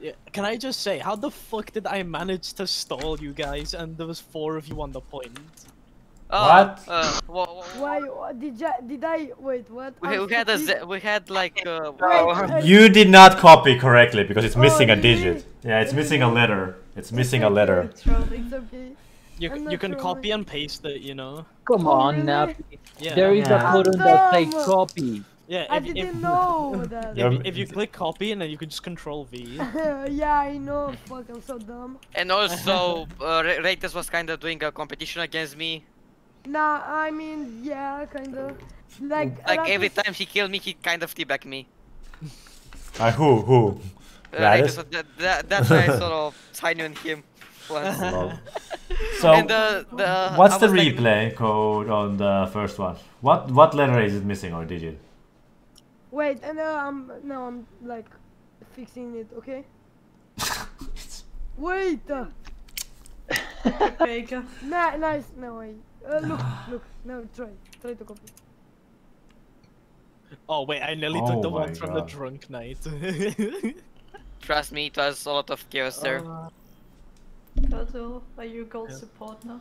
Yeah, Can I just say, how the fuck did I manage to stall you guys and there was four of you on the point? Oh, What? Uh, wha- wha- Why? what- Did I? Did I? Wait, what? we, we had a we had like uh, Wait, uh, You did not copy correctly because it's missing Oh, a digit. Yeah, it's missing a letter. It's missing a letter. It's it's okay. You, I'm you can sure copy why. and paste it, you know? Come Oh, on, really? now. Yeah. There is Yeah. a button that say Damn. copy. Yeah, I if, if, didn't know that. If, if you click copy and then you can just control V. yeah, I know. Fuck, I'm so dumb. and also uh, Ra- was kind of doing a competition against me. Nah, I mean, yeah, kind of. Like, Like every Ratus- time he killed me, he kind of teabagged me. Uh, who? Who? Uh, Radis? Raitas that, that, that's why I sort of signed on him. So, and the, the what's the was like- replay code on the first one? What what letter is it missing or digit? Wait, and uh, I'm now I'm like fixing it. Okay. Wait. Uh, Baker. nah, nice. No wait. Uh, look, look. No, try, try to copy. Oh wait, I nearly Oh took the my one from the drunk night. Trust me, it was a lot of chaos there. Turtle, are you gold Yeah. support now?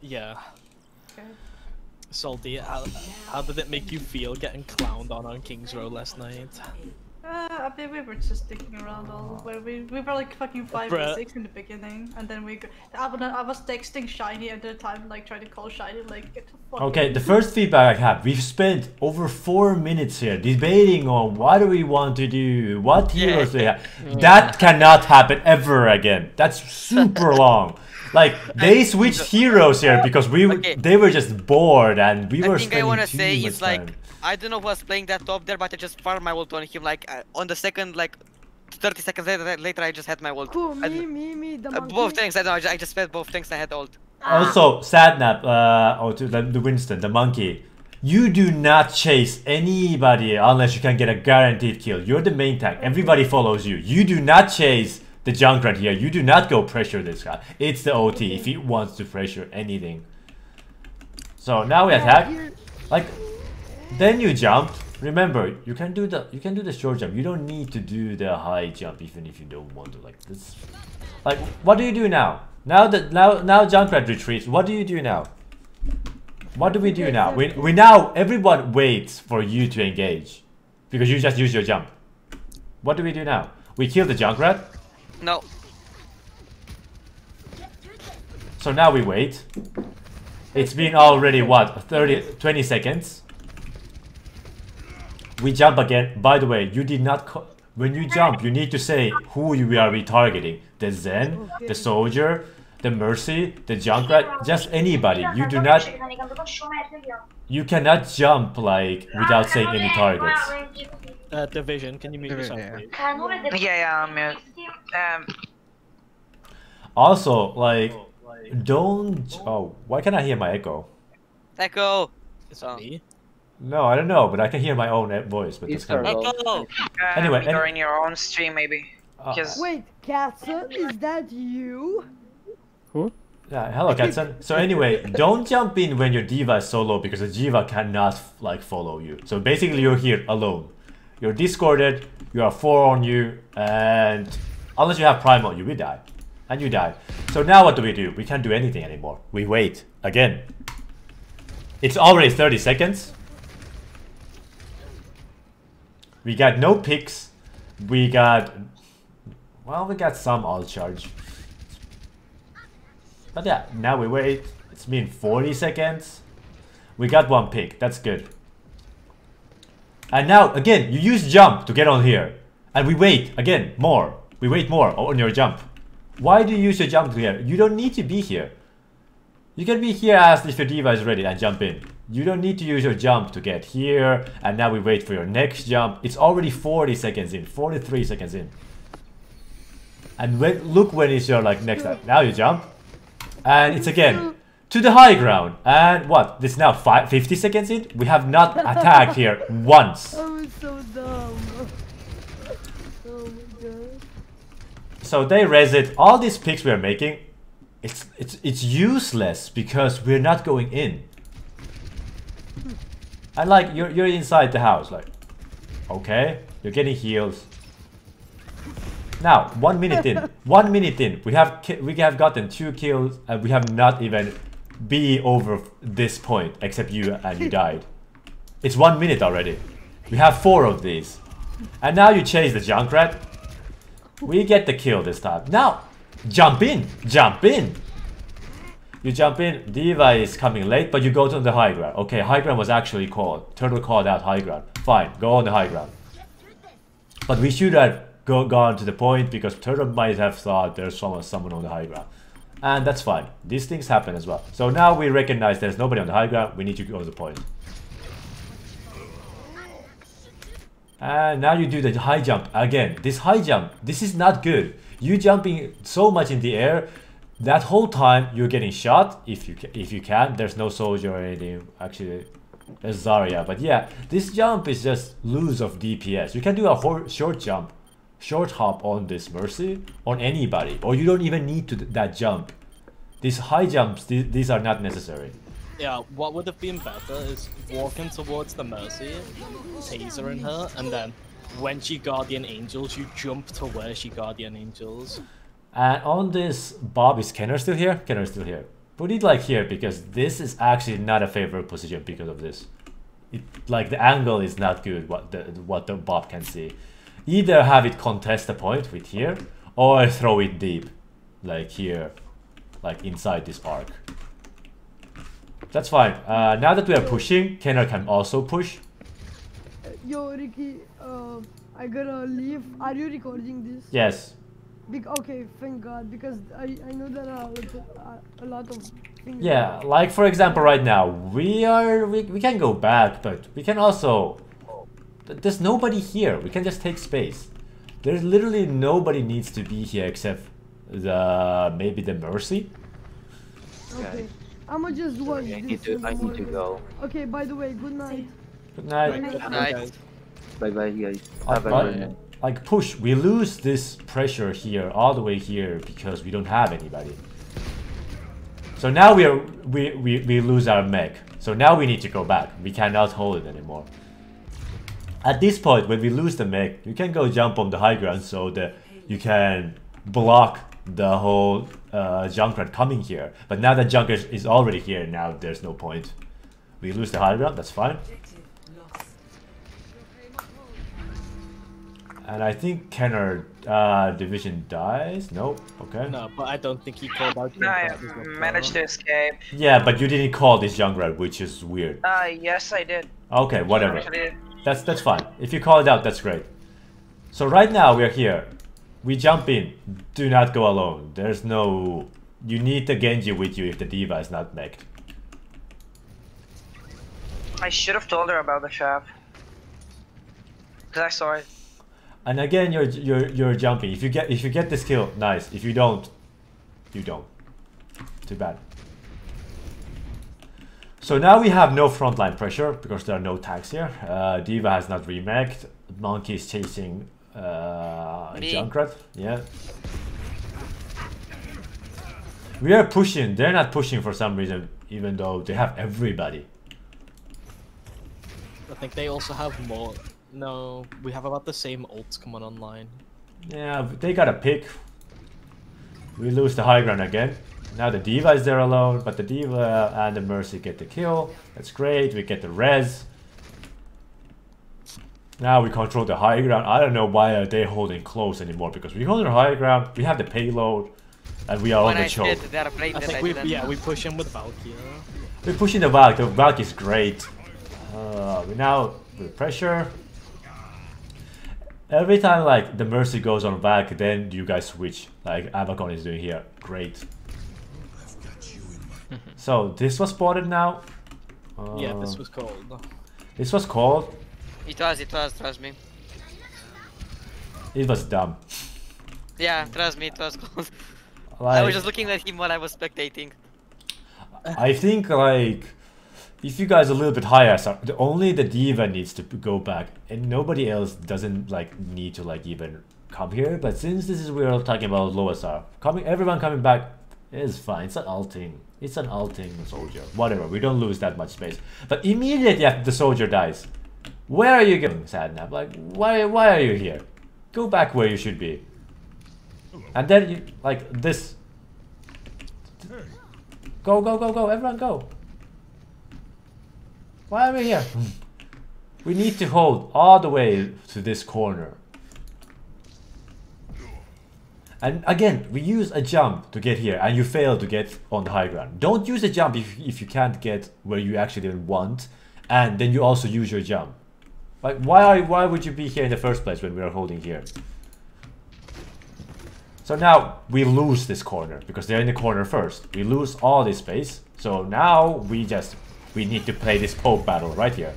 yeah. Okay. Salty, how, how did it make you feel getting clowned on on Kings Row last night? Uh, I mean, we were just sticking around all the way. We, we were like fucking five or six in the beginning, and then we. Go- I, was- I was texting Shiny at the time, like trying to call Shiny, like get the fuck. Okay, the first feedback I have, we've spent over four minutes here debating on what do we want to do, what Yeah. heroes we have. That cannot happen ever again. That's super long. Like they switched heroes here because we Okay. they were just bored and we I were think I wanna too say much it's like time. I don't know who was playing that top there, but I just farmed my ult on him. Like uh, on the second, like 30 seconds later, later I just had my ult. Who? Me, d- me, me. The Uh, both things. I know. I ju- I just spent both things. I had ult. Also, Sadnap, uh, or to the, the Winston, the monkey. You do not chase anybody unless you can get a guaranteed kill. You're the main tank. Everybody follows you. You do not chase the Junkrat here. You do not go pressure this guy. It's the OT if he wants to pressure anything. So now we attack. Like, then you jump. Remember, you can do the you can do the short jump. You don't need to do the high jump even if you don't want to. Like this. Like, what do you do now? Now that now now Junkrat retreats. What do you do now? What do we do now? We we now everyone waits for you to engage, because you just use your jump. What do we do now? We kill the Junkrat. No. So now we wait. It's been already what 30 20 seconds. We jump again. By the way, you did not when you jump, you need to say who you are retargeting. The Zen, the soldier, the Mercy, the Junkrat, just anybody. You do not you cannot jump like without saying any targets. Uh, Division, can you mute yourself, Division, please? Yeah, yeah, I'm mute. Um, Also, like don't oh, why can't I hear my echo? Echo. Is Oh. me? No, I don't know, but I can hear my own voice, but that's It's kind of terrible. Echo. uh, Anyway, you're any- in your own stream maybe. uh, Because Wait, Katsu, is that you? Who? Yeah, hello Katsun. So anyway, don't jump in when your diva is solo because the diva cannot like follow you. So basically you're here alone. You're discorded, you are four on you, and unless you have prime on you, we die. And you die. So now what do we do? We can't do anything anymore. We wait. Again. It's already 30 seconds. We got no picks. We got well, we got some all charge. But yeah, now we wait. It's been 40 seconds. We got one pick. That's good. And now, again, you use jump to get on here. And we wait, again, more. We wait more on your jump. Why do you use your jump here? You don't need to be here. You can be here as if your diva is ready and jump in. You don't need to use your jump to get here. And now we wait for your next jump. It's already 40 seconds in, 43 seconds in. And when, look when is your like next time. Now you jump. And it's again to the high ground. And what? This now five, 50 seconds in. We have not attacked here once. Oh, I was so dumb. Oh my god. So they res it. All these picks we are making, it's it's it's useless because we're not going in. Hmm. And like you're you're inside the house, like okay, you're getting heals. Now, one minute in, one minute in, we have we have gotten two kills, and we have not even be over this point, except you and you died. It's one minute already. We have four of these, and now you chase the Junkrat. We get the kill this time. Now, jump in, jump in. You jump in, Diva is coming late, but you go to the high ground. Okay, high ground was actually called. Turtle called out high ground. Fine, go on the high ground. But we should have go, gone to the point because Turtle might have thought there's someone, someone on the high ground. And that's fine. These things happen as well. So now we recognize there's nobody on the high ground. We need to go to the point. And now you do the high jump again. This high jump, this is not good. You jumping so much in the air, that whole time you're getting shot. If you if you can, there's no soldier or anything. Actually, there's Zarya, but yeah, this jump is just lose of DPS. You can do a short jump, short hop on this Mercy on anybody, or you don't even need to th- that jump. These high jumps, th- these are not necessary. Yeah, what would have been better is walking towards the Mercy, tasering her, and then when she Guardian Angels, you jump to where she Guardian Angels. And on this Bob, is Kenner still here? Kenner is still here. Put it like here because this is actually not a favorite position because of this. It, like the angle is not good. What the what the Bob can see. Either have it contest a point with here, or throw it deep, like here, like inside this arc. That's fine. Uh, now that we are pushing, Kenner can also push. Yo, Ricky, uh, I gotta leave. Are you recording this? Yes. Bec- okay, thank God, because I, I know there are a lot of, uh, a lot of things. Yeah, like for example, right now we are we, we can go back, but we can also. Th- There's nobody here. We can just take space. There's literally nobody needs to be here except the maybe the mercy. Okay. I'ma just watch I this. need to I need to go. Okay, by the way, good night. Good night. Right, good Night. Bye bye guys. Have a but, like push, we lose this pressure here all the way here because we don't have anybody. So now we are we, we, we lose our mech. So now we need to go back. We cannot hold it anymore. At this point, when we lose the mech, you can go jump on the high ground so that you can block the whole uh, Junkrat coming here. But now that Junkrat is already here, now there's no point. We lose the high ground, that's fine. And I think Kenner uh, division dies. Nope. Okay. No, but I don't think he called out. No, I Junkrat as well. managed to escape. Yeah, but you didn't call this Junkrat, which is weird. Uh, yes, I did. Okay, whatever. That's that's fine. If you call it out, that's great. So right now we're here. We jump in. Do not go alone. There's no. You need the Genji with you if the Diva is not mech. I should have told her about the trap. Cause I saw it. And again, you're you're you're jumping. If you get if you get this kill, nice. If you don't, you don't. Too bad. So now we have no frontline pressure because there are no tags here. Uh, Diva has not remacked. Monkey is chasing uh, Me. Junkrat. Yeah. We are pushing. They're not pushing for some reason, even though they have everybody. I think they also have more. No, we have about the same ults coming online. Yeah, they got a pick. We lose the high ground again. Now the Diva is there alone, but the Diva and the Mercy get the kill. That's great. We get the res. Now we control the high ground. I don't know why are they holding close anymore because we hold the high ground. We have the payload, and we are When on the I choke. did, they're afraid I that think I we didn't. yeah we push him with Valkyrie. We're pushing the Valk. The Valk is great. Uh, we now with pressure. Every time like the Mercy goes on Valk, then you guys switch. Like Avacon is doing here. Great. So this was spotted now. Uh, Yeah, this was called. This was called. It was, it was, trust me. It was dumb. Yeah, trust me, it was cold. I was just looking at him while I was spectating. I think like if you guys are a little bit higher, so the, only the diva needs to go back, and nobody else doesn't like need to like even come here. But since this is we're all talking about low SR, coming everyone coming back is fine. It's an ulting. It's an ulting soldier. Whatever. We don't lose that much space. But immediately after the soldier dies, where are you going, Sadnap? Like why why are you here? Go back where you should be. And then you like this. Go go go go! Everyone go! Why are we here? Hmm. we need to hold all the way to this corner. And again, we use a jump to get here, and you fail to get on the high ground. Don't use a jump if, if you can't get where you actually want, and then you also use your jump. Like, why are, why would you be here in the first place when we are holding here? So now we lose this corner because they're in the corner first. We lose all this space. So now we just we need to play this poke battle right here.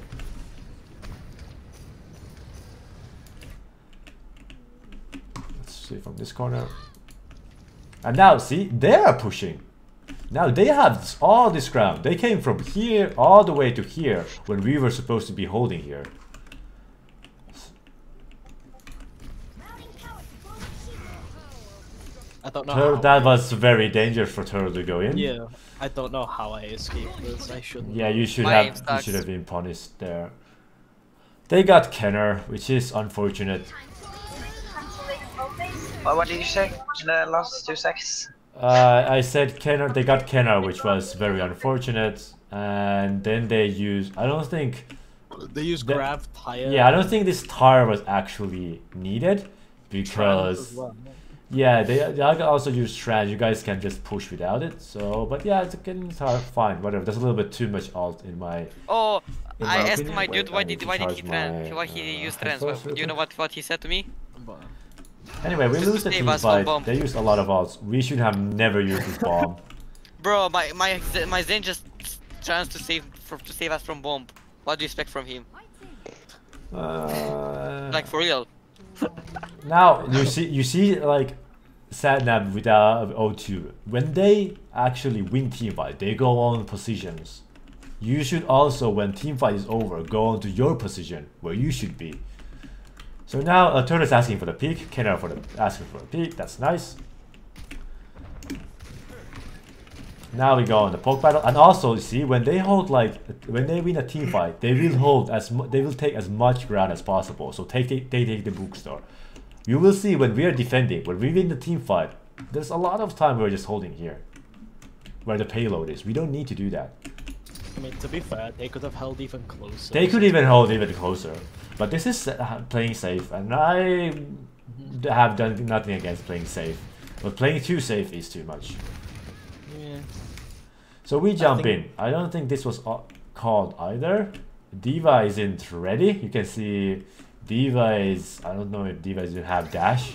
Let's see from this corner. And now see they are pushing. Now they have all this ground. They came from here all the way to here when we were supposed to be holding here. I don't know. Tur- that I- was very dangerous for Turtle to go in. Yeah, I don't know how I escaped this. I shouldn't. Yeah, you should My have you should have been punished there. They got Kenner, which is unfortunate. What, what did you say in the last two seconds? Uh, I said Kenner. They got Kenner, which was very unfortunate. And then they used. I don't think. They use The- grav tire. Yeah, I don't think this tire was actually needed because. as well. Yeah, they, they also use trans. You guys can just push without it. So, but yeah, it's again it's hard, fine. Whatever. There's a little bit too much alt in my. Oh, In I my asked my dude why need did to why did he trans my, why he uh, used trans? Do you know what what he said to me? But Anyway, we lose the team fight. They used a lot of ults. We should have never used this bomb. Bro, my my my Zen just trans to save for, to save us from bomb. What do you expect from him? Uh, Like for real? now you see, you see, like Satnam with uh, O2. When they actually win team fight, they go on positions. You should also, when team fight is over, go on to your position where you should be. So now uh, Turtle is asking for the peak, Kenner for the asking for the peak. That's nice. Now we go on the poke battle, and also you see when they hold like when they win a team fight, they will hold as they will take as much ground as possible. So take they, they take the bookstore. You will see when we are defending, when we win the team fight, there's a lot of time we're just holding here, where the payload is. We don't need to do that. I mean, to be fair, they could have held even closer. They could even hold even closer, but this is uh, playing safe, and I have done nothing against playing safe, but playing too safe is too much. Yeah. So we jump think- in. I don't think this was uh, called either. Diva isn't ready. You can see Diva is. I don't know if Diva is have dash.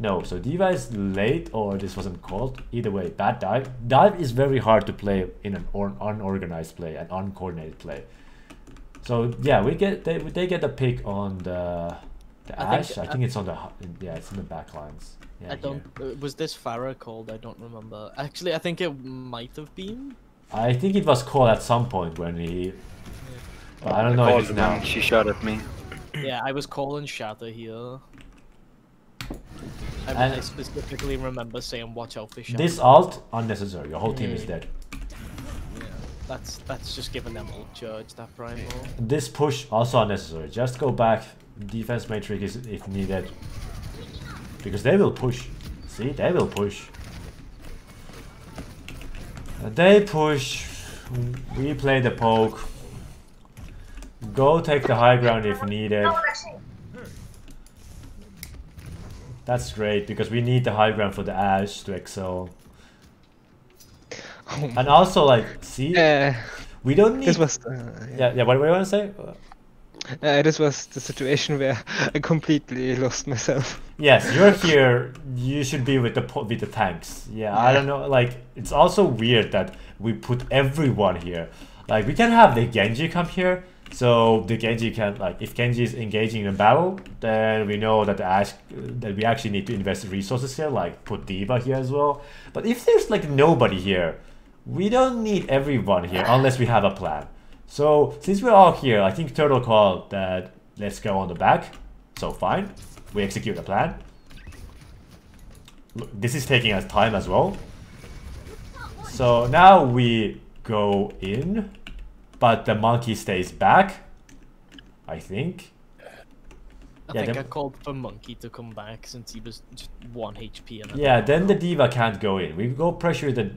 No, so Diva is late or this wasn't called. Either way, bad dive. Dive is very hard to play in an unorganized play, an uncoordinated play. So yeah, we get they they get a pick on the the I Ashe. think- I think it's on the hu- yeah, it's in the back lines. Yeah, I don't. Uh, was this Pharah called? I don't remember. Actually, I think it might have been. I think it was called at some point when he. But I don't know if called it's now. she shot at me. Yeah, I was calling Shatter here. I, And- I specifically remember saying, "Watch out for Shatter." This alt unnecessary. Your whole team is Mm. dead. That's that's just giving them ult charge. That primal. This push also unnecessary. Just go back. Defense matrix is if needed. Because they will push. See, they will push. Uh, They push. We play the poke. Go take the high ground if needed. That's great because we need the high ground for the Ashe to excel. And also, like, see, Uh, we don't need. this was uh, Yeah, yeah. What, what do you want to say? uh, this was the situation where I completely lost myself. Yes, you're here. You should be with the with the tanks. Yeah, I don't know. Like, it's also weird that we put everyone here. Like, we can have the Genji come here, so the Genji can like if Genji is engaging in a battle, then we know that the Ashe that we actually need to invest resources here. Like, put Diva here as well. But if there's like nobody here, we don't need everyone here unless we have a plan. So since we're all here, I think Turtle called that let's go on the back. So fine, we execute the plan. This is taking us time as well. So now we go in, but the monkey stays back. I think. I Yeah, think then- I called for Monkey to come back since he was just 1 HP and Yeah, then the diva can't go in. We go pressure the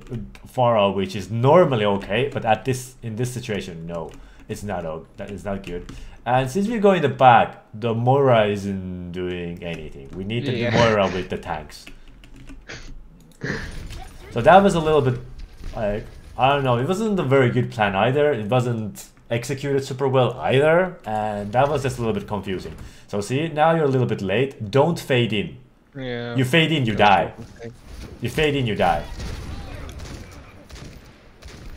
Pharaoh, which is normally okay, but at this in this situation, no, it's not o- that is not good. And since we go in the back, the Moira isn't doing anything. We need the Yeah. Moira with the tanks. So that was a little bit like I don't know. It wasn't a very good plan either. It wasn't executed super well either, and that was just a little bit confusing. So see, now you're a little bit late. Don't fade in. Yeah. You fade in, you die. You fade in, you die.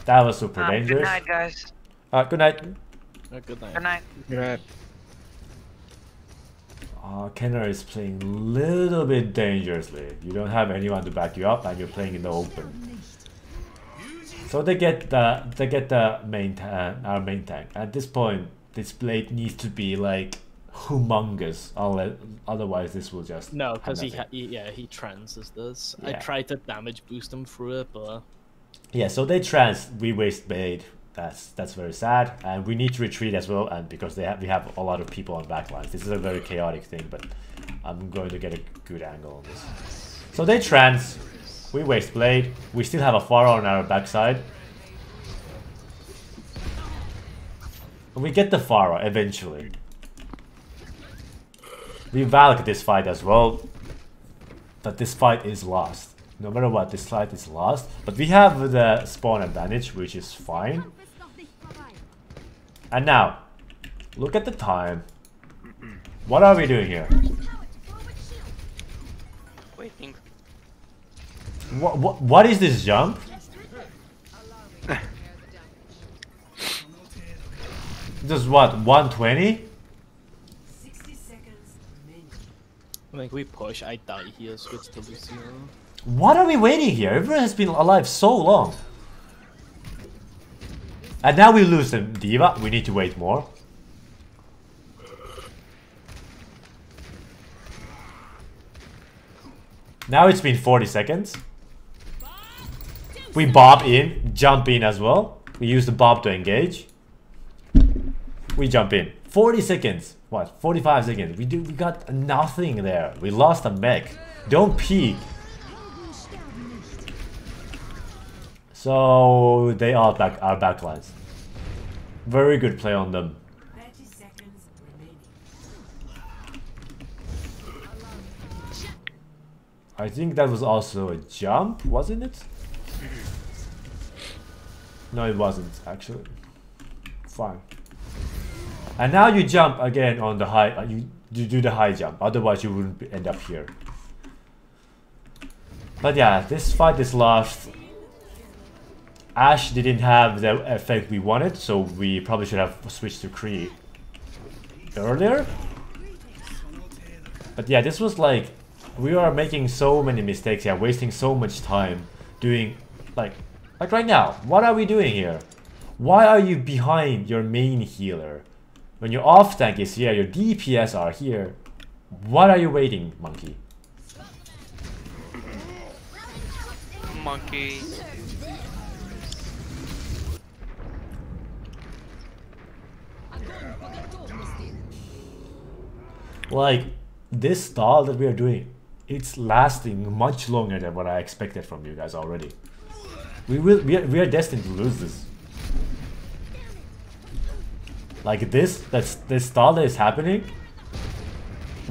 That was super Um, dangerous. good night, guys. Uh, good night. Good night. Good night. Right. Uh, Kenner is playing a little bit dangerously. You don't have anyone to back you up, and you're playing in the open. So they get the they get the main ta- uh, our main tank. At this point, this blade needs to be like humongous. Unless, otherwise, this will just No, because he, ha- he, yeah, he trances this. I tried to damage boost him through it, but Yeah, so they trans, we waste blade. That's that's very sad, and we need to retreat as well. And because they have, we have a lot of people on backlines, this is a very chaotic thing. But I'm going to get a good angle on this. So they trans, we waste blade. We still have a Pharaoh on our backside. We get the Pharaoh eventually. We Valk this fight as well, but this fight is lost. No matter what, this fight is lost. But we have the spawn advantage, which is fine. And now, look at the time. What are we doing here? What, what, what is this jump? Just what, 120? I think we push. I die here, switch to Lucio. What are we waiting here? Everyone has been alive so long. And now we lose the Diva. We need to wait more. Now it's been 40 seconds. We bob in, jump in as well. We use the bob to engage. We jump in. 40 seconds. What? 45 seconds. We do we got nothing there. We lost a mech. Don't peek. So they are back our backlines. Very good play on them. I think that was also a jump, wasn't it? No, it wasn't actually. Fine. And now you jump again on the high. Uh, you you do the high jump. Otherwise, you wouldn't end up here. But yeah, this fight is lost. Ashe didn't have the effect we wanted, so we probably should have switched to Kree earlier. But yeah, this was like we are making so many mistakes yeah, wasting so much time doing like like right now. What are we doing here? Why are you behind your main healer? When your off tank is here, your DPS are here. What are you waiting, monkey? Monkey. Like this stall that we are doing, it's lasting much longer than what I expected from you guys already. We will we are, we are destined to lose this. Like this, that's this stall that is happening.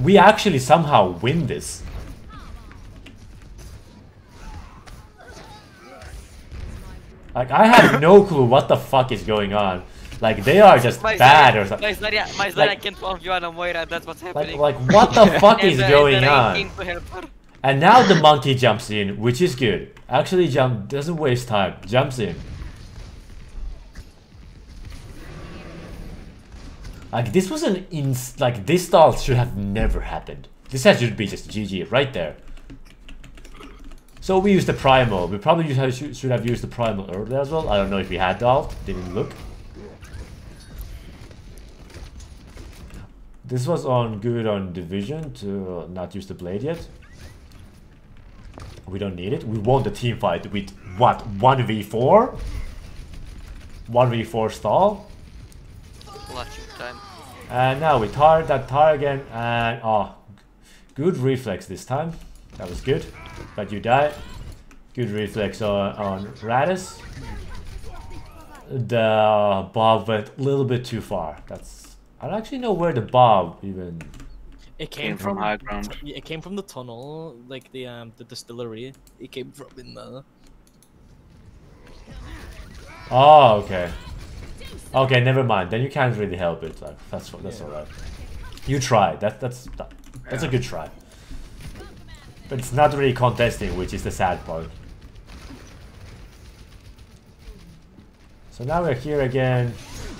We actually somehow win this. Like I have no clue what the fuck is going on. Like they are just My bad Zarya- or something. My Zarya, my Zarya Like- can't farm you on a Moira, that's what's happening. like what the fuck is going on? And now the monkey jumps in, which is good. Actually, jump doesn't waste time. Jumps in. Like this was an ins like this stall should have never happened. This has should be just GG right there. So we used the primal. We probably should have, should should have used the primal earlier as well. I don't know if we had the ult. Didn't look. This was on good on division to not use the blade yet. We don't need it. We won the team fight with what? 1v4? 1v4 stall? Clutching time. And now we tar that tar again, and oh, good reflex this time. That was good, but you die. Good reflex on, on Radis. The uh, bob went a little bit too far. That's I don't actually know where the bob even. It came, Came from from high ground. It came from the tunnel, like the um the distillery. It came from in there. Oh, okay. Okay, never mind. Then you can't really help it. Like that's that's Yeah. alright. You tried. That that's that, that's a good try. But it's not really contesting, which is the sad part. So now we're here again.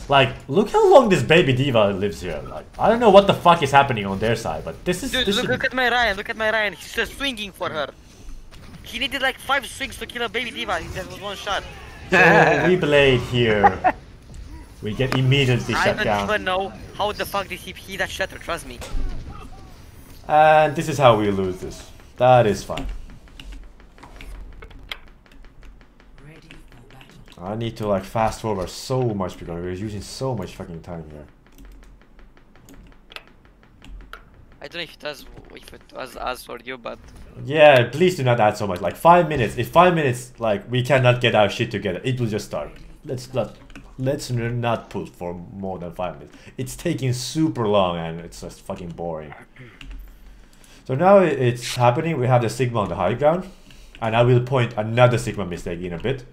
Like, look how long this baby diva lives here. Like, I don't know what the fuck is happening on their side, but this is Dude, this look, should- look at my Rein, look at my Rein. He's just swinging for her. He needed like five swings to kill a baby diva. He That was one shot. So we blade here. We get immediately I shut don't even know how the fuck did he hit that shutter, trust me. And this is how we lose this. That is fine. I need to like fast forward so much because we're using so much fucking time here. I don't know if it was if it was as for you, but Yeah, please do not add so much. Like five minutes. If five minutes, like we cannot get our shit together, it will just start. Let's not. Let's not put for more than five minutes. It's taking super long and it's just fucking boring. So now it's happening. We have the Sigma on the high ground, and I will point another Sigma mistake in a bit.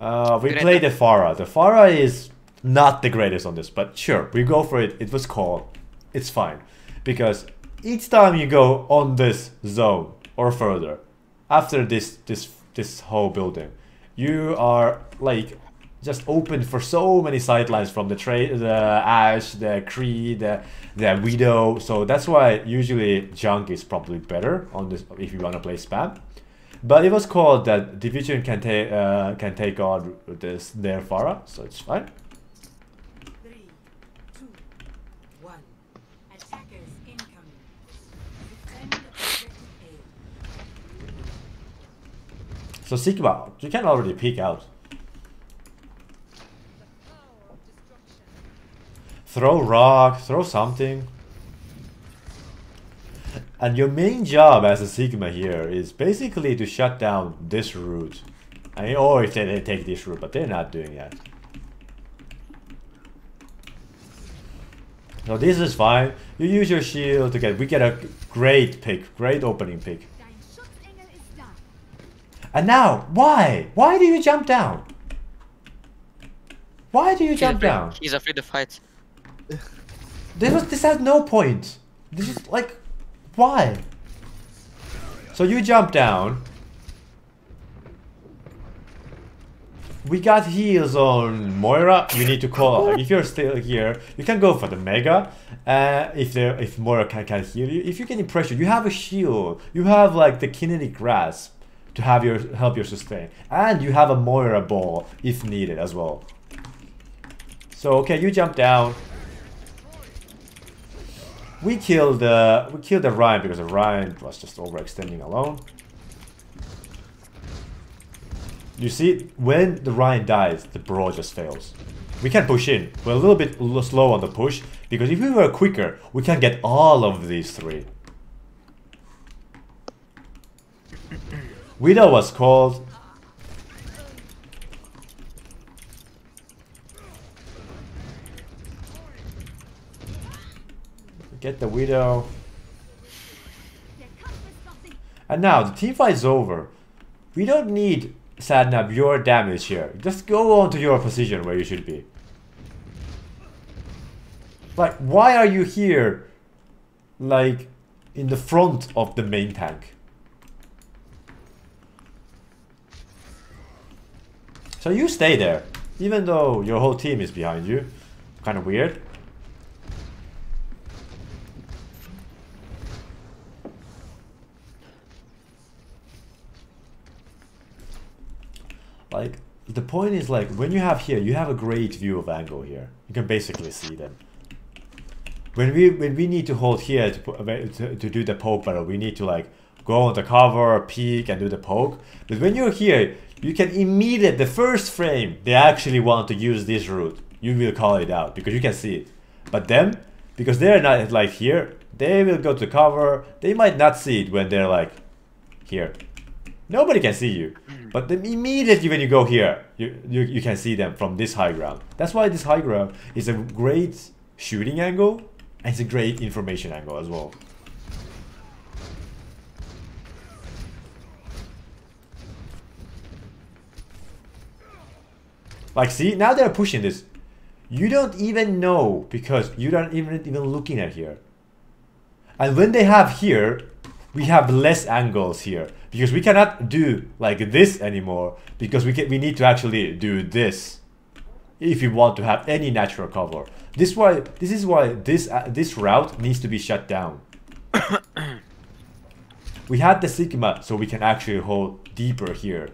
Uh, we Great. play the Pharah. The Pharah is not the greatest on this, but sure, we go for it. It was called. It's fine. Because each time you go on this zone or further, after this this this whole building, you are like just open for so many sidelines from the trade, the Ashe, the Kree, the the Widow. So that's why usually junk is probably better on this if you wanna play spam. But it was called that division can take uh, can take on this their Pharah, so it's fine. So Sigma, you can already peek out. Throw rock, throw something. And your main job as a Sigma here is basically to shut down this route. I mean, or if they, take this route, but they're not doing that. So this is fine. You use your shield to get, we get a great pick, great opening pick. And now, why? Why do you jump down? Why do you he's jump afraid, down? he's afraid to fight. This was this has no point. This is like why? So you jump down. We got heals on Moira. You need to call. If you're still here, you can go for the Mega. Uh, if there, if Moira can, can heal you, if you get pressure, you have a shield. You have like the kinetic grasp to have your help your sustain, and you have a Moira ball if needed as well. So okay, you jump down. We killed uh, we killed the Rein because the Rein was just overextending alone. You see, when the Rein dies, the Brawl just fails. We can push in. We're a little bit slow on the push because if we were quicker, we can get all of these three. Widow was called. Get the Widow. And now the team fight is over. We don't need Sadnap your damage here. Just go on to your position where you should be. Like, why are you here? Like, in the front of the main tank. So you stay there, even though your whole team is behind you. Kind of weird. Like, the point is like, when you have here, you have a great view of angle here. You can basically see them. When we when we need to hold here to, to, to do the poke battle, we need to like go on the cover, peek, and do the poke. But when you're here, you can immediately, the first frame, they actually want to use this route. You will call it out because you can see it. But them, because they're not like here, they will go to cover. They might not see it when they're like here. Nobody can see you. Mm. But then immediately when you go here, you, you, you can see them from this high ground. That's why this high ground is a great shooting angle and it's a great information angle as well. Like see, now they're pushing this. You don't even know because you don't even even looking at here. And when they have here, we have less angles here because we cannot do like this anymore because we can we need to actually do this if you want to have any natural cover. This why this is why this uh, this route needs to be shut down. we had the sigma so we can actually hold deeper here.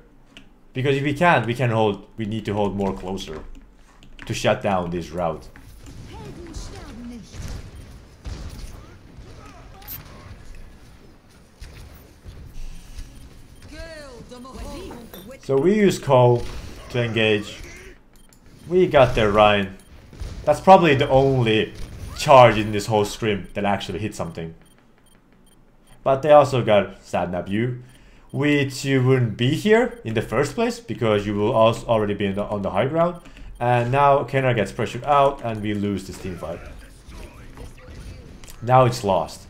Because if we can't, we can hold we need to hold more closer to shut down this route. So we use Cole to engage. We got their Rein. That's probably the only charge in this whole scrim that actually hit something. But they also got Sadnap U, which you wouldn't be here in the first place because you will also already be the, on the high ground. And now Kenner gets pressured out and we lose this team fight. Now it's lost.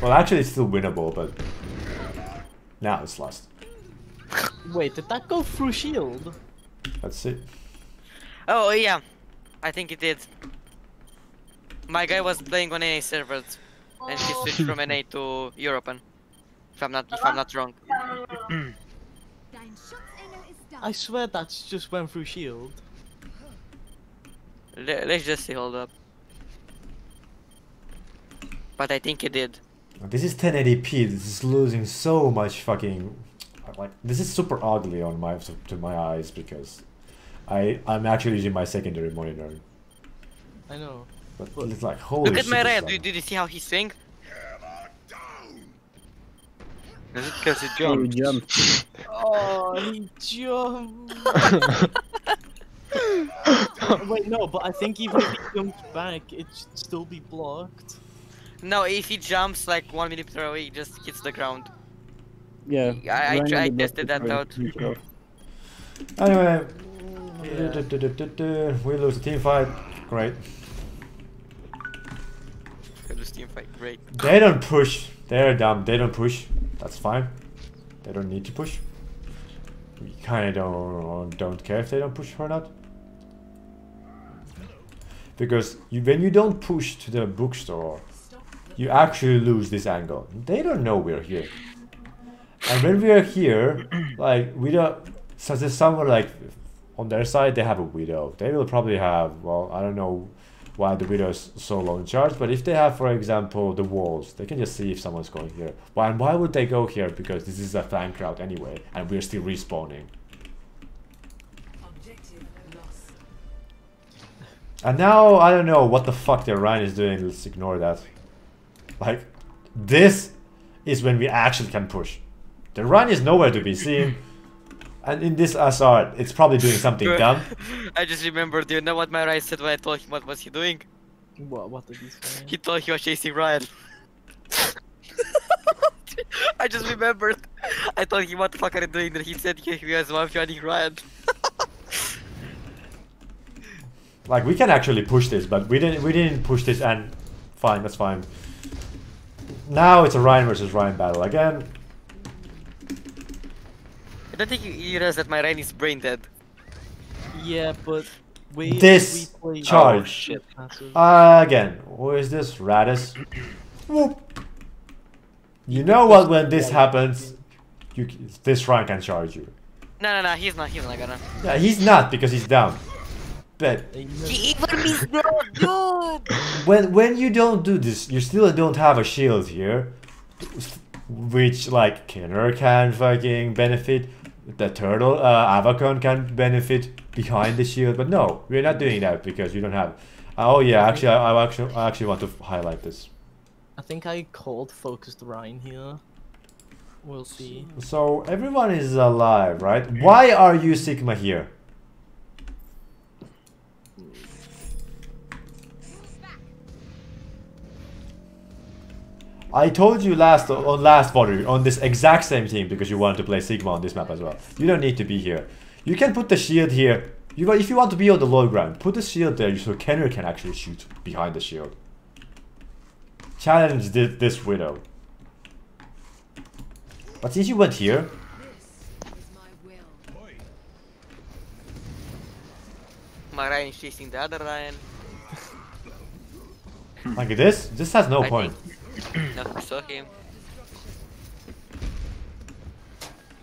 Well, actually, it's still winnable, but now it's lost. Wait, did that go through shield? Let's see. Oh yeah, I think it did. My guy was playing on NA servers, and he switched from NA to European. If I'm not, if I'm not wrong. Dein Schutzengel ist da. I swear that's just went through shield. Let's just see. Hold up. But I think it did. This is 1080p. This is losing so much fucking. Like this is super ugly on my to my eyes because I I'm actually using my secondary monitor. I know. But it's like holy. Look at shit, my red. like- Did, did you see how he swing? Is it because it Oh, jumped? Oh, he jumped. Wait, no, but I think even if he jumps back, it should still be blocked. No, if he jumps like one millimeter away, he just hits the ground. Yeah. I- I tried- on tested that out. Anyway, Yeah. we lose the team fight. Great. This team fight, great. They don't push. They're dumb. They don't push. That's fine. They don't need to push. We kind of don't don't care if they don't push or not. Because you, when you don't push to the bookstore, you actually lose this angle. They don't know we're here. And when we are here, like we don't. So there's someone like on their side they have a widow. They will probably have well I don't know why the widow is so low in charge, but if they have for example the walls, they can just see if someone's going here. Why and why would they go here? Because this is a flank crowd anyway, and we're still respawning. Objective lost. And now I don't know what the fuck their Rein is doing. Let's ignore that. Like this is when we actually can push. The run is nowhere to be seen. And in this SR, it's probably doing something dumb. I just remembered. Do you know what my Rein said when I told him what was he doing? What? What did he say? He thought he was chasing Rein. I just remembered. I told him what the fuck are you doing? Then he said he, he was one running Rein. Like we can actually push this, but we didn't. We didn't push this, and fine, that's fine. Now it's a Rein versus Rein battle again. I don't think you you realize that my Rein is brain dead. Yeah, but we This we charge. Oh, shit. Uh, again, who is this? Radis. Whoop. You know what? When this happens, you this Rein can charge you. No, no, no. He's not. He's not gonna. Yeah, he's not because he's down. But He missed. He even missed that, dude. when when you don't do this, you still don't have a shield here, which like Kenner can fucking benefit. The turtle uh, Avacon can benefit behind the shield, but no, we're not doing that because you don't have. Oh yeah, actually, I, I actually I actually want to highlight this. I think I called focused Rein here. We'll see. So everyone is alive, right? Why are you Sigma here? I told you last uh, on last volley on this exact same team because you wanted to play Sigma on this map as well. You don't need to be here. You can put the shield here. You if you want to be on the low ground, put the shield there so Kenner can actually shoot behind the shield. Challenge this, this widow. But since you went here, my will. My Rein is chasing the other Rein. like this, this has no I point.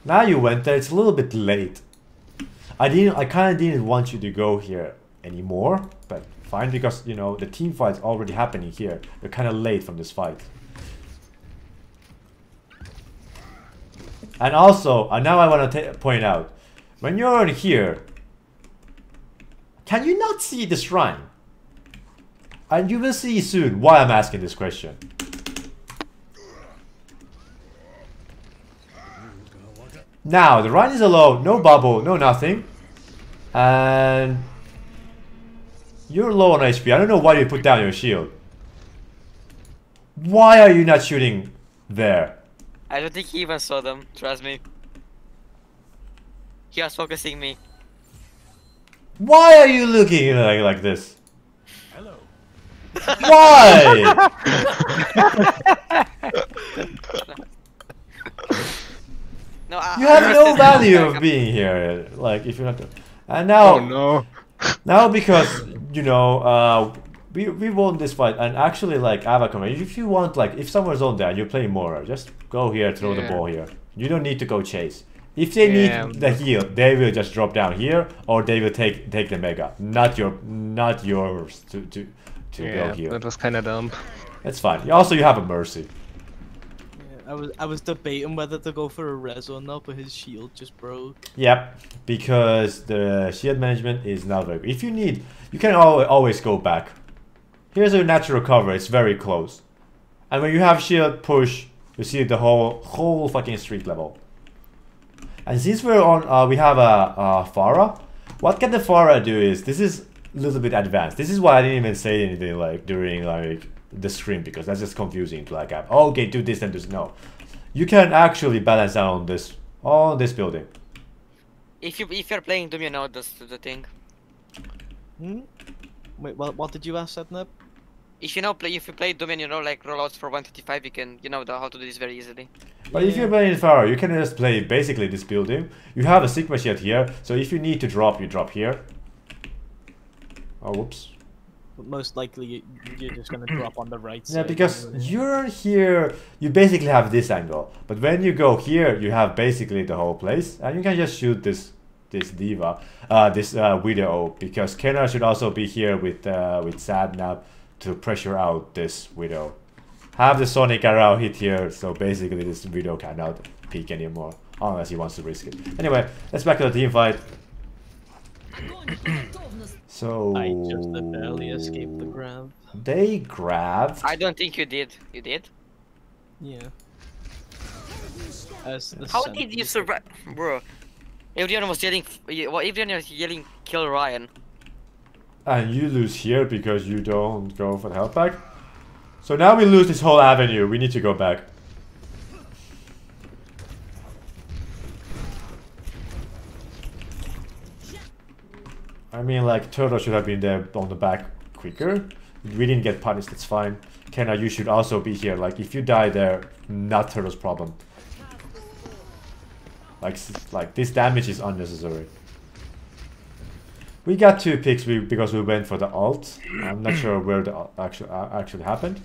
Now you went there, it's a little bit late. I didn't I kinda didn't want you to go here anymore, but fine because you know the team fight's already happening here. You're kinda late from this fight. And also, uh, now I want to point out, when you're on here, can you not see the shrine? And you will see soon why I'm asking this question. Now, the run is alone, no bubble, no nothing. And you're low on HP. I don't know why you put down your shield. Why are you not shooting there? I don't think he even saw them, trust me. He was focusing me. Why are you looking like, like this? Hello. Why? No, I, you I have no value of being here. Like if you're not. And now, Oh no. now because you know, uh, we we won this fight, and actually like Avacom, if you want like if someone's on there you're playing more, just go here, throw the ball here. You don't need to go chase. If they Yeah. need the heal, they will just drop down here, or they will take take the mega. Not your, not yours to to to Yeah, go here. that was kind of dumb. That's fine. Also, you have a mercy. I was I was debating whether to go for a res or not, but his shield just broke. Yep, because the shield management is not very good. If you need, you can al always go back. Here's a natural cover, it's very close. And when you have shield push, you see the whole whole fucking street level. And since we're on, uh, we have a, a Pharah. What can the Pharah do is, this is a little bit advanced. This is why I didn't even say anything like during like the screen because that's just confusing to like, have, oh, okay, do this and do this. No, you can actually balance out on this on this building. If you if you're playing Doom, you know that's the thing. Hmm? Wait, what, what did you ask, Ednab? If you know play if you play Doom and you know like rollouts for 135, you can you know the, how to do this very easily. But if you're playing Pharah, you can just play basically this building. You have a Sigma shield here, so if you need to drop, you drop here. Oh, whoops. But most likely you- you're just gonna drop on the right side. Yeah, because you're here, you basically have this angle. But when you go here, you have basically the whole place, and you can just shoot this this D.Va, uh, this uh, widow, because Kenner should also be here with uh, with Sadnap to pressure out this widow. Have the Sonic arrow hit here, so basically this widow cannot peek anymore, unless he wants to risk it. Anyway, let's back to the team fight. So I just barely escaped the grab. they grabbed. I don't think you did. You did? Yeah. As the How did you survive, bro? Everyone was yelling. Well, everyone was yelling, "Kill Rein." And you lose here because you don't go for the health back. So now we lose this whole avenue. We need to go back. I mean, like, Turtle should have been there on the back quicker. We didn't get punished, it's fine. Kenna, you should also be here. Like, if you die there, not Turtle's problem. Like, like this damage is unnecessary. We got two picks we, because we went for the alt. I'm not sure where the ult actually uh, actually happened.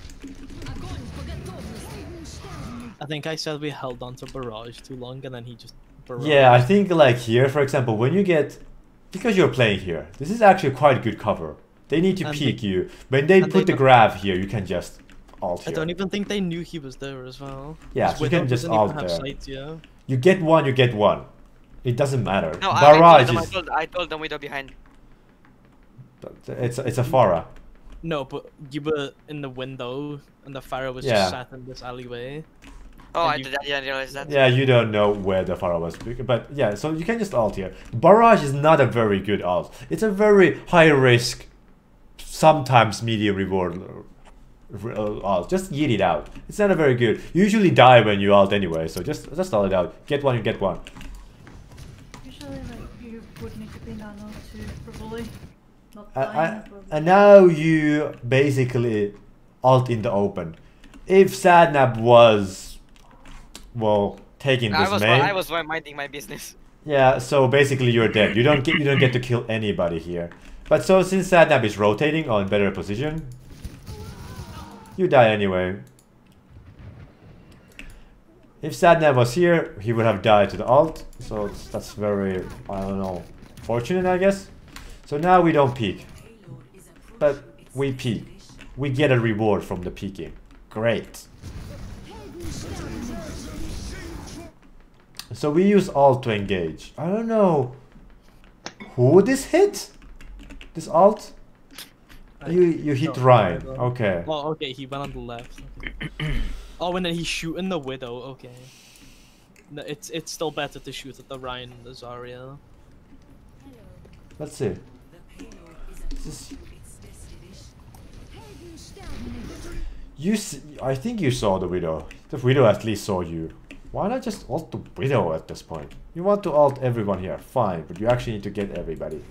I think I said we held on to barrage too long, and then he just. Barraged. Yeah, I think like here, for example, when you get because you're playing here, this is actually quite good cover. They need to And peek they- you. When they put they the grab here, you can just alt I don't even think they knew he was there as well. Yeah, His you can just alt there. sight, yeah. You get one, you get one. It doesn't matter. No, I, I told them. I is told, I told them we were behind. it's it's a Pharah. No, but you were in the window, and the Pharah was Yeah. just sat in this alleyway. Oh, I, you- did, I didn't realize that. Yeah, you don't know where the Pharah was, but yeah, so you can just alt here. Barrage is not a very good alt. It's a very high risk, sometimes medium reward r- uh. Just yeet it out. It's not a very good. You usually die when you alt anyway, so just just ult it out. Get one, you get one. Usually, like, you would need to be nano to probably not I, dying. I, but- and now you basically alt in the open. If Sadnap was, well, taking I this was main, I was minding my business. yeah. So basically, you're dead. You don't get you don't get to kill anybody here. But so since Sadnap is rotating on better position, you die anyway. If Sadnap was here, he would have died to the alt. So that's very, I don't know, fortunate, I guess. So now we don't peek. But we peek. We get a reward from the peeking. Great. So we use alt to engage. I don't know who this hit. This alt. You you hit don't Rein. know. Okay. Well, okay, he went on the left. Okay. oh, and then he's shooting the widow. Okay. No, it's it's still better to shoot at the Rein and the Zarya. Let's see. This is- Helden sterben nicht. You, s- I think you saw the widow. The widow at least saw you. Why not just ult the widow at this point? You want to ult everyone here, fine, but you actually need to get everybody.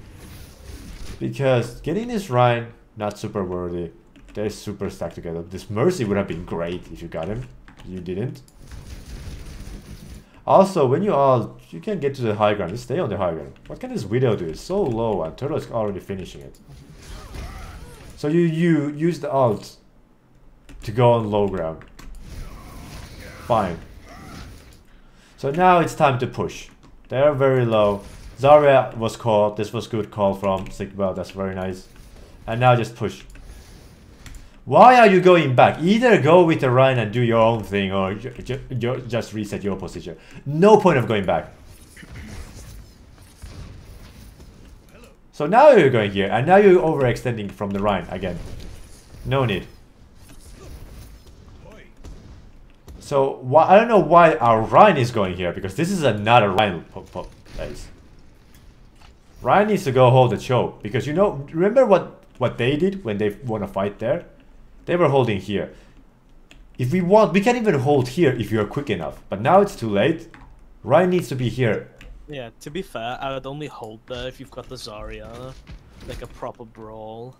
Because getting this Rein, not super worthy. They're super stacked together. This Mercy would have been great if you got him. You didn't. Also, when you ult, you can get to the high ground. Just stay on the high ground. What can this widow do? It's so low and Turtle is already finishing it. So you, you use the ult to go on low ground. Fine. So now it's time to push. They're very low. Zarya was called. This was good call from Sigma. That's very nice. And now just push. Why are you going back? Either go with the Rein and do your own thing or ju ju- just reset your position. No point of going back. So now you're going here and now you're overextending from the Rein again. No need. So why I don't know why our Rein is going here because this is another Rein place. Rein needs to go hold the choke because you know remember what what they did when they won a fight there? They were holding here. If we want, we can even hold here if you are quick enough. But now it's too late. Rein needs to be here. Yeah, to be fair, I would only hold there if you've got the Zarya, like a proper brawl.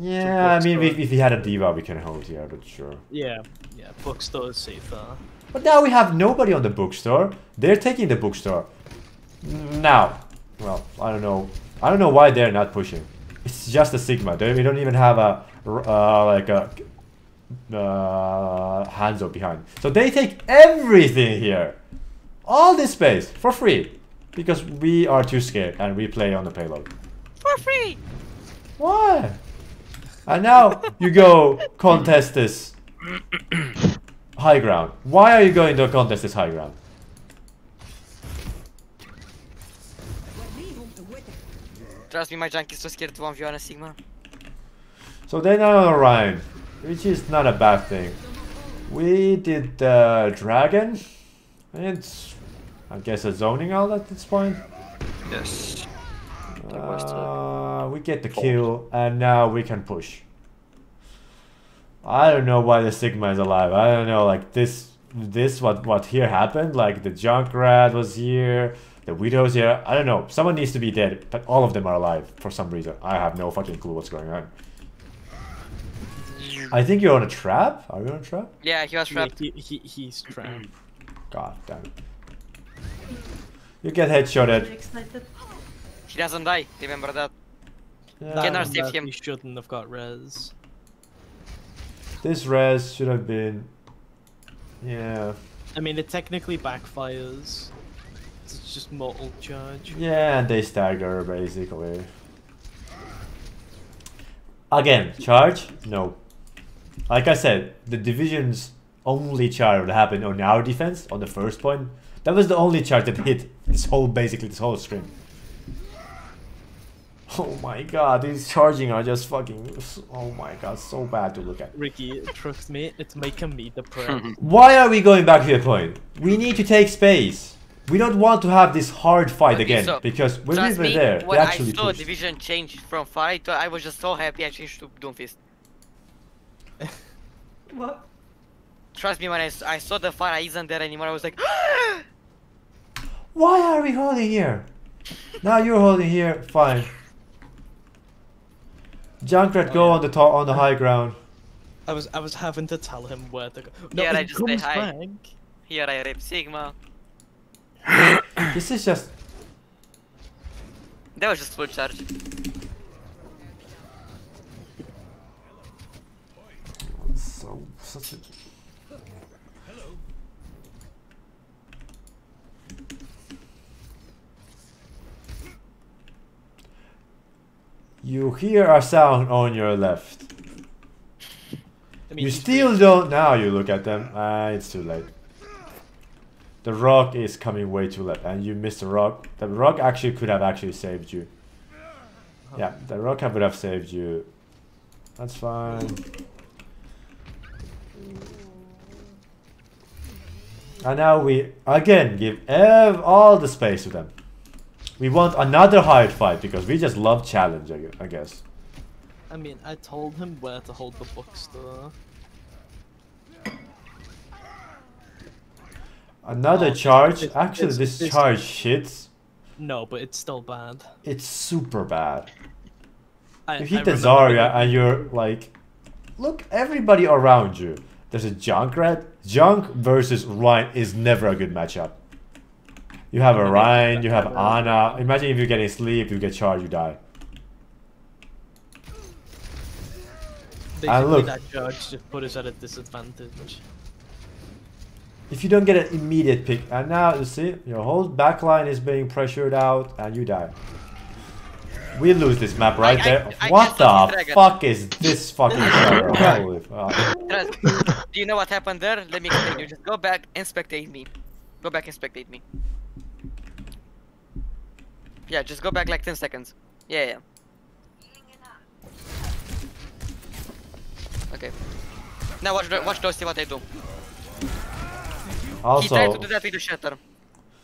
Yeah, I mean, if, if he had a D.Va, we can hold here, but sure. Yeah, yeah, bookstore is safer. But now we have nobody on the bookstore. They're taking the bookstore. Now, well, I don't know. I don't know why they're not pushing. It's just a Sigma. They, we don't even have a, uh, like a uh, Hanzo behind. So they take everything here, all this space for free, because we are too scared and we play on the payload. For free! Why? And now you go contest this high ground. Why are you going to contest this high ground? Trust me, my junk is too scared to 1v on a Sigma. So they're not on Orion, which is not a bad thing. We did the dragon. It's, I guess, a zoning out at this point. Yes. Uh, we get the kill, and now we can push. I don't know why the Sigma is alive. I don't know, like this, this what what here happened. Like the Junkrat was here, the Widow's here. I don't know. Someone needs to be dead, but all of them are alive for some reason. I have no fucking clue what's going on. I think you're on a trap. Are you on a trap? Yeah, he was Yeah, trapped. he, he, he's trapped. God damn it. You get headshotted. Really excited. He doesn't die, remember that. Yeah. Cannot And save him. He shouldn't have got res. This res should have been. Yeah. I mean, it technically backfires. It's just mortal charge. Yeah, and they stagger basically. Again, charge? No. Like I said, the division's only charge that happened on our defense on the first point. That was the only charge that hit this whole basically this whole stream. Oh my god, these charging are just fucking oh my god, so bad to look at. Ricky, trust me, it's making me depressed. Why are we going back to the point? We need to take space. We don't want to have this hard fight Okay, again so, because when we Trust were me, there, they when I actually saw pushed. Division change from fight, I was just so happy I changed to Doomfist. What? Trust me, when I saw the fire I isn't there anymore, I was like, Why are we holding here? Now you're holding here. Fine. Junkrat, go oh, on the top on the high ground. I was I was having to tell him where to go. No, Yeah, I just say comes hi. back. here I rip Sigma. This is just That was just full charge. so such a. You hear a sound on your left. I mean, You still don't. Now you look at them. Ah, it's too late. The rock is coming way too late, and you missed the rock. The rock actually could have actually saved you. Yeah, the rock would have saved you. That's fine. And now we again give ev all the space to them. We want another hard fight because we just love challenge, I I guess. I mean, I told him where to hold the bookstore. Another Oh, charge. this- Actually, this- this this- charge hits. No, but it's still bad. It's super bad. I, You hit the Zarya and you're like, look, everybody around you. There's a Junkrat. Junk versus Rein is never a good matchup. You have a Maybe Rein, you have. Ana. Imagine if you get getting sleep, you get charged, you die. Basically, look. that judge just put us at a disadvantage. If you don't get an immediate pick, and now you see, your whole backline is being pressured out, and you die. We lose this map right I- there. I what guess the fuck is this fucking server? Holy fuck. Do you know what happened there? Let me explain you. Just go back and spectate me. Go back and spectate me. Yeah, just go back like 10 seconds. Yeah, yeah. Okay. Now watch, the- watch those, see what I do. Also, he tried to do that with the shatter.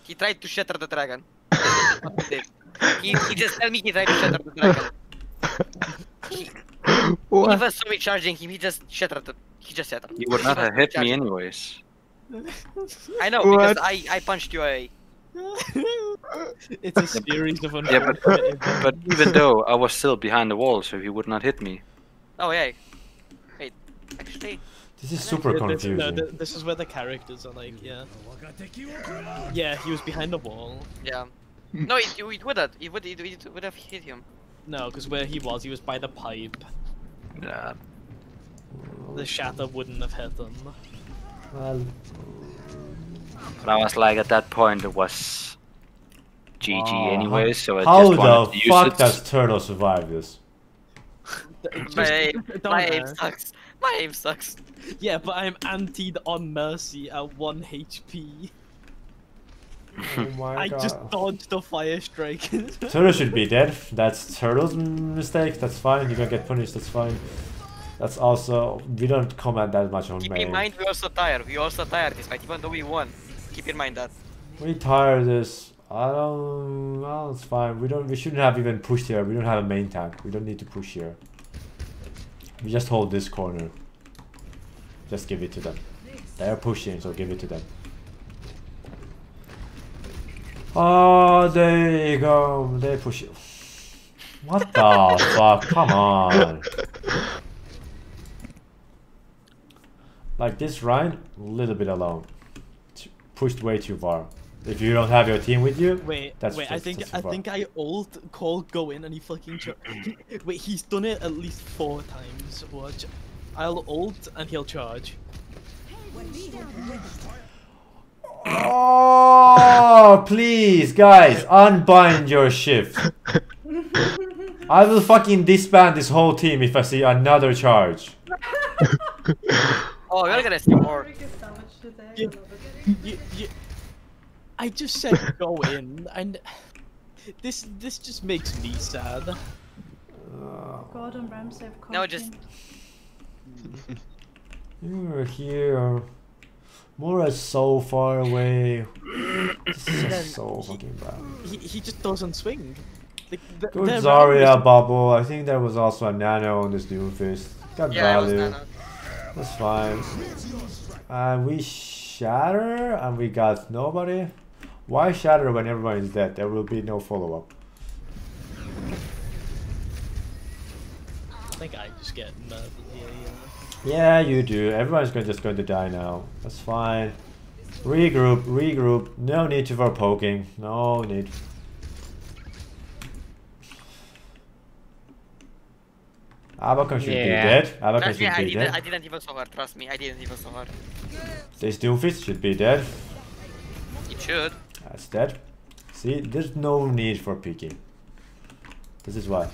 He tried to shatter the dragon. He. He, he just tell me he tried to shatter the dragon. He, he What? even saw me charging him, he just shattered it. He just shattered. You would not have hit me anyways. I know, because I, I punched you away. it's a series of Yeah, but but even though I was still behind the wall, so he would not hit me. Oh, yeah. Wait, actually, this is super Yeah, this, no, th- this is where the characters are like, yeah. Yeah, he was behind the wall. yeah. No, it, it would have. It would, it, it would have hit him. No, because where he was, he was by the pipe. Yeah. The shatter wouldn't have hit him. Well, But I was like, at that point, it was GG wow, anyways, so I how just wanted the to use fuck it. does Turtle survive this? Just- My aim, my aim sucks. My aim sucks. Yeah, but I'm antied on Mercy at 1 HP. Oh my I god. just dodged the fire strike. Turtle should be dead. That's Turtle's mistake. That's fine. You don't get punished. That's fine. That's also we don't comment that much on Keep main. in mind, we also tired. We also tired this fight, even though we won. Keep in mind that. We tired this. I don't. Well, it's fine. We don't. We shouldn't have even pushed here. We don't have a main tank. We don't need to push here. We just hold this corner. Just give it to them. They're pushing, so give it to them. Oh, there you go. They push it. What the fuck? Come on. Like this Rein, a little bit alone. Pushed way too far. If you don't have your team with you, Wait, That's wait. I think I far. think I ult called go in and he fucking. Ch- he, wait, he's done it at least four times. Watch. I'll ult and he'll charge. Oh, please, guys, unbind your shift. I will fucking disband this whole team if I see another charge. Oh, we're gonna see more. Freaking savage today. I Yeah. love it. You, you, I just said go in, and this this just makes me sad. Gordon Ramsay of No, just- You're here. Moira is so far away. This is just so fucking bad. He, he just doesn't swing. Like, th- Good Zarya round bubble. I think there was also a nano on this Doomfist. Got Yeah, it was value. Nano. That's fine. And we shatter and we got nobody. Why shatter when everyone is dead? There will be no follow up. I think I just get murdered here, yeah. Yeah, you do. Everyone's going, just going to die now. That's fine. Regroup, regroup. No need to for poking. No need. Abacon should Yeah. be dead. Abacon Trust me, should I be didn't, I didn't even saw her. Trust me, I didn't even saw her. This doofus should be dead. It should. That's dead. See, there's no need for peeking. This is why.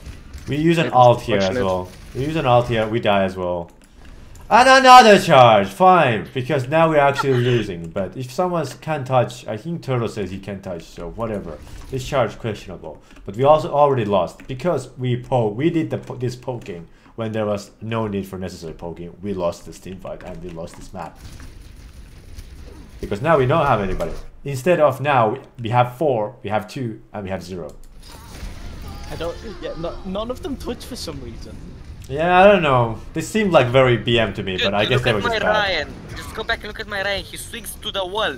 We use an alt here as well. We use an alt here, we die as well. And another charge! Fine! Because now we're actually losing. But if someone can touch, I think Turtle says he can touch, so whatever. This charge questionable. But we also already lost. Because we po we did the po this poking when there was no need for necessary poking. We lost this team fight and we lost this map. Because now we don't have anybody. Instead of now, we have 4, we have 2, and we have 0. I don't... Yeah, no, none of them twitch for some reason. Yeah, I don't know. They seemed like very BM to me, Dude, but I guess they were just bad. Rein. Just go back and look at my Rein. He swings to the wall.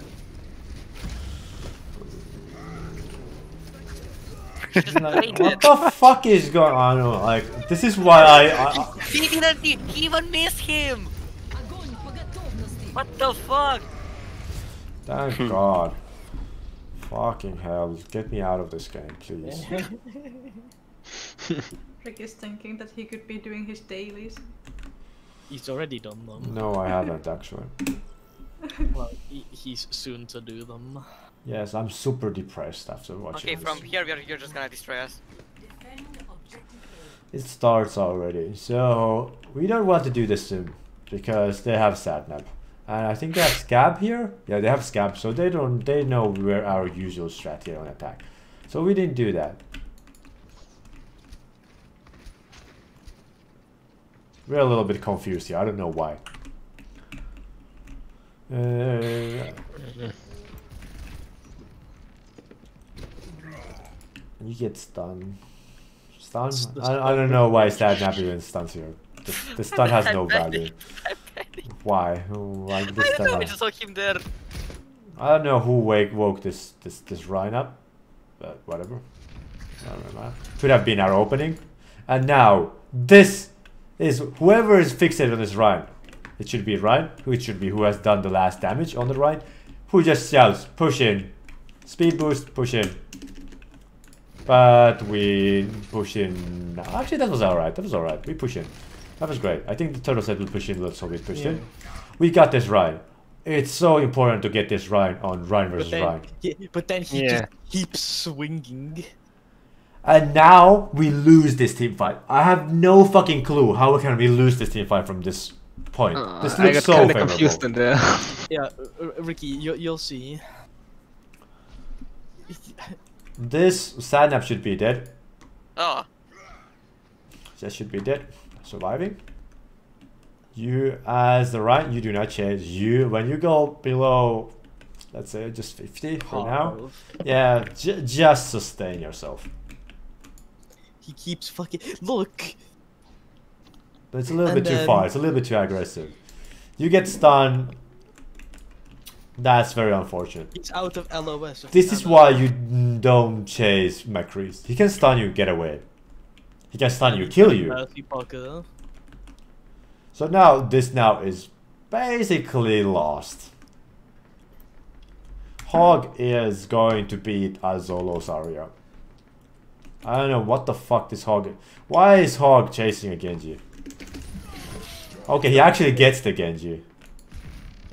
like, what the fuck is going on? Like, this is why I. I, I... He even miss him. What the fuck? Thank hmm. God. Fucking hell. Get me out of this game, please. Rick is thinking that he could be doing his dailies. He's already done them. No, I haven't actually. Well, he, he's soon to do them. Yes, I'm super depressed after watching Okay, this. from here we're, you're just gonna destroy us. It starts already, so we don't want to do this soon because they have Sadnap, and I think they have Scab here. Yeah, they have Scab, so they don't they know where our usual strat here on attack. So we didn't do that. We're a little bit confused here. I don't know why. Uh, you get stunned. Stun? I, I don't know why Sadnap even stuns here. The, the stun has no value. panicked. Why? Who- Like this I don't know. I just saw him there. I don't know who wake woke this this this Rein up, but whatever. I don't know. Could have been our opening, and now this is whoever is fixated on this Rein. It should be Rein, who it should be who has done the last damage on the Rein, who just shouts push in, speed boost, push in. But we push in. Actually, that was alright. That was alright. We push in. That was great. I think the turtle said we'll push in, so we pushed in. We got this Rein. It's so important to get this right on Rein versus But then, Rein. yeah, but then he Yeah. just keeps swinging. And now we lose this team fight. I have no fucking clue how we can we lose this team fight from this point. Uh, this I looks got so kinda favorable. confused in there. Yeah, Ricky, you, you'll see. This Sadnap should be dead. Oh, That should be dead. Surviving. You as the right, you do not change. You when you go below, let's say just 50 for now. Yeah, j- just sustain yourself. He keeps fucking. Look! But it's a little And bit too far. It's a little bit too aggressive. You get stunned. That's very unfortunate. It's out of LOS. This is why you don't chase McCrees. He can stun you, get away. He can stun you, kill you. So now this now is basically lost. Hog is going to beat Azolo Zarya. I don't know what the fuck this Hog. Why is Hog chasing a Genji? Okay, he actually gets the Genji.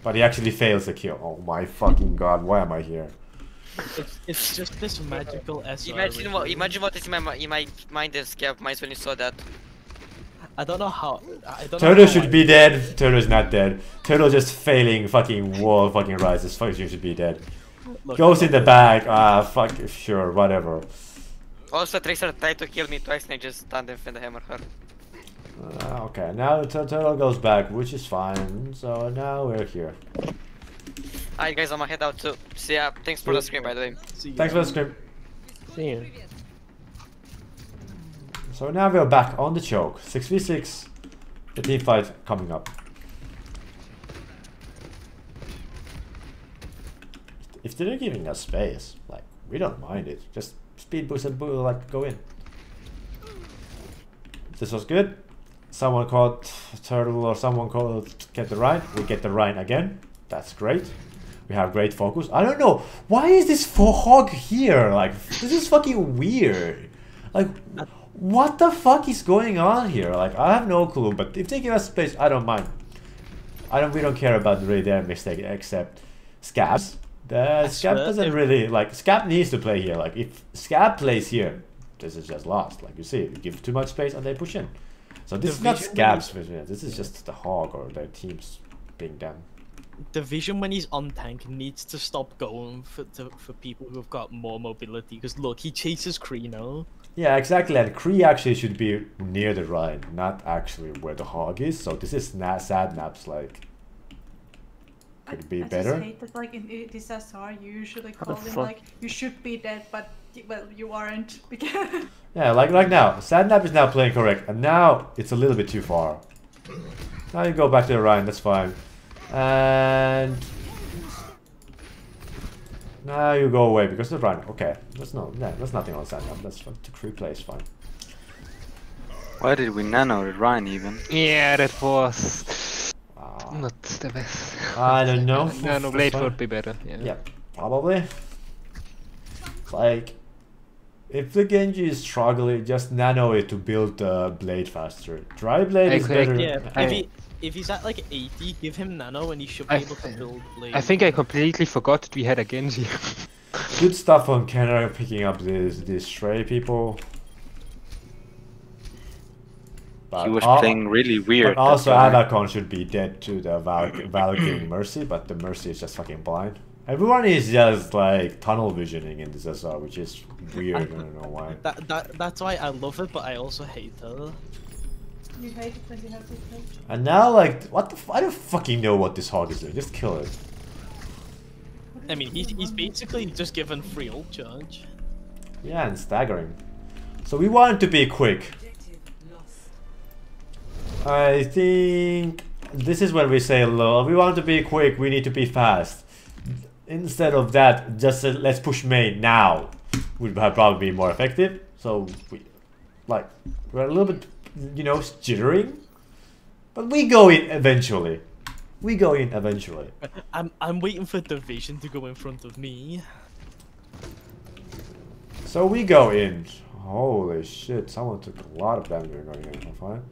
But he actually fails the kill. Oh my fucking god, why am I here? It's, it's just this magical SR. imagine what Ricky. imagine what is in my mi- in my mind and scare minds when you saw that. I don't know how. I don't know Turtle how should I- be dead. Turtle's not dead. Turtle just failing fucking wall fucking rises. Fuck you should be dead. Look, Goes in the back. Ah, fuck. Sure, whatever. Also, Tracer tried to kill me twice and I just stunned him and hammer her. Uh, okay, now Tur- Turtle goes back, which is fine. So now we're here. Alright guys, I'm gonna head out too. See ya. Thanks for the scream by the way. Thanks for the scream. See ya. So now we're back on the choke. 6v6. The team fight coming up. If they're giving us space, like, we don't mind it. Just speed boost and boo, like, go in. This was good. Someone caught turtle or someone caught get the Rein. We get the Rein again. That's great. We have great focus. I don't know why is this for hog here? Like this is fucking weird. Like what the fuck is going on here? Like I have no clue. But if they give us space, I don't mind. I don't. We don't care about really their mistake except Scabs. The Scab doesn't really like. Scab needs to play here. Like if Scab plays here, this is just lost. Like you see, you give too much space and they push in. So this The is not Scab's vision. This is just the hog or their teams being them. The vision when he's on tank needs to stop going for to, for people who have got more mobility. Because look, he chases Krino. Yeah, exactly. And Kree actually should be near the Rein, not actually where the hog is. So this is na- sad naps like. Could it be I better? just hate that, like in this SR, you usually call him like you should be dead, but well, you aren't because Yeah, like like now, Sadnap is now playing correct, and now it's a little bit too far. Now you go back to the Rein, that's fine. And now you go away because of the Rein. Okay, that's no, no, that's nothing on Sadnap. That's fine. The free play is fine. Why did we nano the Rein even? Yeah, that was Ah, not the best. I don't know. No, no, Blade fine. would be better. Yeah. Yeah, probably. Like, if the Genji is struggling, just nano it to build the blade faster. Dry blade is Exactly. better. Yeah, I- if he's at like 80, give him nano and he should be I- able to build. Like, I think I completely forgot that we had a Genji. Good stuff on Kenner picking up these these stray people. But He was al- playing really weird. But also, that's why. Avacon should be dead to the Val- Valkyrie Mercy, but the Mercy is just fucking blind. Everyone is just like tunnel visioning in this SR, which is weird. I don't know why. that that that's why I love it, but I also hate her. You hate it when you have to play. And now, like, what the? F- I don't fucking know what this hog is doing. Just kill it. I mean, he's he's basically just given free ult charge. Yeah, and staggering. So we want to be quick. I think this is when we say low. We want to be quick. We need to be fast. Instead of that, just uh, let's push main now. Would have probably be more effective. So we, like, we're a little bit, you know, jittering, but we go in eventually. We go in eventually. I'm I'm waiting for division to go in front of me. So we go in. Holy shit, someone took a lot of damage going in. Fine.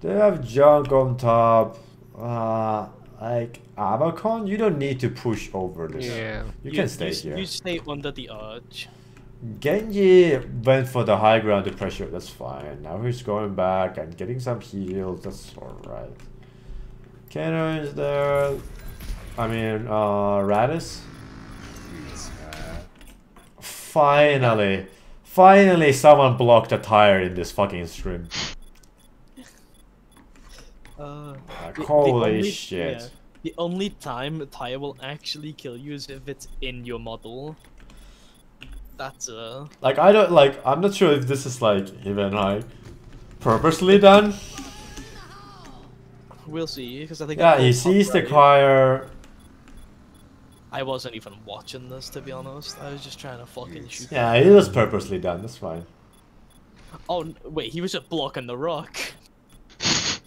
They have junk on top. Uh, like Avacon, you don't need to push over this. Yeah. You, can stay you, here. You stay under the arch. Genji went for the high ground to pressure. That's fine. Now he's going back and getting some heals. That's alright. Kenner is there. I mean, uh, Radis. Finally, finally, someone blocked a tire in this fucking stream. Uh, Like, the- the holy only- shit. yeah, the only time a tire will actually kill you is if it's in your model. That's uh. Like I don't like. I'm not sure if this is like even like purposely done. We'll see, because I think. Yeah, he sees the right. car. I wasn't even watching this, to be honest. I was just trying to fucking shoot. Yeah, it was purposely done. That's fine. Oh wait, he was just blocking the rock.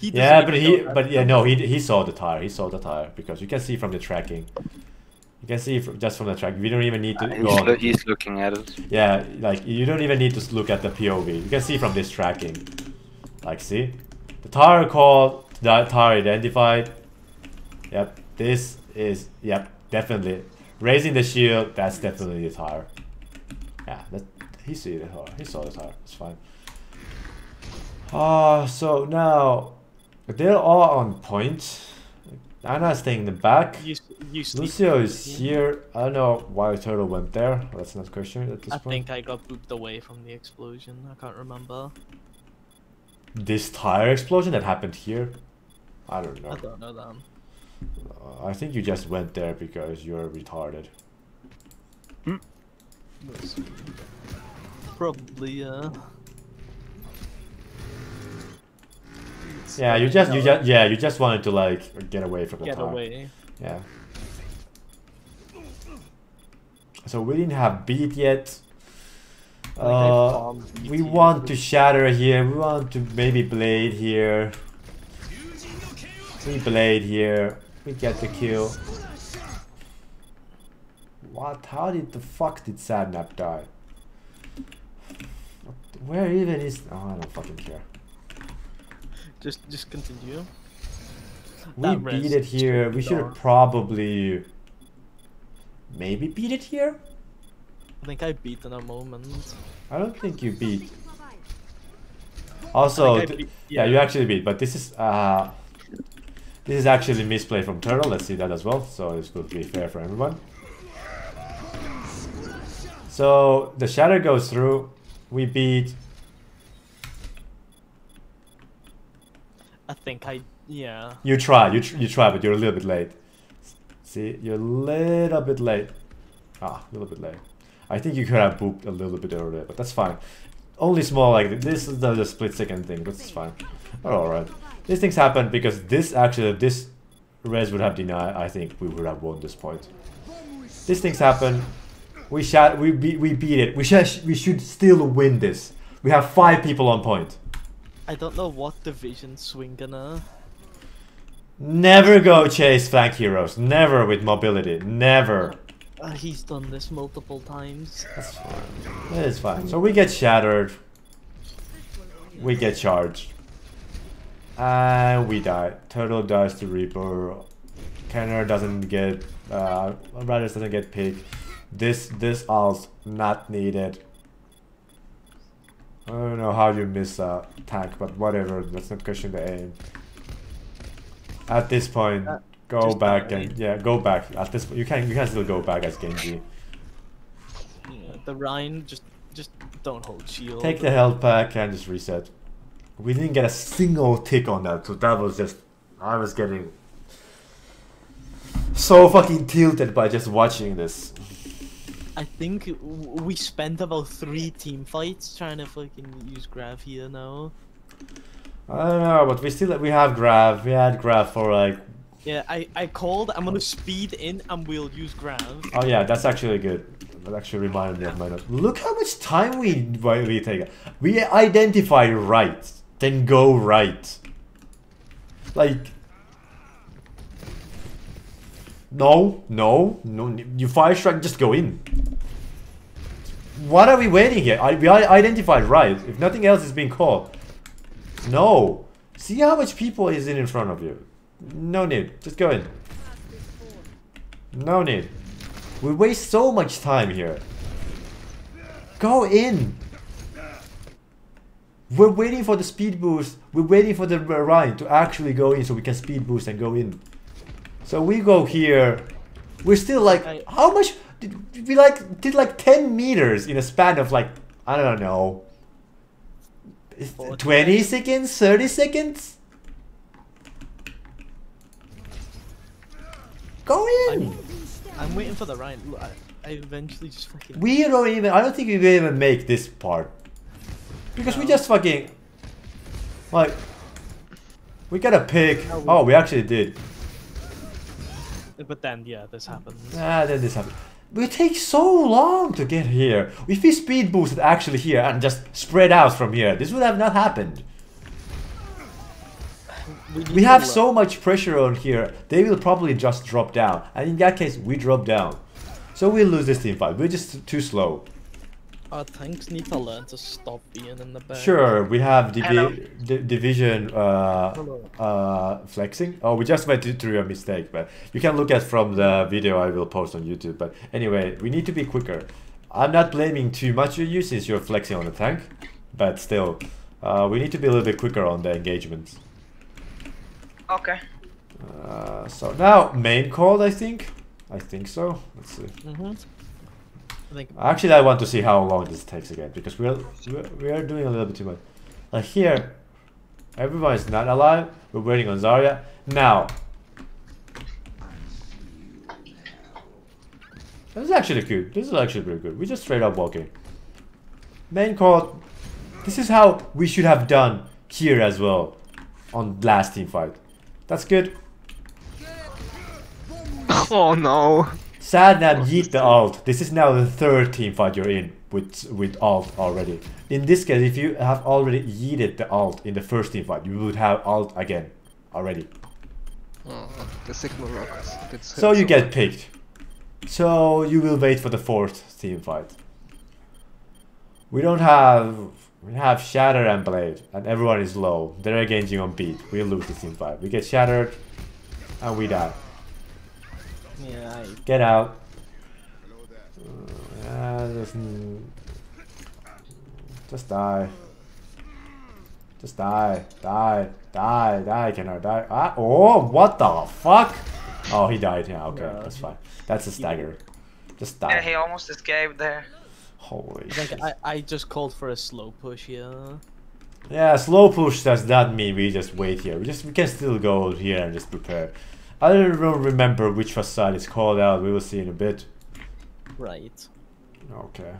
He Yeah, but he, but yeah, no, he he saw the tire. He saw the tire because you can see from the tracking. You can see from, just from the track. We don't even need to Uh, go. he's, on- he's looking at it. Yeah, like you don't even need to look at the POV. You can see from this tracking. Like, see, the tire called, the tire identified. Yep, this is yep, definitely raising the shield. That's definitely the tire. Yeah, that he see the tire. He saw the tire. It's fine. Ah, so now they're all on point. Ana's staying in the back. You, s- you sleep Lucio is here. I don't know why Turtle went there. That's not a question at this I point. I think I got booped away from the explosion. I can't remember. This tire explosion that happened here? I don't know. I don't know that. Uh, I think you just went there because you're retarded. We'll. Probably, uh. Yeah, you just you just yeah you just wanted to like get away from the Get tire. away. Yeah. So we didn't have beat yet. Uh, we want to shatter here. We want to maybe blade here. We blade here. We get the kill. What? How did the fuck did Sadnap die? Where even is? Oh, I don't fucking care. Just just continue. We beat it here. We should have probably maybe beat it here. I think I beat in a moment. I don't think you beat. Also, I think I th- beat- yeah, you actually beat, but this is uh, this is actually misplay from Turtle. Let's see that as well. So it's going to be fair for everyone. So the shatter goes through. We beat. I think I yeah. You try. You tr- you try, but you're a little bit late. See, you're a little bit late. Ah, a little bit late. I think you could have booped a little bit earlier, but that's fine. Only small like this is the, split second thing, but it's fine. But alright. These things happen because this actually this res would have denied. I think we would have won this point. These things happen. We shot. We beat. We beat it. We should. We should still win this. We have five people on point. I don't know what division swing gonna. Never go chase flank heroes. Never with mobility. Never. Uh, he's done this multiple times. That's fine. It's fine. So we get shattered. We get charged. And we die. Turtle dies to Reaper. Kenner doesn't get uh Radis doesn't get picked. This this ult not needed. I don't know how you miss a tank, but whatever, let's not question the aim. At this point, Uh, go back die. and yeah, go back. At this point, you can you can still go back as Genji. Yeah, the Rein just just don't hold shield. Take the health pack and just reset. We didn't get a single tick on that, so that was just I was getting so fucking tilted by just watching this. I think we spent about three team fights trying to fucking use Grav here now. I don't know, but we still we have Grav. We had Grav for like Yeah, I, I called, I'm gonna speed in and we'll use Grav. oh yeah, that's actually good. That actually reminded me of my note. Look how much time we we take. We identify right, then go right. Like no, no, no. You fire strike, just go in. What are we waiting here? I, we i- identified right. If nothing else is being called. No. See how much people is in in front of you. No need. Just go in. No need. We waste so much time here. Go in. We're waiting for the speed boost. We're waiting for the Rein to actually go in so we can speed boost and go in. So we go here. We're still like, how much? Did we like did like 10 meters in a span of like, I don't know. Is- Forty 20 seconds? 30 seconds? Go in! I'm, I'm waiting for the. Look, I, I eventually just fucking. We don't even. I don't think we will even make this part because we just fucking like we got a pick. No, we- Oh, we actually did. But then, yeah, this happens. Ah, then this happened. We take so long to get here. If we speed boosted actually here and just spread out from here, this would have not happened. need We have so much pressure on here. They will probably just drop down, and in that case, we drop down. So we lose this team fight. We're just too slow. Our tanks need to learn to stop being in the back. Sure, we have Hello. divi di division uh, uh, flexing. Oh, we just went through a mistake, but you can look at from the video I will post on YouTube. But anyway, we need to be quicker. I'm not blaming too much of you since you're flexing on the tank, but still, uh, we need to be a little bit quicker on the engagements. Okay. Uh, so now main call, I think. I think so. Let's see. Mm-hmm. I think Actually, I want to see how long this takes again because we're we're, we are doing a little bit too much. Like here, everyone is not alive. We're waiting on Zarya now. This is actually good. This is actually pretty good. We just straight up walking. Main call. This is how we should have done here as well on last team fight. That's good. Oh no. Sadnap yeet the ult. This is now the third team fight you're in with with ult already. In this case, if you have already yeeted the ult in the first team fight, you would have ult again already. Oh, the Sigma. That's So you get picked. So you will wait for the fourth team fight. We don't have we have Shatter and Blade, and everyone is low. They're engaging on beat. We lose the team fight. We get shattered, and we die. Yeah, I, Get out. Uh, just, just die. Just die. Die. Die. Die. Can I die? Ah, oh, what the fuck? Oh, he died. Yeah, okay, Yeah. that's fine. That's a stagger. Just die. Yeah, he almost escaped there. Holy I shit. think I, I just called for a slow push here. Yeah, slow push does not mean we just wait here. We just we can still go here and just prepare. I don't remember which facade is called out. We will see in a bit. Right. Okay.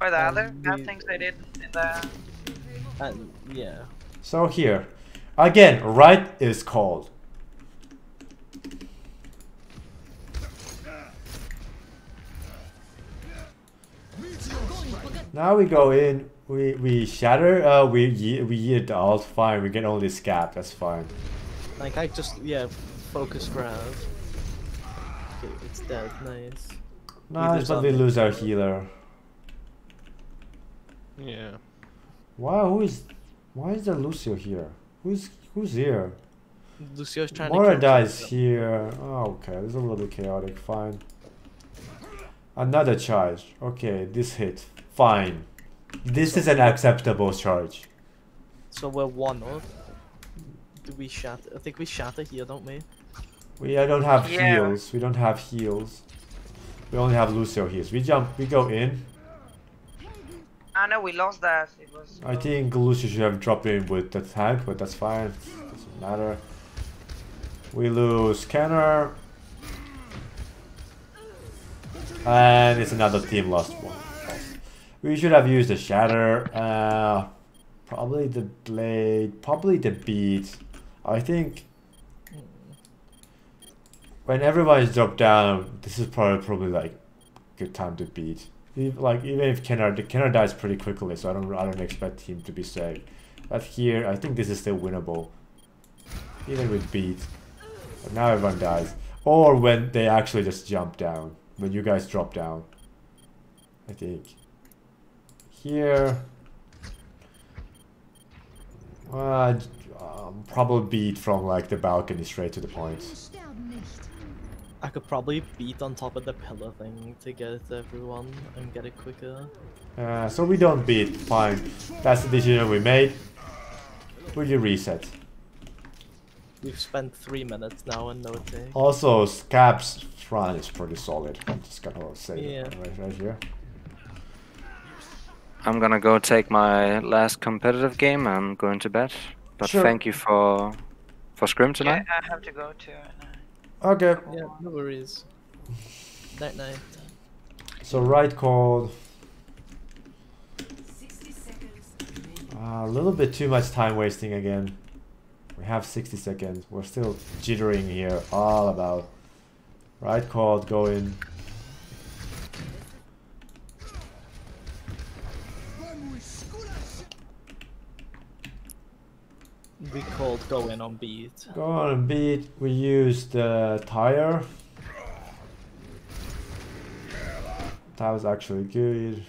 Or the other bad we- things they did in the. And yeah. So here, again, right is called. Now we go in, we we shatter, uh, we ye we eat the ult, fine, we get all only scap, that's fine. Like I just yeah, focus grab. Okay, it's dead, nice. Nice, lose but we lose our healer. Yeah. Wow, who is, why is there Lucio here? Who's who's here? Lucio's trying to Moira kill dies Jacob. here. Oh, okay, this is a little bit chaotic. Fine. Another charge. Okay, this hit. Fine. This is an acceptable charge. So we're one up. Do we shatter? I think we shatter here, don't we? We I don't have Yeah. heals. We don't have heals. We only have Lucio heals. We jump. We go in. I know we lost that. It was. I think Lucio should have dropped in with the tank, but that's fine. Doesn't matter. We lose Scanner. And it's another team lost one. We should have used the Shatter. Uh, probably the Blade. Probably the Beat. I think when everybody's dropped down, this is probably probably like good time to beat. Like even if Kenner Kenner dies pretty quickly, so I don't I don't expect him to be saved. But here, I think this is still winnable, even with beat. But now everyone dies, or when they actually just jump down. When you guys drop down, I think. Here, uh, um, probably beat from like the balcony straight to the point. I could probably beat on top of the pillar thing to get it to everyone and get it quicker. Uh, so we don't beat, fine. That's the decision we made. Will you reset? We've spent three minutes now and no take. Also, Scab's run is pretty solid. I'm just gonna say Yeah. that right, right here. I'm gonna go take my last competitive game. I'm going to bed. But Sure. thank you for for scrim Yeah, tonight. I have to go to. Okay. Yeah, no worries. Night night. So right called. Uh, a little bit too much time wasting again. We have 60 seconds. We're still jittering here. All about. Right called. Go in. We called go in on beat. Go on and beat. We used the tire. That was actually good.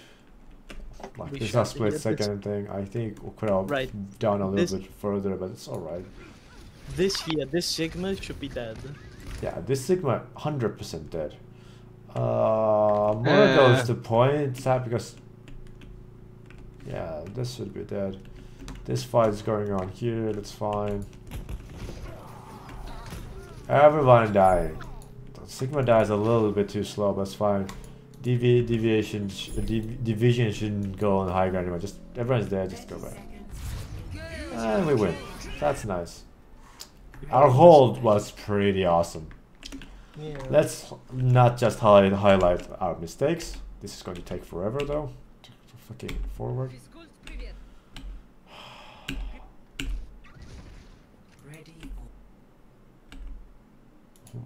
Like We this a split second thing. I think we could have Right. done a little This- bit further, but it's alright. This here, this Sigma should be dead. Yeah, this Sigma 100% dead. Uh, Moira goes Uh. to point. Sad because. Yeah, this should be dead. This fight is going on here. That's fine. Everyone dying. Sigma dies a little bit too slow, but it's fine. Devi deviation, dev- division shouldn't go on high ground anymore. Just everyone's there. Just go back, and we win. That's nice. Our hold was pretty awesome. Yeah. Let's not just highlight highlight our mistakes. This is going to take forever though. To, to fucking forward.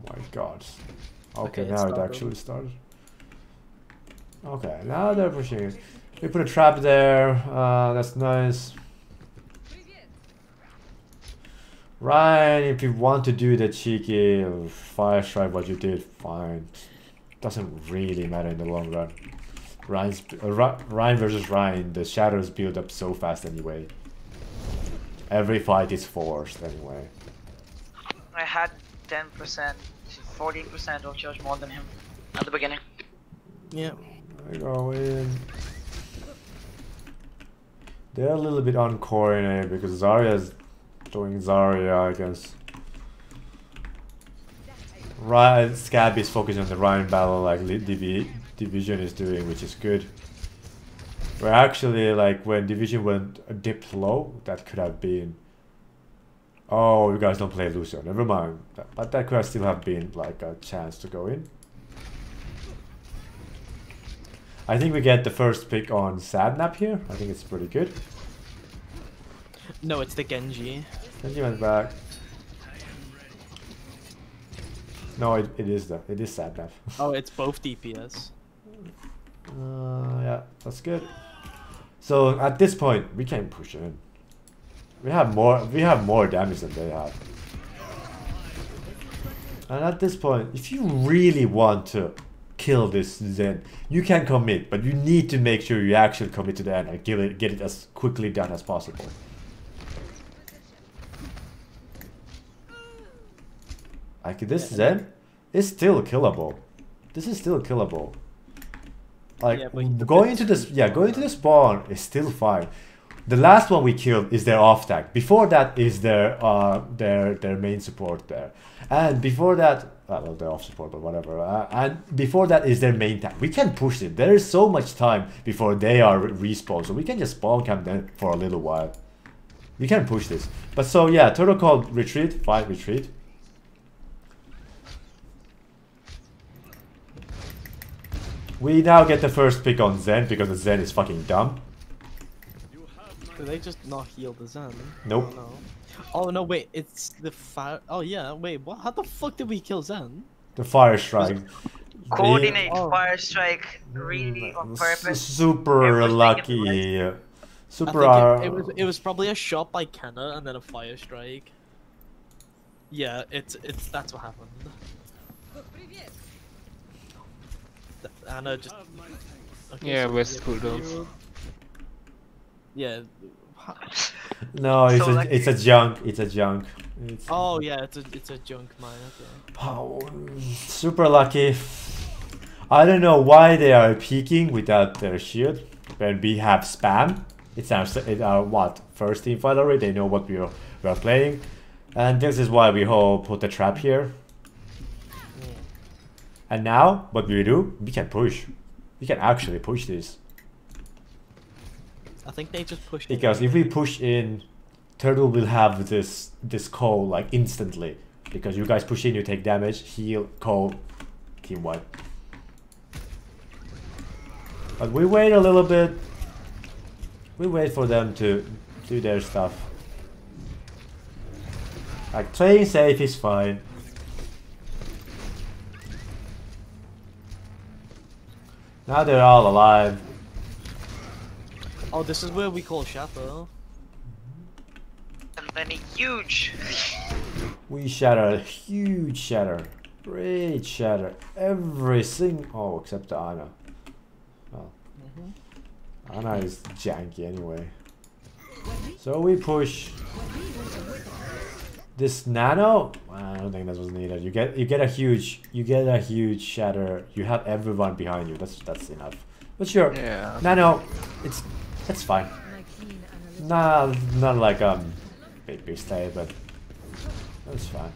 My god. Okay, Okay, now it started. actually started. Okay, now they're pushing it. We put a trap there. Uh, that's nice. Rein, if you want to do the cheeky fire strike, what you did, fine. Doesn't really matter in the long run. Rein's uh, Rein versus Rein, the shadows build up so fast anyway. Every fight is forced anyway. I had 10%, 14% will charge more than him at the beginning. Yeah. I go in. They're a little bit uncoordinated because Zarya's doing Zarya, I guess. Rein Scab is focusing on the Rein battle like Li- Divi- Division is doing, which is good. Where actually, like when Division went a dip low, that could have been. Oh, you guys don't play Lucio. Never mind. But that could still have been like a chance to go in. I think we get the first pick on Sadnap here. I think it's pretty good. No, it's the Genji. Genji went back. No, it, it is though. It is Sadnap. Oh, it's both DPS. Uh, yeah, that's good. So at this point, we can push in. We have more. We have more damage than they have. And at this point, if you really want to kill this Zen, you can commit, but you need to make sure you actually commit to the end and get it, get it as quickly done as possible. Like this Zen is still killable. This is still killable. Like Yeah, going into this, yeah, going to the spawn is still fine. The last one we killed is their off tag. Before that is their uh their their main support there, and before that, well, their off support or whatever. Uh, and before that is their main tag. We can push it. There is so much time before they are re- respawn, so we can just spawn camp them for a little while. We can push this. But so yeah, turtle called retreat. Fine, retreat. We now get the first pick on Zen because the Zen is fucking dumb. Did they just not heal the Zen? Nope. Oh no. Oh no, wait, it's the fire. Oh yeah, wait, what? How the fuck did we kill Zen? The fire strike. Coordinate Oh. fire strike really on purpose. super lucky. I Super. think uh, it, it was it was probably a shot by Kenna and then a fire strike. Yeah, it's it's that's what happened. Anna just. Okay, Yeah, so West we have cooldown. zero- Yeah. no, it's So a lucky. it's a junk. It's a junk. It's Oh yeah, it's a it's a junk mine. Okay. Oh, super lucky. I don't know why they are peeking without their shield. When we have spam, it's our s- it's our what first team fight already. They know what we are we are playing, and this is why we all put the trap here. And now, what we do, we can push. We can actually push this. I think they just pushed. Because if we push in, Turtle will have this this call like instantly. Because you guys push in, you take damage, heal, call, team wipe. But we wait a little bit. We wait for them to do their stuff. Like playing safe is fine. Now they're all alive. Oh, this is where we call Shatter. And then a huge. We shatter a huge shatter. Great shatter. Everything. Oh, except the Ana. Well, mm-hmm. Ana is janky anyway. So we push. This nano. I don't think that was needed. You get you get a huge you get a huge shatter. You have everyone behind you. That's that's enough. But sure, Yeah. nano. It's that's fine. Nah, not like um big big stay, but it's fine.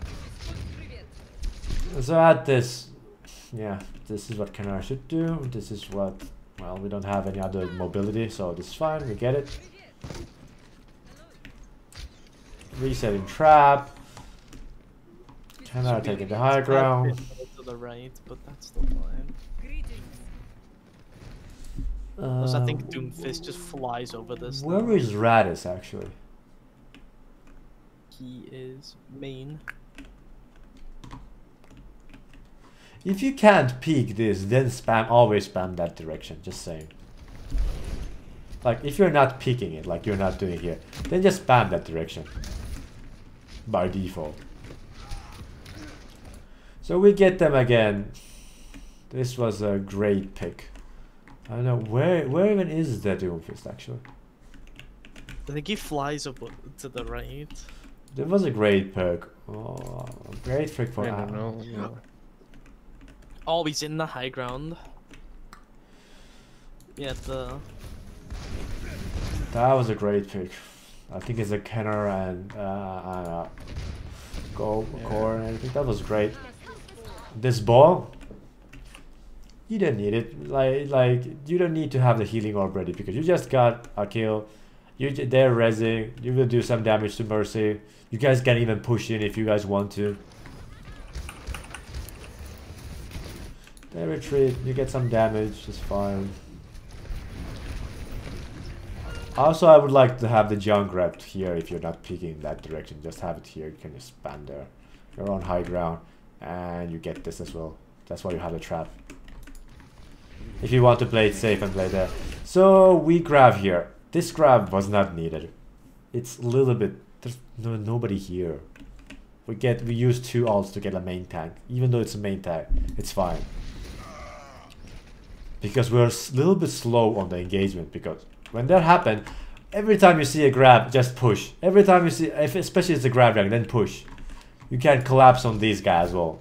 So add this. Yeah, this is what Canara should do. This is what. Well, we don't have any other mobility, so this is fine. We get it. Resetting trap. Canara taking the high ground. To the right, but that's still fine. Plus, I think Um, Doomfist just flies over this. Where is Radis actually? He is main. If you can't peek this, then spam always spam that direction. Just saying. Like if you're not peeking it, like you're not doing here, then just spam that direction. By default. So we get them again. This was a great pick. I don't know where where even is the Doomfist actually. I think he flies up to the right. That was a great pick. Oh, great pick for I Al. don't know. Oh, he's in the high ground. Yeah, the That was a great pick. I think it's a Kenner and uh, and uh, Go Core and everything. That was great. This ball, you don't need it. Like like you don't need to have the healing orb ready because you just got a kill. You they're resing. You will do some damage to Mercy. You guys can even push in if you guys want to. They retreat. You get some damage. It's fine. Also, I would like to have the junk wrapped here if you're not picking that direction. Just have it here. You can just span there. You're on high ground. And you get this as well. That's why you have the trap. If you want to play it safe and play there. So, we grab here. This grab was not needed. It's a little bit... There's no, nobody here. We get we use two ults to get a main tank. Even though it's a main tank, it's fine. Because we're a little bit slow on the engagement because when that happens, every time you see a grab, just push. Every time you see, if, especially if it's a grab rank, then push. You can collapse on these guys as well.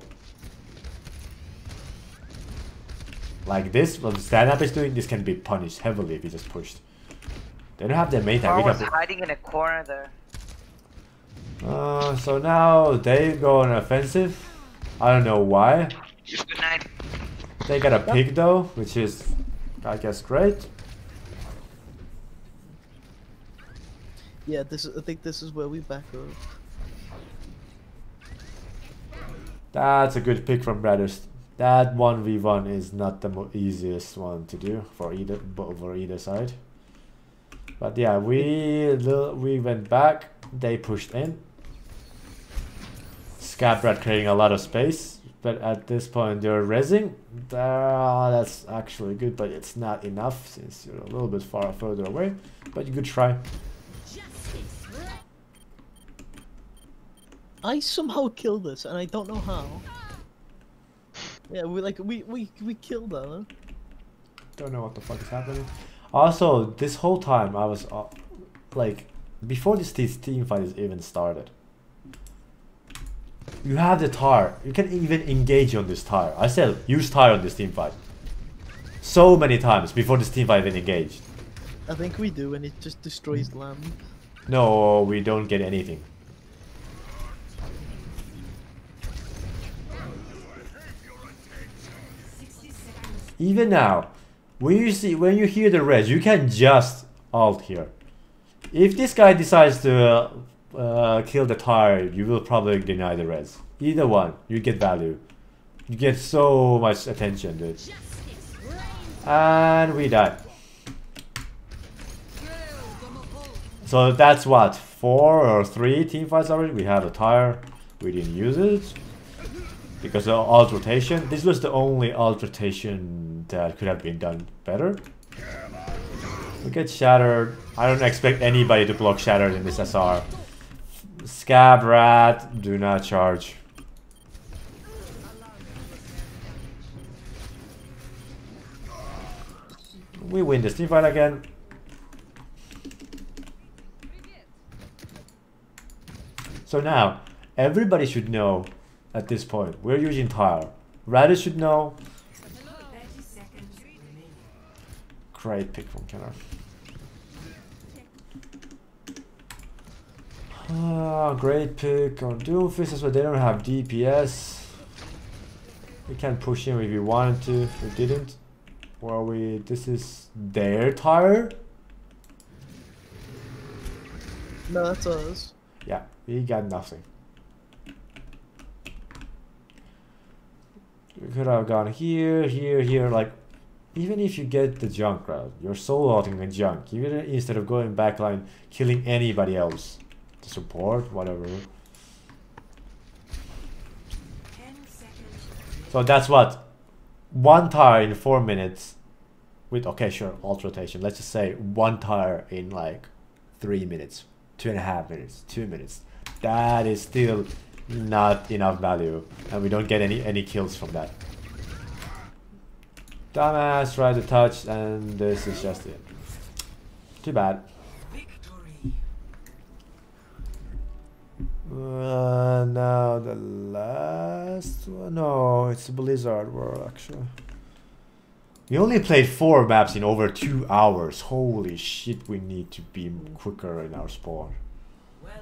Like this, what stand up is doing, this can be punished heavily if you just pushed. They don't have their main tank. We was can hiding in a corner there. uh, so now they go on offensive. I don't know why. Good night. They got a pick though, which is, I guess, great. yeah. This is, I think this is where we back up. That's a good pick from Brothers. That 1v1 is not the mo easiest one to do for either for either side. But yeah, we li- we went back, they pushed in. Scabrat creating a lot of space, but at this point they're resing. Uh, that's actually good, but it's not enough since you're a little bit far further away. But you could try. I somehow killed this, and I don't know how. Yeah, we like we we we killed them. Don't know what the fuck is happening. Also, this whole time I was uh, like, before this team fight is even started, you have the tire. You can even engage on this tire. I said use tire on this team fight. So many times before this team fight even engaged. I think we do, and it just destroys land. No, we don't get anything. Even now, when you see when you hear the res, you can just ult here. If this guy decides to uh, uh, kill the tire, you will probably deny the res. Either one, you get value. You get so much attention, dude. And we die. So that's what four or three team fights already. We have a tire. We didn't use it because of ult rotation. This was the only ult rotation Uh, that could have been done better. We get shattered. I don't expect anybody to block shattered in this SR. Scab rat, do not charge. We win this team fight again. So now, everybody should know at this point, we're using tire. Radish should know. Great pick from Kenner. Ah, great pick on Doomfist, but they don't have DPS. We can push him if we wanted to. We didn't. Well, we. This is their tire. No, that's us. Yeah, we got nothing. We could have gone here, here, here, like, even if you get the junk route, you're solo-outing the junk, even instead of going backline, killing anybody else. The support, whatever. So that's what one tire in four minutes. With okay, sure, ult rotation. Let's just say one tire in like three minutes, two and a half minutes, two minutes. That is still not enough value, and we don't get any any kills from that. Dumbass tried to touch, and this is just it. Too bad. Uh, now the last one. No, it's Blizzard World actually. We only played four maps in over two hours. Holy shit, we need to be quicker in our spawn.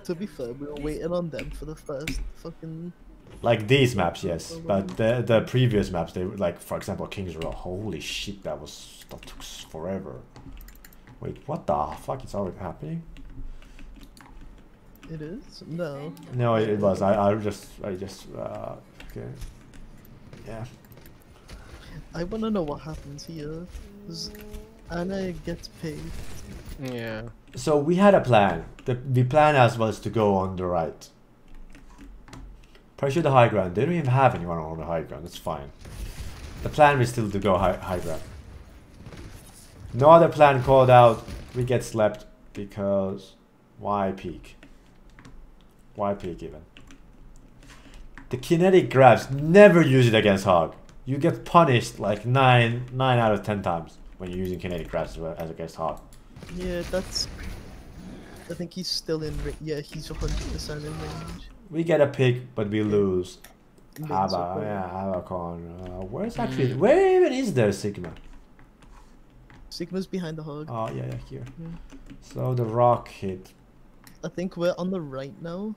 To be fair, we were waiting on them for the first fucking. Like these maps, yes, but the the previous maps, they like, for example, Kings Row. Holy shit, that was that took forever. Wait, what the fuck is already happening? It is? No. No, it, it was. I I just I just uh, okay. Yeah. I wanna know what happens here. 'cause Anna gets paid. Yeah. So we had a plan. The the plan as was to go on the right. Pressure the high ground. They don't even have anyone on the high ground. That's fine. The plan was still to go high, high ground. No other plan called out. We get slept because why peak? Why peak even? The kinetic grabs. Never use it against Hog. You get punished like nine nine out of ten times when you're using kinetic grabs as as against Hog. Yeah, that's. I think he's still in. Yeah, he's 100% in range. We get a pick, but we lose. Abba, yeah, Abacon. Uh, where's actually, where even is there Sigma? Sigma's behind the hog. Oh, yeah, yeah, here. Yeah. So the rock hit. I think we're on the right now.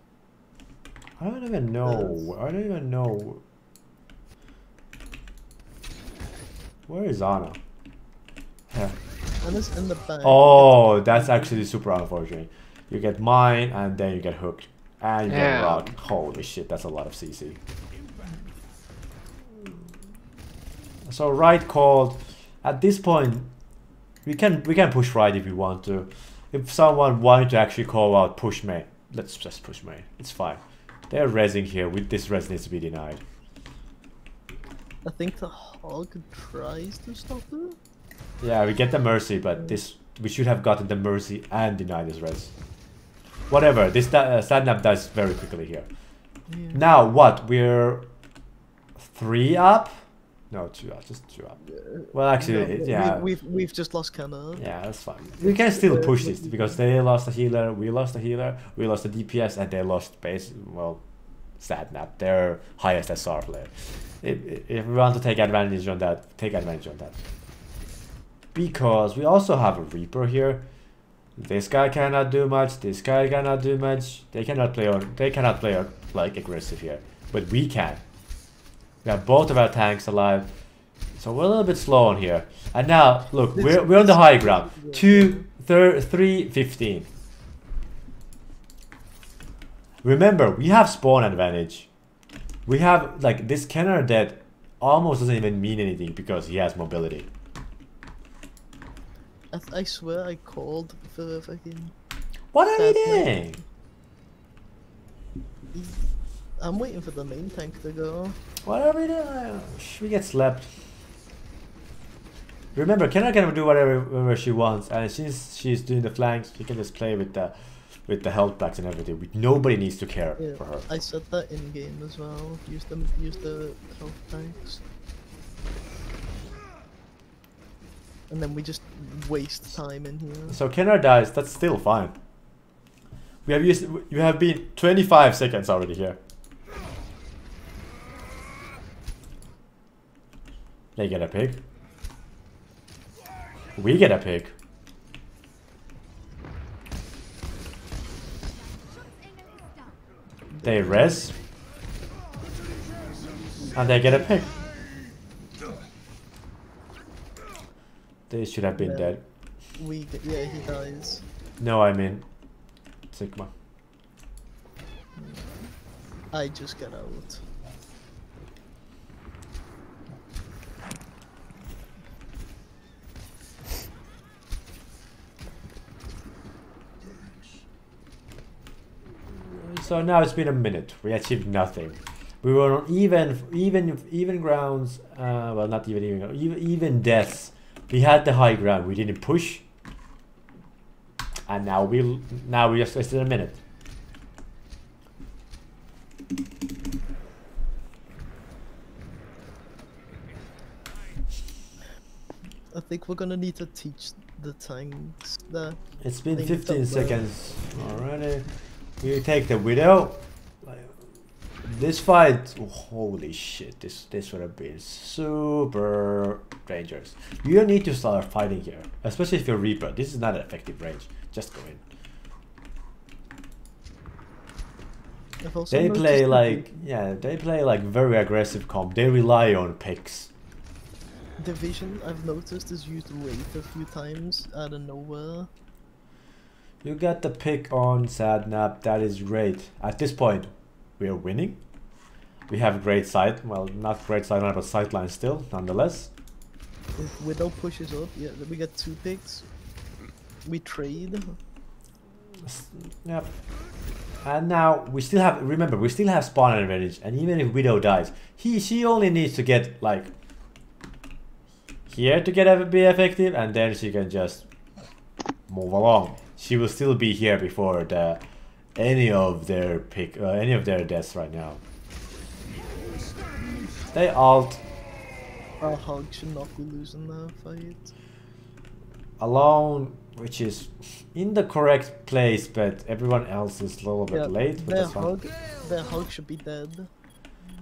I don't even know. I don't even know. Where is Anna? Yeah. Anna's in the back. Oh, that's actually super unfortunate. You get mine, and then you get hooked. And you get Yeah. rock. Holy shit, that's a lot of CC. So right called. At this point, we can we can push right if we want to. If someone wanted to actually call out push main, let's just push main. It's fine. They're resing here. With this res needs to be denied. I think the hog tries to stop it. Yeah, we get the mercy, but this we should have gotten the mercy and denied this res. Whatever. This uh, Sadnap dies very quickly here. Yeah. Now what? We're three up. No, two up. Just two up. Well, actually, No, it- we- yeah. We've we've just lost Kenna. Yeah, that's fine. We can still push this because they lost a healer, we lost a healer, we lost a DPS, and they lost base. Well, Sadnap, their highest SR player. If, if we want to take advantage on that, take advantage on that. Because we also have a Reaper here. This guy cannot do much. This guy cannot do much. They cannot play on. They cannot play on, like aggressive here, but we can. We have both of our tanks alive, so we're a little bit slow on here. And now, look, we're we're on the high ground. yeah. Two, thir- three, fifteen. Remember, we have spawn advantage. We have like this Kenner that almost doesn't even mean anything because he has mobility. I, th- I swear I called for the fucking. What are we doing? I'm waiting for the main tank to go. What are we doing? We get slapped. Remember, Kenner can do whatever, whatever she wants, and since she's doing the flanks, she can just play with the with the health packs and everything. Nobody needs to care Yeah, for her. I said that in game as well. Use them. Use the health tanks. And then we just waste time in here. So Kenner dies. That's still fine. We have used. You have been 25 seconds already here. They get a pig. We get a pig. They res. And they get a pig. They should have been Yeah. dead. We yeah, he dies. No, I mean Sigma. I just got out. So now it's been a minute. We achieved nothing. We were on even, even, even grounds. Uh, well, not even even, even, even deaths. We had the high ground. We didn't push, and now we now we just wasted a minute. I think we're gonna need to teach the tanks that. It's been 15 seconds already. We take the widow. This fight, oh, holy shit! This this would have been super dangerous. You don't need to start fighting here, especially if you're Reaper. This is not an effective range. Just go in. They play like yeah, they play like very aggressive comp. They rely on picks. the vision I've noticed is used Wraith a few times out of nowhere. You got the pick on Sadnap. That is great. At this point, we are winning. We have great sight. Well, not great sight but sight line still, nonetheless. If Widow pushes up, yeah, we get two picks. We trade. Yep. And now we still have. Remember, we still have spawn advantage. And even if Widow dies, he she only needs to get like here to get be effective, and then she can just move along. She will still be here before the any of their pick, uh, any of their deaths right now. They ult Our Hog should not be losing that fight. alone, which is in the correct place, but everyone else is a little bit Yeah, late. But their that's fine. Hog, their Hog should be dead.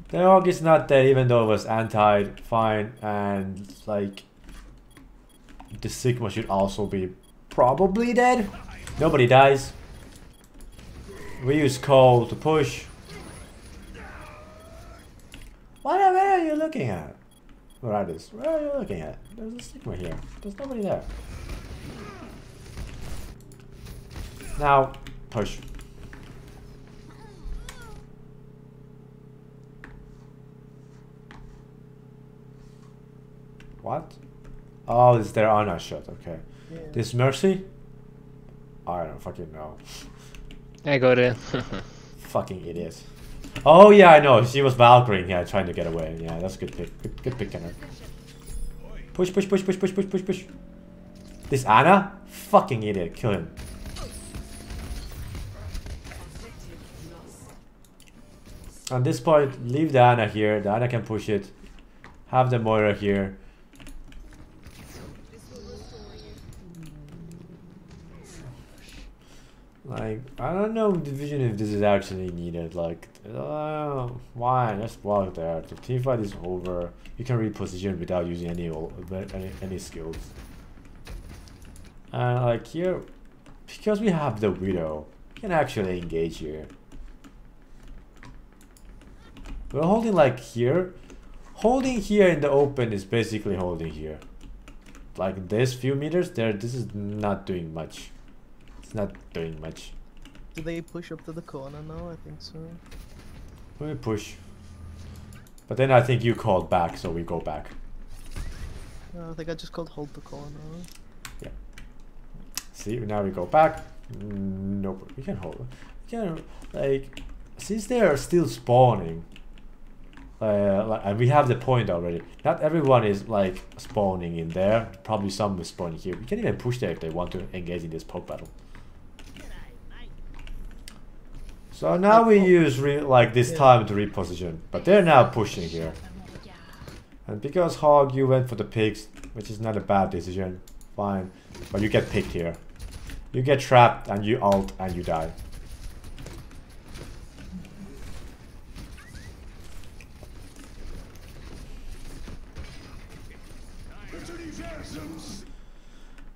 The hog is not dead, even though it was anti fine, and like the Sigma should also be probably dead. Nobody dies. We use coal to push. What? Where are you looking at? Where are this? Where are you looking at? There's a Sigma here. There's nobody there. Now, push. What? Oh, it's their Ana oh, shot, okay. Yeah. This Mercy? I don't fucking know. I got it. Fucking idiot. Oh yeah, I know. She was Valkyrie, yeah, trying to get away. Yeah, that's a good pick. Good, good pick, Kenner. Push, push, push, push, push, push, push, push. This Anna? Fucking idiot. Kill him. At this point, leave the Anna here. The Anna can push it. Have the Moira here. Like, I don't know division if this is actually needed. Like, uh, why? Just walk there. The team fight is over. You can reposition without using any any, any skills. And like here, because we have the widow, we can actually engage here. We're holding like here. Holding here in the open is basically holding here. Like this few meters there, this is not doing much. It's not doing much. Do they push up to the corner now? I think so. We push. But then I think you called back, so we go back. No, I think I just called hold the corner. Yeah. See, now we go back. Mm, Nope, we can hold. We can like since they are still spawning. Uh, like, and we have the point already. Not everyone is like spawning in there. Probably some is spawning here. We can even push there if they want to engage in this poke battle. So now we use re like this time to reposition, but they're now pushing here. And because Hog, you went for the pigs, which is not a bad decision. Fine, but you get picked here. You get trapped and you ult and you die.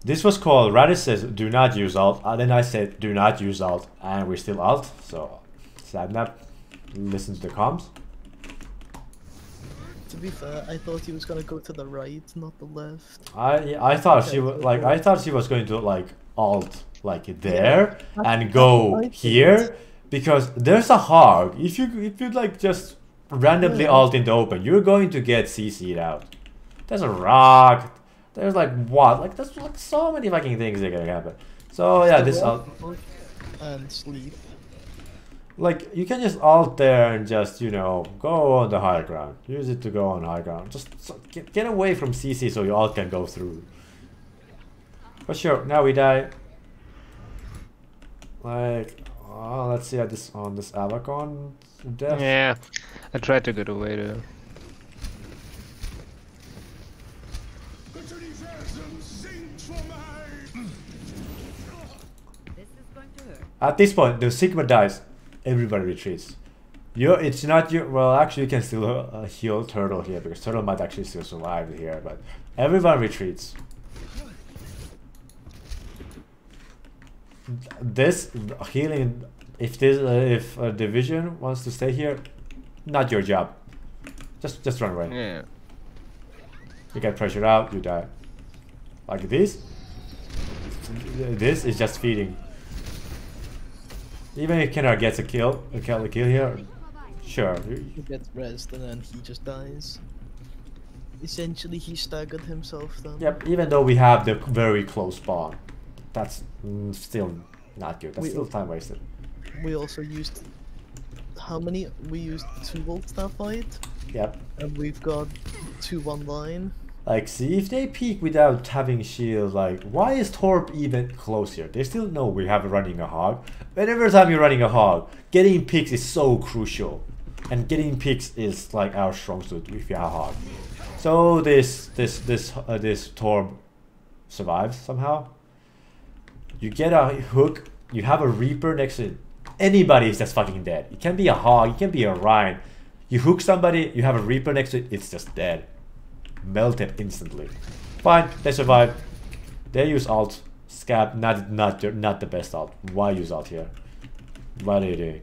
This was called Radis says do not use ult, and then I said do not use ult, and we're still ult. So Sadnap, listen to the comms. To be fair, I thought he was gonna go to the right, not the left. I I thought she was like I thought she was going to like ult like there and go here because there's a hog. If you if you like just randomly Yeah. ult in the open, you're going to get CC'd out. There's a rock. There's like what? Like there's like so many fucking things that can happen. So yeah, this uh, ult. and sleep. Like, you can just ult there and just, you know, go on the high ground. Use it to go on high ground. Just so, get, get away from CC so your ult can go through. For sure, now we die. Like, oh, let's see how this on this Avacon death. Yeah, I tried to get away there. At this point, the Sigma dies, everybody retreats. You, it's not you. Well, actually, you can still uh, heal Turtle here because Turtle might actually still survive here. But everyone retreats. This healing, if this, uh, if a division wants to stay here, not your job. Just, just run away. Yeah. You get pressured out, you die. Like this. This is just feeding. Even if Kenner gets a kill, a kill, a kill here, sure. He gets rest and then he just dies. Essentially, he staggered himself then. Yep. Even though we have the very close spawn, that's mm, still not good. That's We- still time wasted. We also used. How many? We used two volts that fight, Yep. and we've got two online. Like, see if they peek without having shield. Like, why is Torb even close here? They still know we have running a hog. Whenever time you're running a hog, getting picks is so crucial, and getting picks is like our strong suit if you have hog. So this this this uh, this Torb survives somehow. You get a hook. You have a Reaper next to. Anybody is just fucking dead. It can be a hog. It can be a Rein. You hook somebody. You have a Reaper next to it. It's just dead melted instantly. Fine, they survive. They use ult. Scab, not not not the best ult. Why use ult here? What are you doing?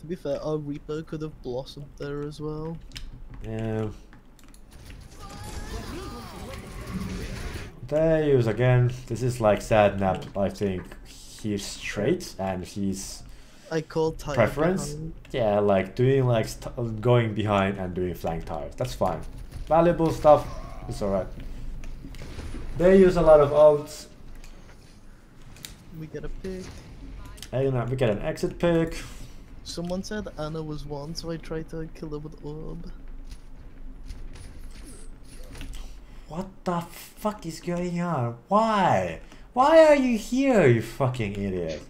To be fair, our Reaper could have blossomed there as well. Yeah. They use again. This is like sad nap. I think he's straight and he's I Tyre preference. behind. Yeah, like doing like st- going behind and doing flank tires. That's fine. Valuable stuff. It's alright. They use a lot of ults. We get a pick. And we get an exit pick. Someone said Anna was one, so I tried to kill her with orb. What the fuck is going on? Why? Why are you here, you fucking idiot?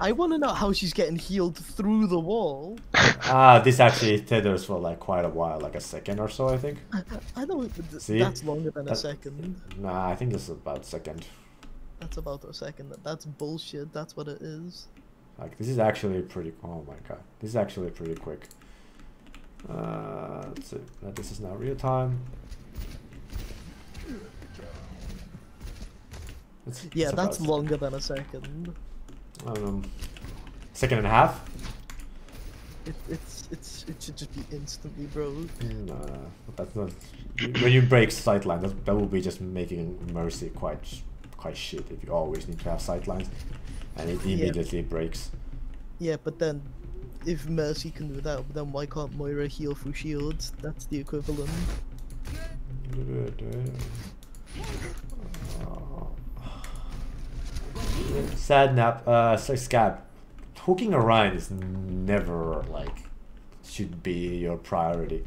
I want to know how she's getting healed through the wall. Ah, this actually tethers for like quite a while, like a second or so, I think. I, don't. th- See? That's longer than a second. Nah, I think it's about second. That's about a second. That's bullshit. That's what it is. Like this is actually pretty. Oh my god, this is actually pretty quick. Uh, let's see. Uh, this is now real time. It's, Yeah, it's that's about- longer than a second. Um, second and a half. It, it's it's it should just be instantly, bro. Nah, that's not. when you break sightline, that that will be just making Mercy quite quite shit. If you always need to have sightlines, and it Yeah. immediately breaks. Yeah, but then if Mercy can do that, then why can't Moira heal through shields? That's the equivalent. Sad nap. Uh, so scab. Hooking a Rein is never like should be your priority.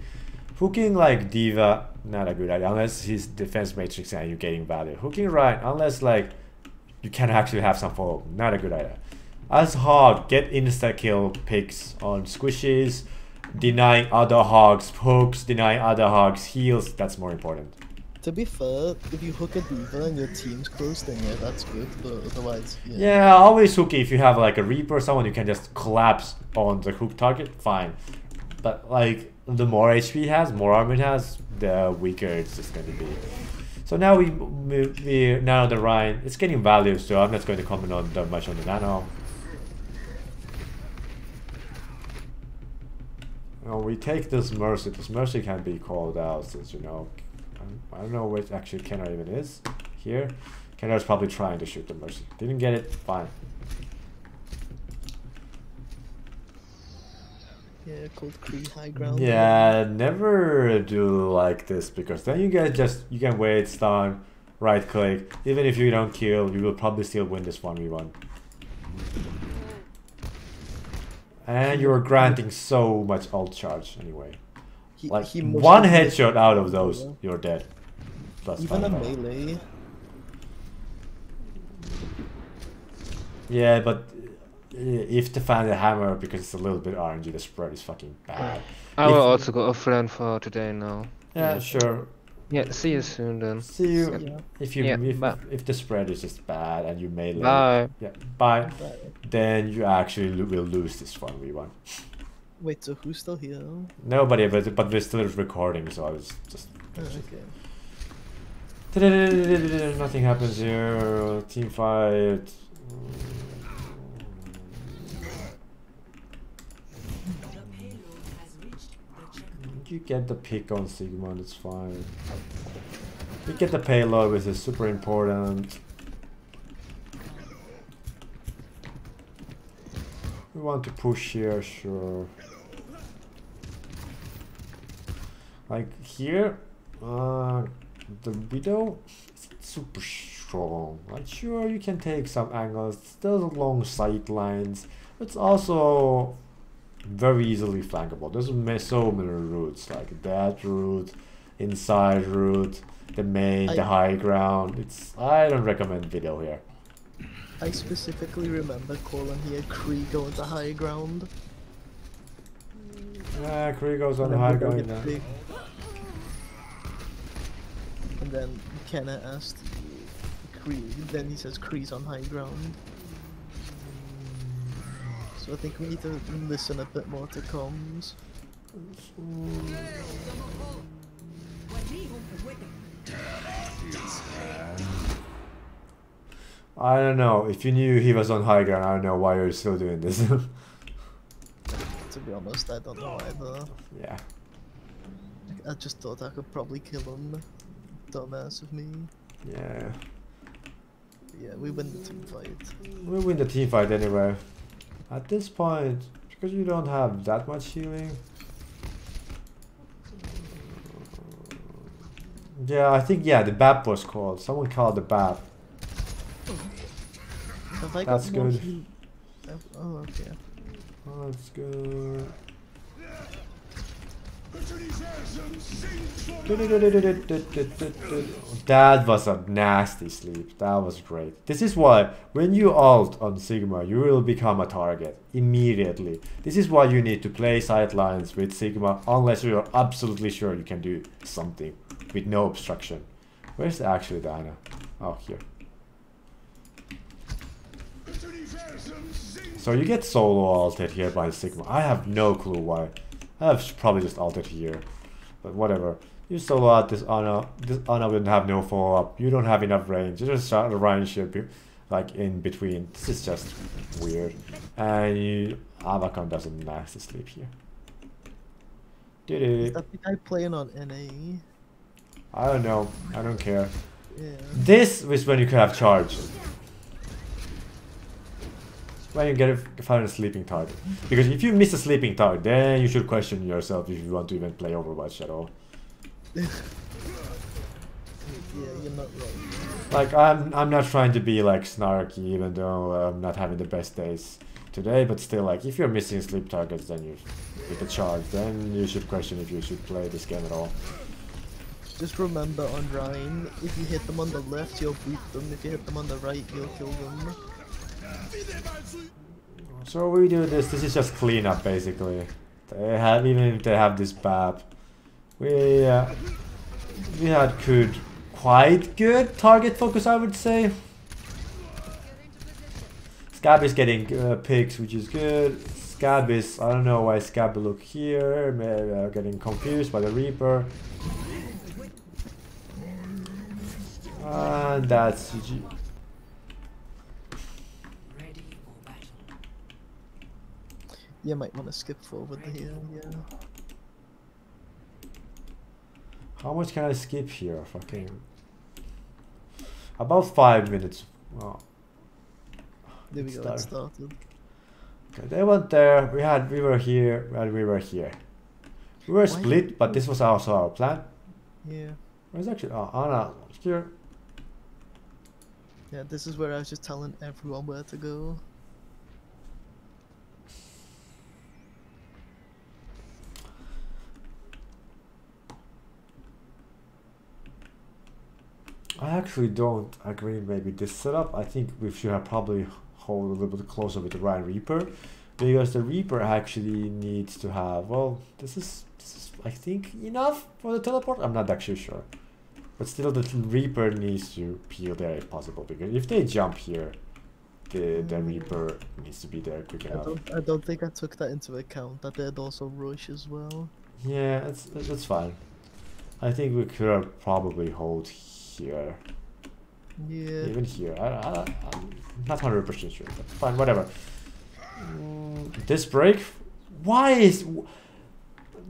Hooking like D.Va, not a good idea unless he's defense matrix and you're getting value. Hooking Rein, unless like you can actually have some follow, not a good idea. As Hog, get insta kill picks on squishes, denying other hogs hooks, denying other hogs heals. That's more important. To be fair, if you hook a D.Va and your team's close, then yeah, that's good. But otherwise, yeah. Yeah, always hooky if you have like a Reaper or someone you can just collapse on the hook target, fine. But like the more HP it has, more armor it has, the weaker it's just going to be. So now we we, we nano the Rein. It's getting value, so I'm not going to comment on that much on the nano. Now we take this mercy. This mercy can be called out since you know. Um, I don't know where actually Kenner even is. Here, Kenner's probably trying to shoot the mercy. Didn't get it. Fine. Yeah, called Cree High Ground. Yeah, never do like this because then you guys just you can wait, stun, right click. Even if you don't kill, you will probably still win this one v one. And you're granting so much ult charge anyway. He, Like he one headshot out of those, you're dead. Plus Even a five melee. Yeah, but uh, if they find the hammer because it's a little bit RNG, the spread is fucking bad. I will If- also go offline for today now. Yeah, sure. Yeah, see you soon then. See you. Yeah. If you Yeah, if, if the spread is just bad and you melee, Bye. yeah, bye. Bye. Then you actually will lose this one v one. Wait, so who's still here? Nobody, but but we're still recording, so I was just. Oh, okay. Nothing happens here. Team fight. You get the pick on Sigma, that's fine. You get the payload, which is super important. We want to push here, sure. Like here, uh, the widow is super strong. Like sure, you can take some angles. There's long sight lines. It's also very easily flankable. There's so many routes, like that route, inside route, the main, the high ground. It's I don't recommend video here. I specifically remember calling here Kree going to high ground. Yeah, Kree goes on the high ground. And then Kenna asked Kree, then he says Kree's on high ground. So I think we need to listen a bit more to comms. I don't know. If you knew he was on high ground, I don't know why you're still doing this. To be honest, I don't know either. yeah. I just thought I could probably kill him. Dumbass of me. Yeah. Yeah, we win the team fight. We win the team fight anyway. At this point, because you don't have that much healing. Yeah, I think yeah, the BAP was called. Someone called the BAP. I oh, That's good. Oh, okay. Oh, that's good. That was a nasty sleep. That was great. This is why when you ult on Sigma, you will become a target immediately. This is why you need to play sidelines with Sigma unless you're absolutely sure you can do something with no obstruction. Where's actually Diana? Oh, here. So you get solo ulted here by Sigma. I have no clue why. Uh, I have probably just ulted here. But whatever. You solo ult this Ana. This Ana will have no follow up. You don't have enough range. You just start a Ryan ship like in between. This is just weird. And you, Avacon does a nasty sleep here. Doo-doo. that the guy playing on NA? I don't know. I don't care. Yeah. This is when you can have charge. When you get a, find a sleeping target. Because if you miss a sleeping target, then you should question yourself if you want to even play Overwatch at all. Yeah, you're not wrong. Like I'm I'm not trying to be like snarky even though I'm not having the best days today, but still like if you're missing sleep targets then you with a charge, then you should question if you should play this game at all. Just remember on Rein, if you hit them on the left, you'll boot them. If you hit them on the right, you'll kill them. So we do this, this is just cleanup basically. They have even if they have this BAP. We uh, we had good quite good target focus I would say. Scab is getting uh, picks which is good. Scab is I don't know why Scab look here, maybe uh, getting confused by the Reaper. And that's GG. You might want to skip forward here, yeah. How much can I skip here? Fucking. About five minutes. Oh. There we go, there. it started. Okay, they went there. We had we were here and we were here. We were Why split, but this was also our plan. Yeah. Where's actually oh, Ana here? Yeah, this is where I was just telling everyone where to go. I actually don't agree maybe this setup. I think we should have probably hold a little bit closer with the Rein Reaper. Because the Reaper actually needs to have well this is this is I think enough for the teleport. I'm not actually sure. But still the Reaper needs to peel there if possible because if they jump here the the mm. Reaper needs to be there quick I don't, I don't think I took that into account. That they'd also rush as well. Yeah, it's, that's fine. I think we could probably hold here. Yeah. Even here. I, I, I'm not 100% sure, but fine, whatever. Mm, this break? Why is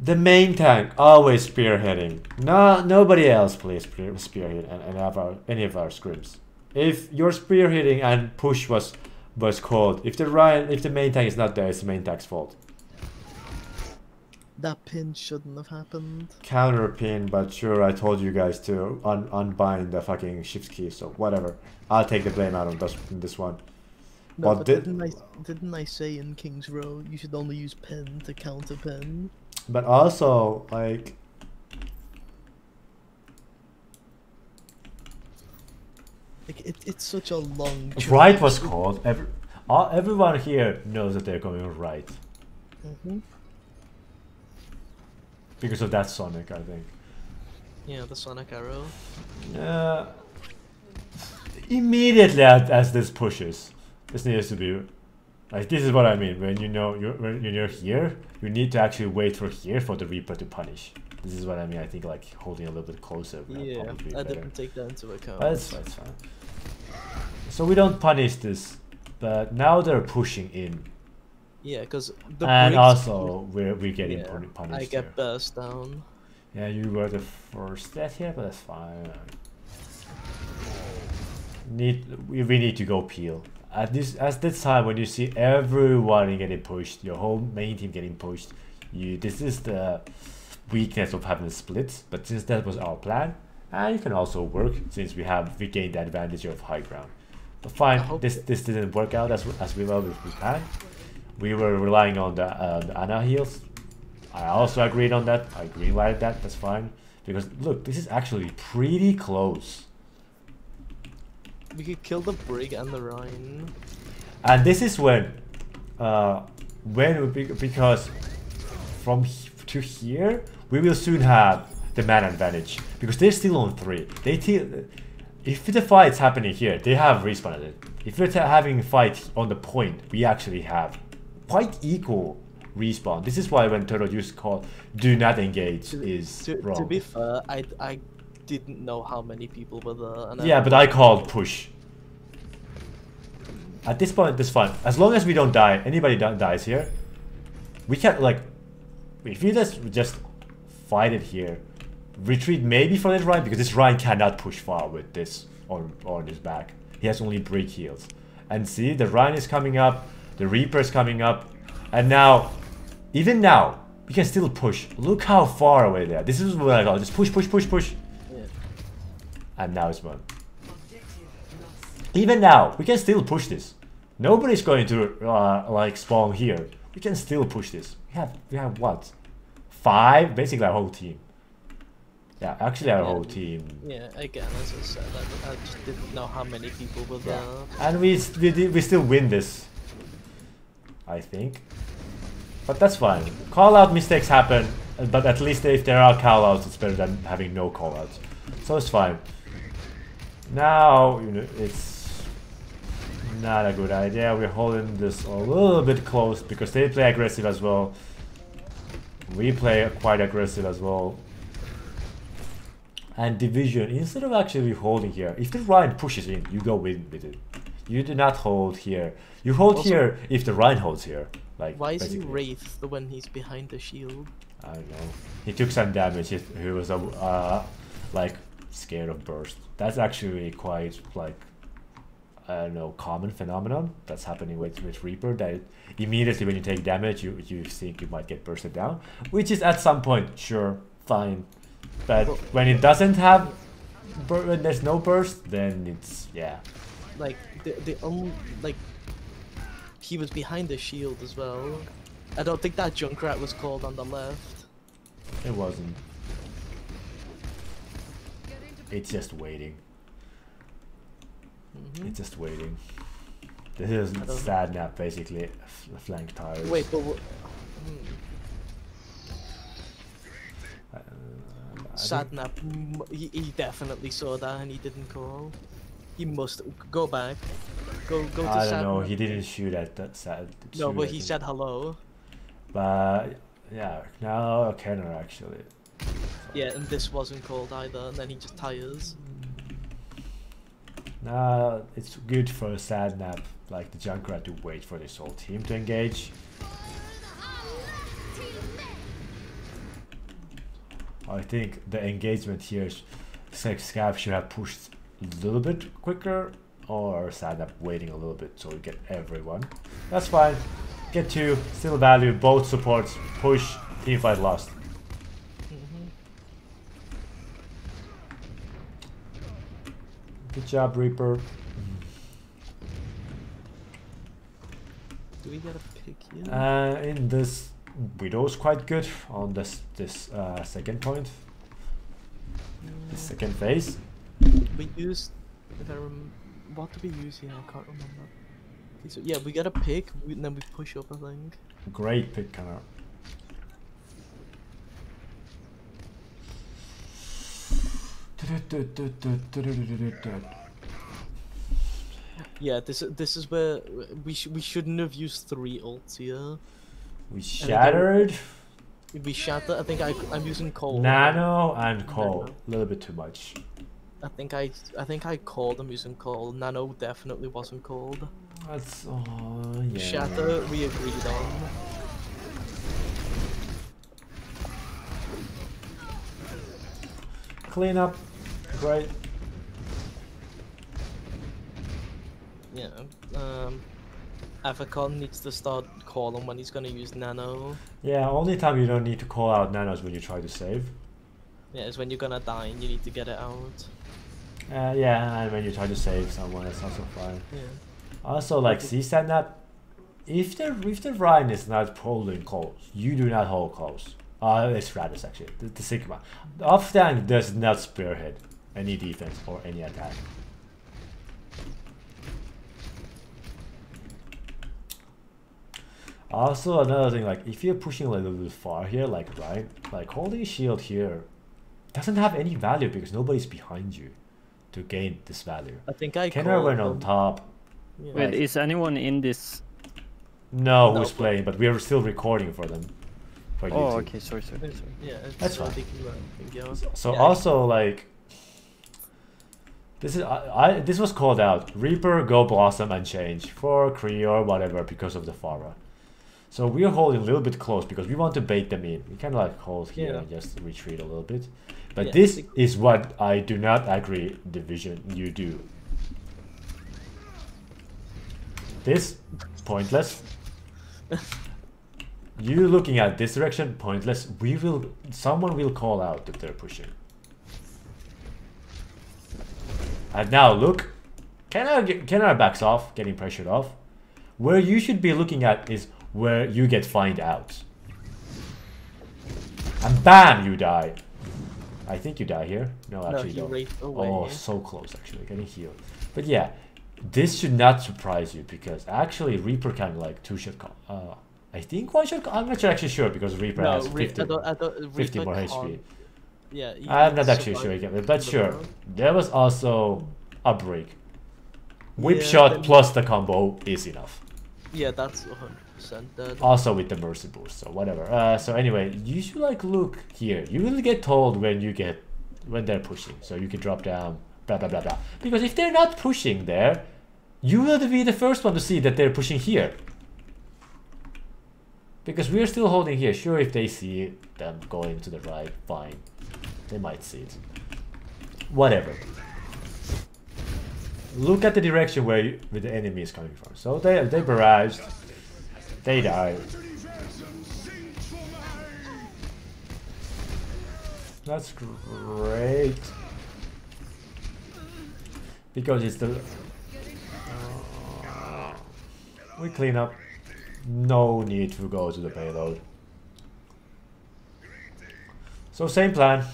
the main tank always spearheading? No, nobody else plays spear, spearhead and, and have our, any of our scrims. If your spearheading and push was was called, if the Rein, if the main tank is not there, it's the main tank's fault. That pin shouldn't have happened. counter pin, but sure, I told you guys to un unbind the fucking shift key, so whatever. I'll take the blame out on this, this one. No, Well, but did- didn't I didn't I say in King's Row you should only use pin to counter pin? But also, like, Like it, it's such a long. right was called. Every, all, everyone here knows that they're going right. Mhm. Because of that Sonic, I think. Yeah, the Sonic Arrow. Uh, immediately as, as this pushes, this needs to be like this is what I mean. When you know you're when you're here, you need to actually wait for here for the Reaper to punish. This is what I mean. I think like holding a little bit closer. Yeah, be I better. didn't take that into account. That's that's fine. So we don't punish this, but now they're pushing in, Yeah, because the and also we're we're getting Yeah, puni- punished. I get burst down. Yeah, you were the first death here, but that's fine. Need we, we need to go peel. At this at this time when you see everyone getting pushed, your whole main team getting pushed, you this is the weakness of having splits. But since that was our plan, and it can also work since we have we gained the advantage of high ground. But fine, this this didn't work out as as we well as we planned. We were relying on the uh, the Ana heals. I also agreed on that. I greenlighted that. That's fine. Because look, this is actually pretty close. We could kill the Brig and the Rein. And this is when, uh, when be- because from he- to here we will soon have the man advantage because they're still on three. They if the fight's happening here, they have respawn at it. If we're having a fight on the point, we actually have quite equal respawn. This is why when Turtle used call "do not engage" is To, wrong. to be fair, I, I didn't know how many people were there. And Yeah, but I called push. At this point, it's fine. As long as we don't die, anybody di- dies here, we can't like. If you just just fight it here, retreat maybe for this Rein because this Rein cannot push far with this on on his back. He has only Brig heals. And see, the Rein is coming up, the Reaper is coming up, and now, even now, we can still push. Look how far away they are. This is what I call just push, push, push, push. Yeah. And now it's won. Even now, we can still push this. Nobody's going to uh, like spawn here. We can still push this. We have we have what? Five? Basically our whole team. Yeah, actually our Yeah. whole team. Yeah, again, as I said, I, I just didn't know how many people were there. And we we, did- we still win this. I think. But that's fine. Call out mistakes happen, but at least if there are call outs, it's better than having no call outs. So it's fine. Now, you know, it's not a good idea. We're holding this a little bit close because they play aggressive as well. We play quite aggressive as well. And division, instead of actually holding here, if the Rein pushes in, you go in with it. You do not hold here. You hold Also- here if the Rein holds here. Like Why is he basically. Wraith when he's behind the shield? I don't know. He took some damage. He, he was uh, uh, like scared of burst. That's actually quite like I don't know common phenomenon that's happening with with Reaper. That immediately when you take damage, you you think you might get bursted down, which is at some point sure fine, but when it doesn't have when there's no burst, then it's yeah. Like the the only like he was behind the shield as well. I don't think that Junkrat was called on the left. It wasn't. It's just waiting. Mhm. It's just waiting. This is Sadnap basically. f- Flank tires. Wait, but hmm. Uh, Sadnap, he, he definitely saw that and he didn't call. He must go back. Go go to I don't know. He didn't shoot at that side. No, but he him. said hello. But yeah, now Kenner actually. Yeah, and this wasn't called either, and then he just tires. Now it's good for a Sadnap like the Junkrat to wait for this whole team to engage. I think the engagement here, Sex Scav should have pushed a little bit quicker, or Sadnap waiting a little bit so we get everyone. That's fine. Get two, still value, both supports, push, team fight lost. Mhm. Good job, Reaper. Do we get a pick here? Uh, in this, Widow's quite good on this this uh, second point. The second phase. We used. If I rem- what did we use here? I can't remember. Okay, so yeah, we got a pick, we, and then we push up. I think. Great pick, Connor. Yeah, this this is where we sh- we shouldn't have used three ults here. We shattered. We shatter. I think I I'm using cold. Nano and Cole. A little bit too much. I think I I think I called him using cold. Nano definitely wasn't cold. That's oh yeah. Shatter we agreed on. Clean up. Great. Yeah. Um, Avacon needs to start calling when he's gonna use Nano. Yeah, only time you don't need to call out nanos when you try to save. Yeah, is when you're gonna die and you need to get it out. Uh, yeah, and when you try to save someone, that's also fine. Yeah. Also, like CSAT nap, if the if the Rein is not holding close, you do not hold close. Uh, it's Radis actually, the, the Sigma. The off tank does not spearhead any defense or any attack. Also, another thing, like if you're pushing a little bit far here, like right, like holding shield here doesn't have any value because nobody's behind you to gain this value. I think I Kenner called went on top. Yeah. Wait, is anyone in this? No, No, who's but- playing, but we are still recording for them. For Oh, YouTube. okay, sorry, sorry. sorry. Yeah, That's fine. they can, can go. So Yeah, also like this is I, I this was called out. Reaper, Go Blossom, and change for Kree or whatever because of the Pharah. So we're holding a little bit close because we want to bait them in. We kind of like hold here Yeah. and just retreat a little bit. But Yeah, this is what I do not agree division you do. This pointless. you looking at this direction pointless. We will someone will call out that they're pushing. And now look, Kenner ge- Kenner backs off, getting pressured off. Where you should be looking at is where you get find out. And bam, you die. I think you die here. No, No, actually don't. raped away. Oh, so close actually, getting healed. But yeah, this should not surprise you because actually Reaper can like two shot call. Uh, I think one shot. I'm not actually sure because Reaper No, has Re- 50, I don't, I don't, 50 more HP. Yeah, I'm not actually sure again, but sure. There was also a break. Whip Yeah, shot plus the combo is enough. Yeah, that's 100% dead. Also with the mercy boost, so whatever. Uh, so anyway, you should like look here. You will get told when you get when they're pushing, so you can drop down. Blah blah blah blah. Because if they're not pushing there, you will be the first one to see that they're pushing here. Because we're still holding here. Sure, if they see them going to the right, fine. They might see it. Whatever. Look at the direction where, you, where the enemy is coming from. So they they barraged. They died. That's great. Because it's the... Uh, we clean up. No need to go to the payload. So same plan.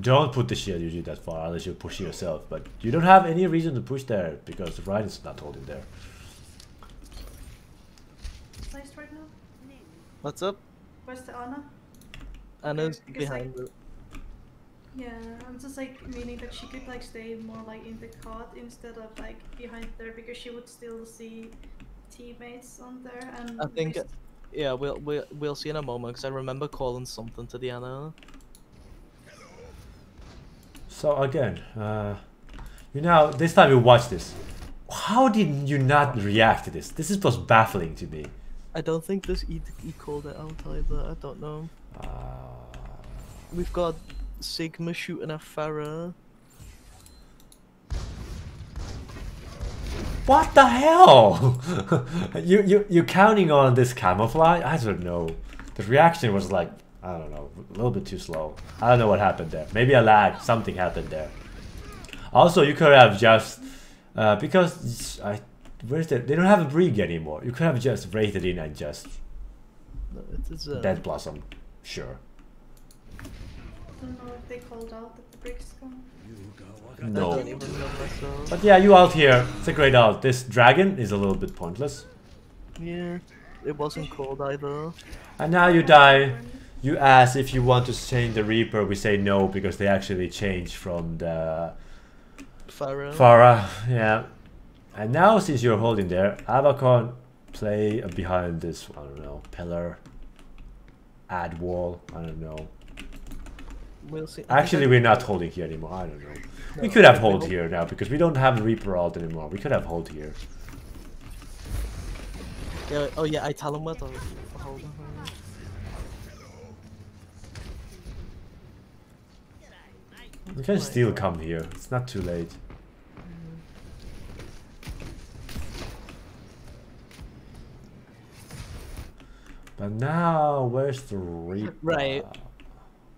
Don't put the shield usually that far unless you push yourself. But you don't have any reason to push there because Rein's not holding there. Placed right now. What's up? Where's the Ana? Ana's Because, behind like- Yeah, I'm just like meaning that she could like stay more like in the cart instead of like behind there because she would still see teammates on there and. I think, yeah, we'll we'll we'll see in a moment because I remember calling something to Diana. So again, uh, you know, this time you watch this. How did you not react to this? This is was baffling to me. I don't think this E, e called it out either. I don't know. Uh, We've got Sigma shooting at Pharah. What the hell? you you you counting on this camouflage? I don't know. The reaction was like I don't know, a little bit too slow. I don't know what happened there. Maybe a lag. Something happened there. Also, you could have just uh, because I where's the they don't have a brig anymore. You could have just rated in and just No, it is. Uh, death blossom. Sure. I don't know if they called out that the Brig's gone. No. don't even know myself. But yeah, you out here. It's a great out. This dragon is a little bit pointless. Yeah, it wasn't called either. And now you die. You ask if you want to change the Reaper. We say no because they actually changed from the Pharah. Pharah. Yeah. And now since you're holding there, Avacon play behind this. I don't know pillar. Add wall. I don't know. We'll see. Actually, we're not holding here anymore. I don't know. we could have I think we hold hold- here now because we don't have Reaper ult anymore. We could have hold here. Yeah, oh yeah, I tell him what. Hold on. You can still come here. It's not too late. Mm. But now, where's the Reaper? Right.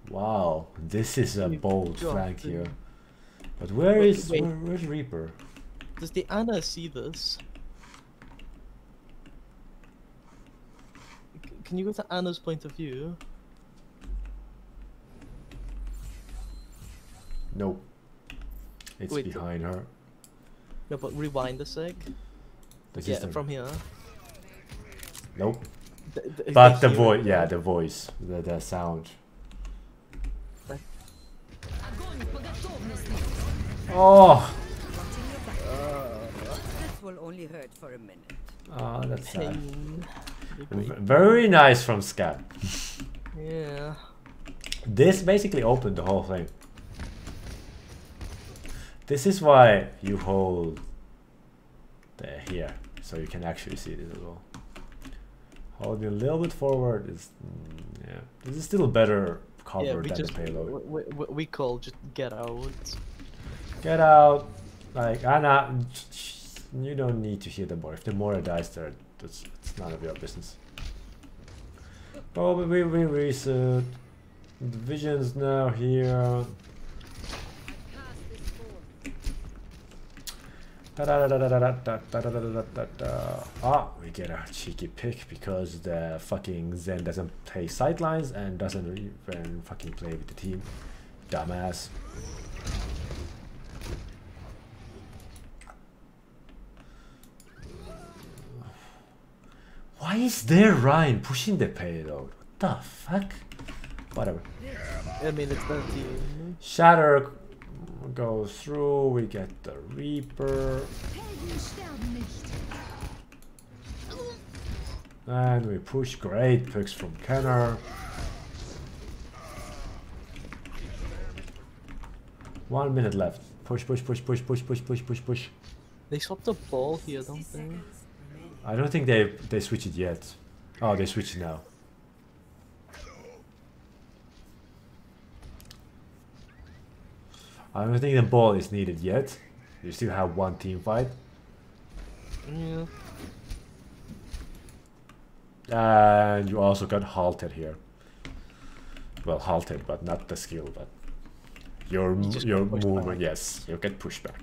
Wow, this is a You've bold got flank to- here. But where Wait, is wait. where, where's Reaper? Does the Ana see this? C- Can you go to Ana's point of view? Nope. It's Wait, behind her. No, but rewind a sec. The yeah, system. from here. Nope. The, the, but the voice, yeah, the voice, the, the sound. Oh! This will only hurt for a minute. Oh, that's sad. Very nice from Scat. yeah. This basically opened the whole thing. This is why you hold the here, so you can actually see this as well. Holding a little bit forward is, mm, yeah, this is still better cover Yeah, we than just the payload. we, we, we call just get out. Get out, like Ana. You don't need to hear the more. If the Moira dies there, that's it's none of your business. Oh, we we, we reset. The vision's now here. Ah, we get a cheeky pick because the fucking Zen doesn't play sidelines and doesn't even fucking play with the team. Dumbass. Why is there Rein pushing the payload? What the fuck? Whatever. I mean, it's their team. Shatter goes through, we get the Reaper, Helden sterben nicht. and we push great picks from Kenner. One minute left. Push, push, push, push, push, push, push, push, push. They swapped the ball here, don't they? I don't think they they switch it yet. Oh, they switch it now. I don't think the ball is needed yet. You still have one team fight. Yeah. And you also got halted here. Well, halted, but not the skill, but your You your movement. back. Yes, you get pushed back.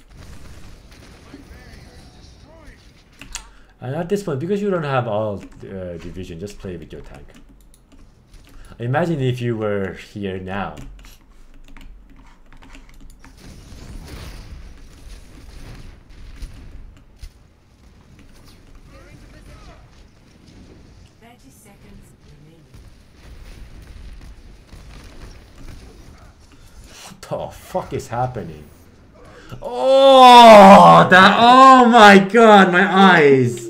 And at this point, because you don't have all uh, division, just play with your tank. Imagine if you were here now. seconds remaining. What the fuck is happening? Oh, that! Oh my god, my eyes!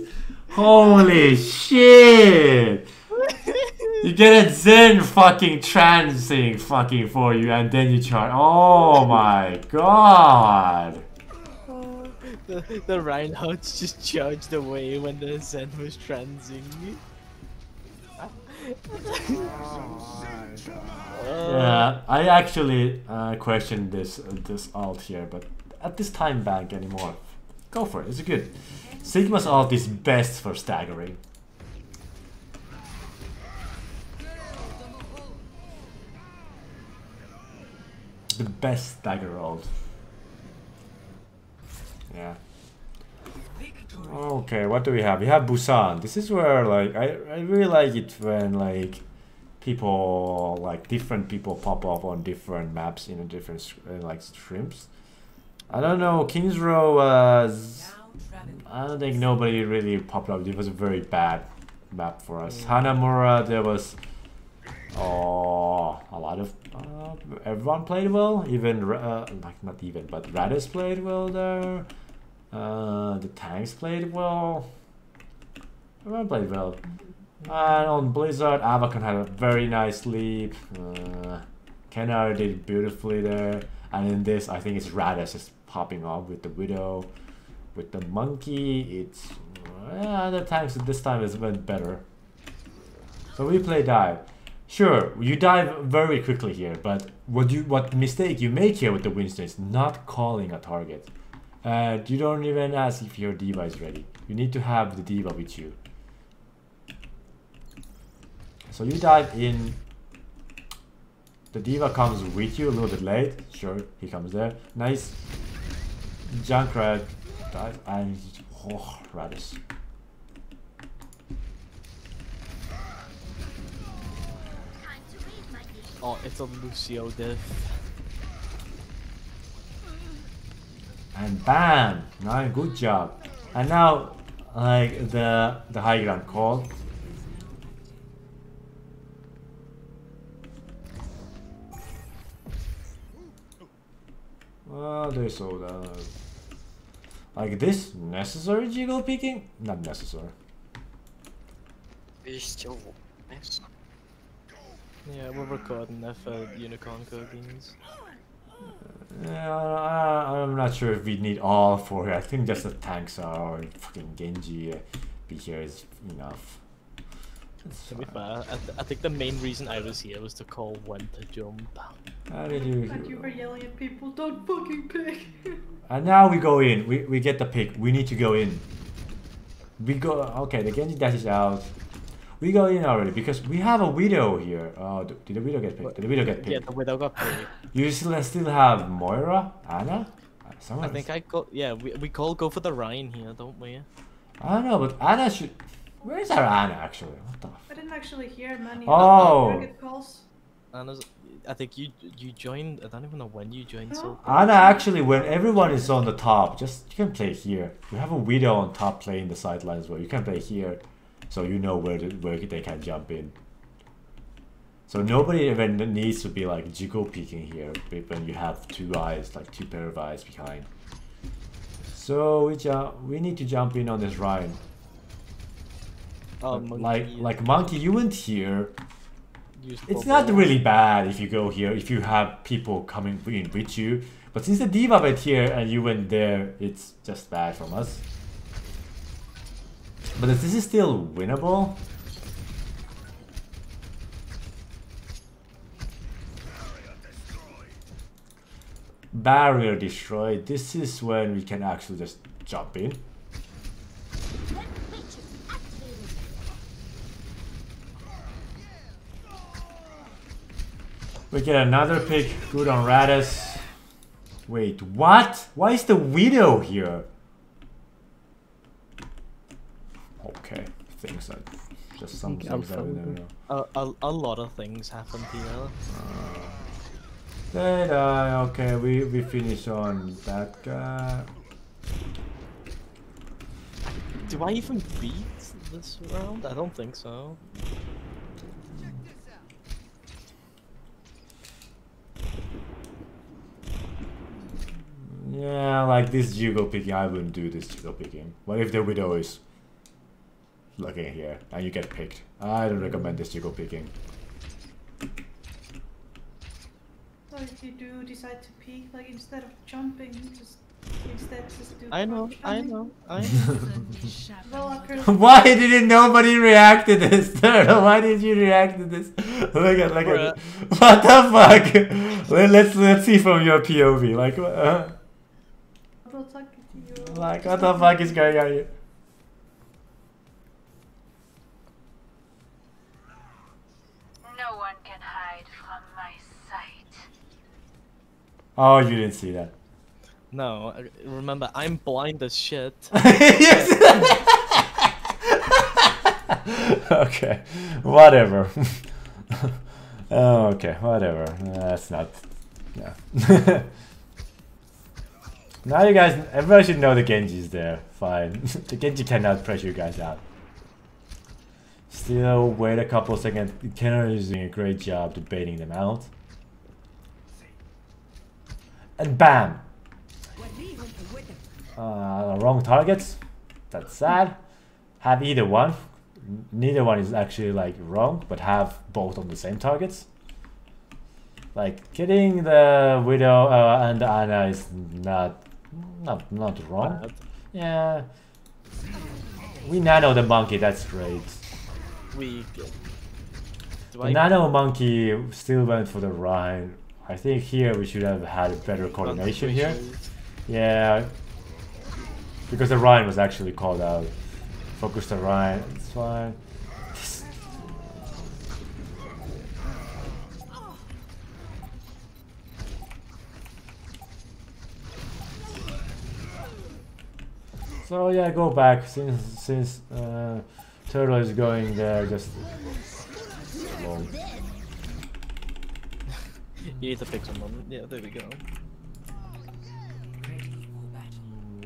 Holy shit! You get a Zen fucking trancing fucking for you, and then you charge. Oh my god! The, the Reinhardts just charged away when the Zen was transing. Yeah, I actually uh, questioned this this ult here, but at this time bank anymore. Go for it, it's good. Sigma's ult is best for staggering. The best stagger ult. Yeah. Okay, what do we have? We have Busan. This is where like I, I really like it when like people like different people pop up on different maps in a different uh, like streams. I don't know. Kings Row was. I don't think nobody really popped up. It was a very bad map for us. Hanamura, there was. Oh, a lot of. Uh, everyone played well. Even uh, like not even, but Radis played well there. Uh, the tanks played well. Everyone played well. And on Blizzard, Avacon had a very nice leap. Uh, Kenar did beautifully there. And in this, I think it's Radis just popping off with the Widow. With the Monkey, it's... Yeah, the tanks this time is went better. So we play dive. Sure, you dive very quickly here, but what you what mistake you make here with the Winston is not calling a target. And you don't even ask if your D.Va is ready. You need to have the D.Va with you. So you dive in. The D.Va comes with you a little bit late. Sure, he comes there. Nice. Junkrat dive and oh, Radis. Oh, it's a Lucio diff. And bam! Nice, good job. And now, like the the high ground call. Well, there's so uh, like this necessary jiggle peeking? Not necessary. We still yes. Yeah, we're recording that for Unicorn Corgis. Yeah, I, I'm not sure if we need all four here. I think just the tanks are fucking Genji uh, be here is enough. To be fair, I, th I think the main reason I was here was to call when to jump. How did you? Like you were yelling at people, don't fucking pick. And now we go in. We we get the pick. We need to go in. We go. Okay, the Genji dash is out. We go in already because we have a widow here. Oh, did the widow get picked? Did the widow get picked? Yeah, picked? the widow got paid. You still still have Moira, Ana. Uh, I Someone think I call. Yeah, we we call go for the Rein here, don't we? I don't know, but Ana should. Where is our Ana actually? What the? I didn't actually hear many Oh. target calls. Ana's. I think you you joined. I don't even know when you joined. So Ana actually, when everyone is on the top, just you can play here. You have a widow on top playing the sideline as well. You can play here, so you know where the, where they can jump in. So nobody even needs to be like jiggle peeking here when you have two eyes, like two pair of eyes behind. So we jump. We need to jump in on this Rein. Oh, like like monkey, you went here. It's not really bad if you go here, if you have people coming in with you. But since the D.Va went here and you went there, it's just bad from us. But if this is still winnable. Barrier destroyed. This is when we can actually just jump in. We get another pick. Good on Radis. Wait, what? Why is the widow here? Okay, things that just some Okay, things that we Alpha. never know. A, a, a lot of things happen here. They die. Okay, we we finish on that guy. Do I even beat this round? I don't think so. Yeah, like this Jugo picking, I wouldn't do this Jugo picking. What if the Widow is looking here and you get picked? I don't recommend this Jugo picking. So if you do decide to peek, like instead of jumping, just instead just do. I know, I know, I know. well, after Why didn't nobody react to this? Turtle, why did you react to this? Look at, look at, what the fuck? Let, let's let's see from your POV. Like, uh, I'll talk to you. like what the fuck is going on here? No one can hide from my sight. Oh, you didn't see that. No, remember, I'm blind as shit. okay, whatever. oh, okay, whatever. That's not. Yeah. now you guys, everybody should know the Genji's there. Fine. the Genji cannot pressure you guys out. Still, wait a couple seconds. Kenner is doing a great job debating them out. And bam! Uh, wrong targets. That's sad. Have either one. Neither one is actually like wrong, but have both on the same targets. Like getting the widow uh, and Ana is not not not wrong. Yeah. We nano the monkey. That's great. We. Do The I nano monkey still went for the Rein. I think here we should have had a better coordination here. Yeah, because the Rein was actually called out. Focus the Rein. It's fine. So yeah, go back since since uh, Turtle is going there. Just long. You need to fix pick someone. Yeah, there we go.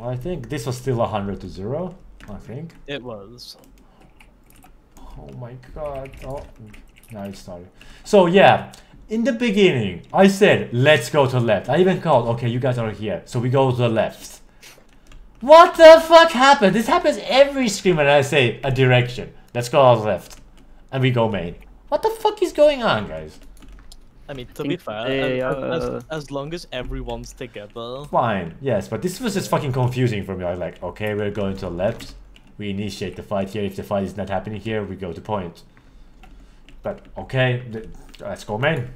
I think this was still a hundred to zero. I think. It was. Oh my god. Oh, now it started. So yeah, in the beginning, I said, let's go to left. I even called, okay, you guys are here. So we go to the left. What the fuck happened? This happens every stream when I say a direction. Let's go to the left. And we go main. What the fuck is going on, guys? I mean, to be fair, they, as, as, uh, as long as everyone's together. Fine, yes, but this was just fucking confusing for me. I was like, okay, we're going to the left. We initiate the fight here. If the fight is not happening here, we go to point. But okay, let's go main.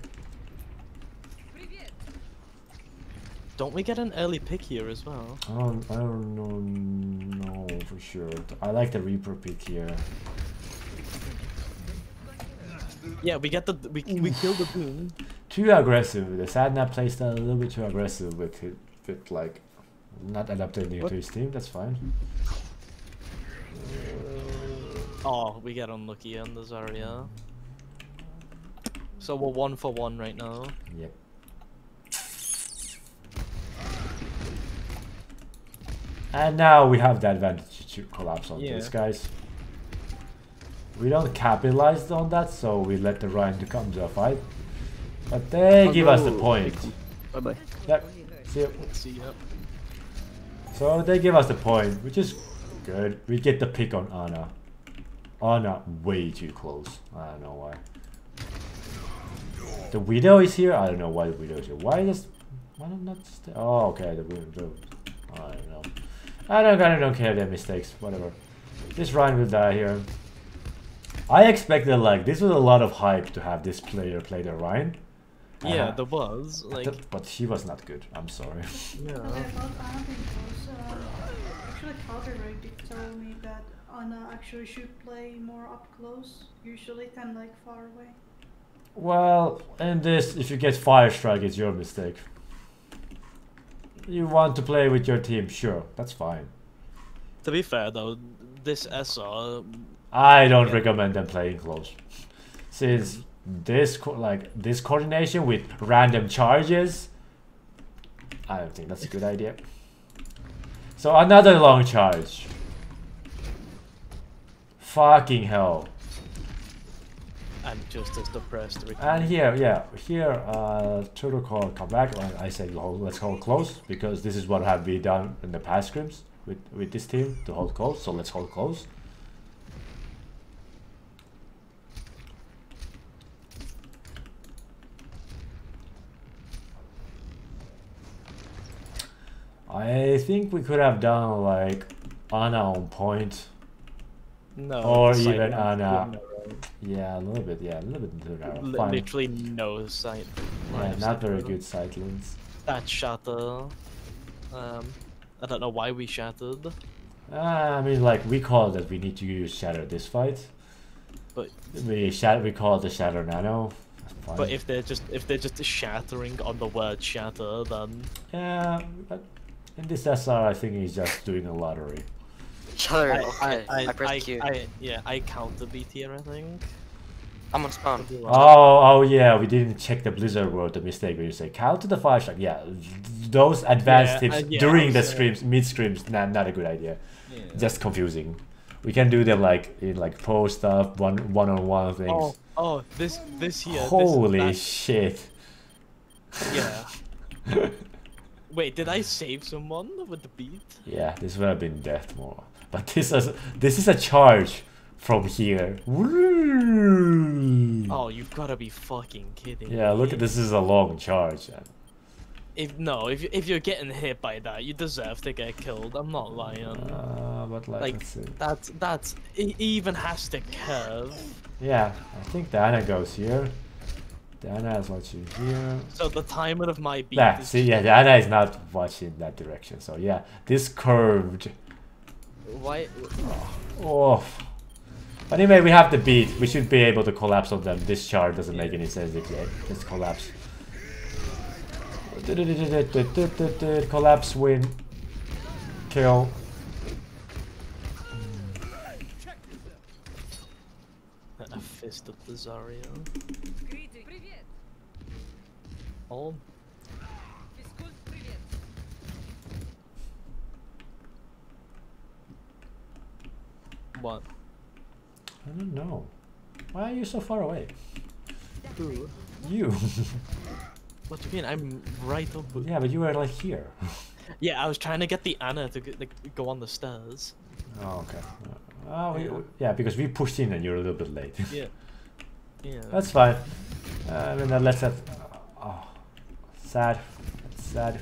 Don't we get an early pick here as well? I don't, I don't know, know for sure. I like the Reaper pick here. Yeah, we get the we we kill the boom. Too aggressive. The Sadnap playstyle a little bit too aggressive with it, with like not adapted to his team. That's fine. Oh, we get unlucky on the Zarya. So we're one for one right now. Yep. And now we have the advantage to collapse on Yeah. these guys. We don't capitalize on that, so we let the Rein to come to a fight. But they I'll give us the point. Bye bye. Yep. See you. See ya. So they give us the point, which is good. We get the pick on Ana. Ana way too close. I don't know why. The widow is here. I don't know why the widow is here. Why does why not not stay? Oh, okay. The widow. I don't know. I don't. I don't care their mistakes. Whatever. This Rein will die here. I expected like this was a lot of hype to have this player play the Rein. Yeah, Uh, there was like. th- but he was not good. I'm sorry. Yeah. I thought Ana think was, uh, actually Calgary told me that Ana actually should play more up close, usually than like far away. Well, in this, if you get fire strike, it's your mistake. You want to play with your team, sure, that's fine. To be fair though, this SR. I don't Yeah. recommend them playing close, since this co- like this coordination with random charges. I don't think that's a good idea. So another long charge. Fucking hell. I'm just as depressed. And here, yeah, here, uh, Turtle call come back. Like I said, "Oh, let's hold close because this is what have we done in the past scrims with with this team to hold close. So let's hold close. I think we could have done like Ana on point. No, Or even Ana. Yeah, a little bit. Yeah, a little bit too narrow. Li- Fine. literally no sight. Yeah, not very good sight lines. That shatter. Um, I don't know why we shattered, Uh, I mean, like we call that we need to use Shatter this fight. but We shat we call it the Shatter Nano. But if they're just if they're just shattering on the word shatter, then yeah, but in this SR, I think he's just doing a lottery. Shatter, I, okay. I, I, I, pressed I, Q. I- yeah, I counter B tier, I think. I'm on spawn. Oh, oh yeah, we didn't check the Blizzard world. The mistake where you say count to the fire shot. Yeah, those advanced Yeah, tips uh, yeah, during I the was, streams, mid streams, not not a good idea. Yeah. Just confusing. We can do them like in like pro stuff, one one on one things. Oh, oh, this this here. Holy that- shit! Yeah. Wait, did I save someone with the beat? Yeah, this would have been death more. But this is this is a charge from here. Woo! Oh, you've gotta be fucking kidding. Yeah, look at this is a long charge. If no, if you, if you're getting hit by that, you deserve to get killed. I'm not lying. Uh, but like, like that's that's it even has to curve. Yeah, I think Diana goes here. Diana is watching here. So the timer of my beat Yeah, is see, yeah, Diana is not watching that direction. So yeah, this curved. why Oh. But anyway, we have the beat. We should be able to collapse on them. This chart doesn't make any sense if they just collapse. Collapse, win, kill. a fist of the Zarya. Oh, what? I don't know. Why are you so far away? Who? You. What do you mean? I'm right up. with- yeah, but you were like here. Yeah, I was trying to get the Ana to g- like, go on the stairs. Oh, okay. Oh, we, yeah, because we pushed in and you're a little bit late. Yeah. Yeah. That's fine. Uh, I mean, uh, let's have. Oh, sad. That's sad.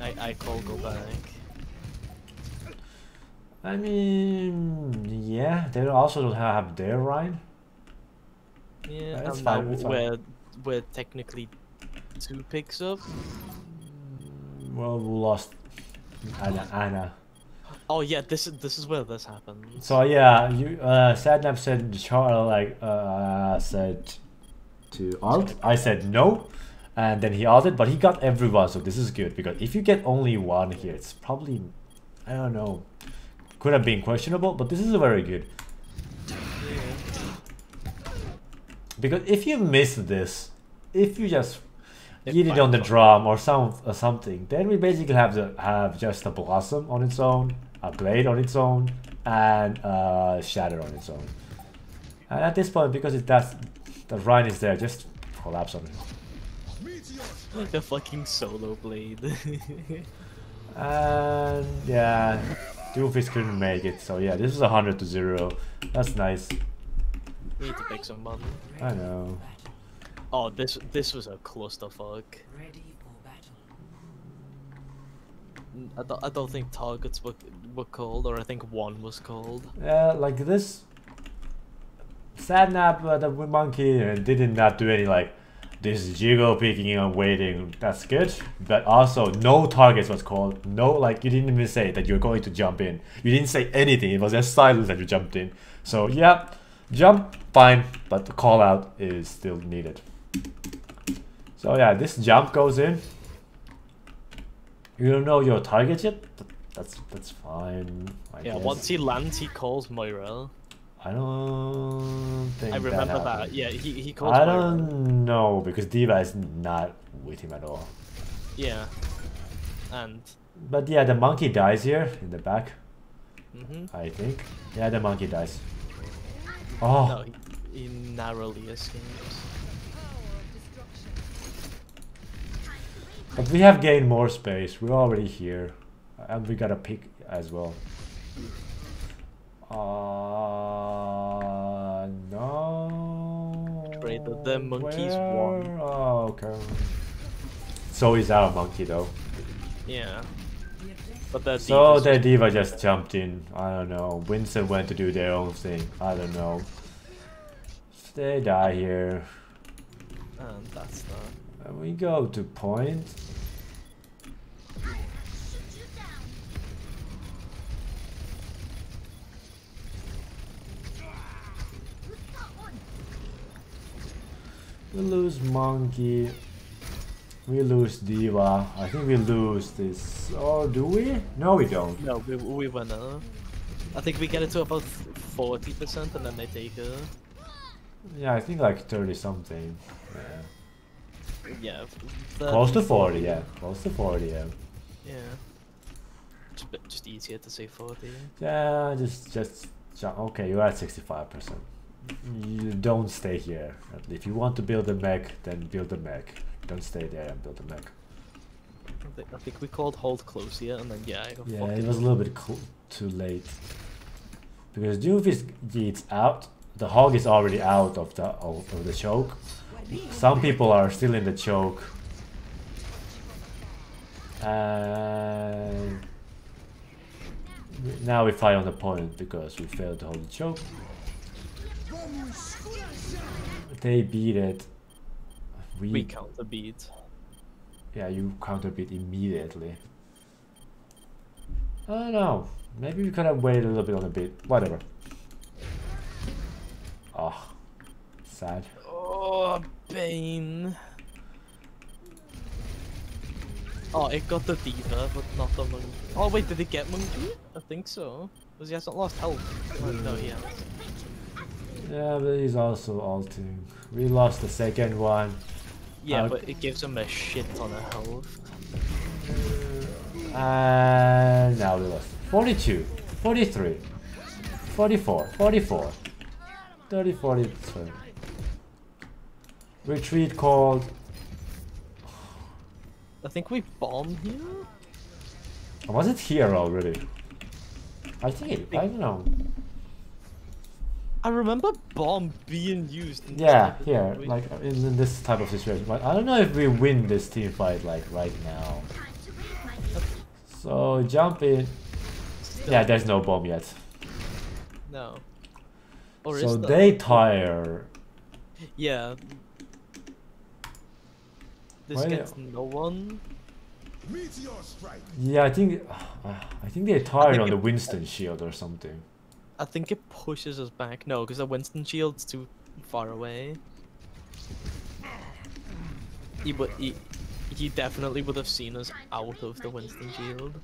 I I call go back. I mean, yeah, they also don't have their Rein. Yeah, That's fine, that's fine. we're we're technically two picks up. Well, we lost Ana. Ana. Oh yeah, this is this is where this happened. So yeah, you uh, Sadnap said Char like uh said to ult. I said no, and then he ulted, but he got everyone, so this is good because if you get only one here, it's probably I don't know, could have been questionable, but this is very good. Because if you miss this, if you just It eat it on the drum or some or something, then we basically have the have just a blossom on its own, a blade on its own, and a shatter on its own. And at this point, because it does, the Rein is there, just collapse on it. the fucking solo blade. And yeah, Doomfist couldn't make it, so yeah, this is a hundred to zero. That's nice. we need to pick someone. I know. Oh, this this was a clusterfuck. Mm, I don't, I don't think targets were, were called, or I think one was called. Yeah, like this. Sadnap, uh, the monkey, uh, did not do any like this jiggle picking and waiting. That's good, but also no targets was called. No, like you didn't even say that you're going to jump in. You didn't say anything. It was just silence that you jumped in. So yeah, jump fine, but the call out is still needed. So yeah, this jump goes in. You don't know your target yet. That's that's fine. I yeah, guess. once he lands, he calls Moira. I don't think I remember that. happened. Yeah, he he calls I don't know because D.Va is not with him at all. Yeah, and But yeah, the monkey dies here in the back. Mm-hmm. I think. Yeah, the monkey dies. Oh, No, he, he narrowly escapes. but we have gained more space. We're already here, and we got a pick as well. Uh, no. Traded the monkeys won. Oh, okay. So is our monkey though. Yeah. But the So the D.Va just jumped in. I don't know. Winston went to do their own thing. I don't know. They die here. And that's that. And we go to point. We lose monkey. We lose D.Va. I think we lose this. Or do we? No, we don't. No, we, we win her. I think we get it to about 40% and then they take her. Yeah, I think like 30 something. Yeah. Yeah. Close to 30, 40, yeah. Close to 40, yeah. Yeah. Bit- just easier to say 40. Yeah, just just okay. You're at sixty five percent. You don't stay here. If you want to build a mech, then build a mech. Don't stay there and build a mech. I think, I think we called hold close here and then yeah, Yeah, it was a little bit too late because Doofus gets out. The hog is already out of the of the choke. Some people are still in the choke. And now we fight on the point because we failed to hold the choke. They beat it. We, We counter beat. yeah, you counter beat immediately. I don't know. Maybe we could have waited a little bit on the beat. Whatever. Oh, sad. Oh, Bane. Oh, it got the D.Va, but not the monkey. Oh wait, did it get monkey? I think so. Because he hasn't lost health. Oh, no, yeah. Yeah, but he's also ulting. We lost the second one. Yeah, Uh, but it gives him a shit ton of health. And now we lost 42, 43, 44, 44, 30, 42. Retreat called. I think we bomb here. Was it here already? I think it, I don't know. I remember bomb being used. In Yeah, here, situation. like uh, in, in this type of situation. But I don't know if we win this team fight like right now. So jump in. Yeah, there's no bomb yet. No. Or so is they tire. Yeah. This Why- gets no one. Yeah, I think uh, I think they tired on the Winston shield or something. I think it pushes us back. No, because the Winston shield's too far away. He would. He, he definitely would have seen us out of the Winston shield.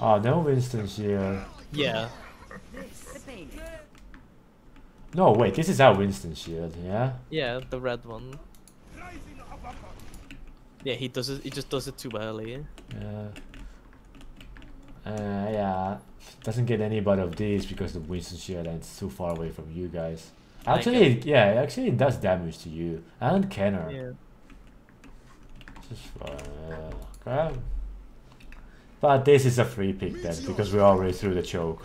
Oh, no Winston shield. Yeah. No, wait, this is our Winston shield, yeah? Yeah, the red one. Yeah, he does it. He just does it too early. Yeah. Uh, yeah. Doesn't get any but of these because the Winston shield and it's too far away from you guys. I Actually, yeah, actually it does damage to you and Kenner. Yeah. Just uh, grab. But this is a free pick then because we're already through the choke.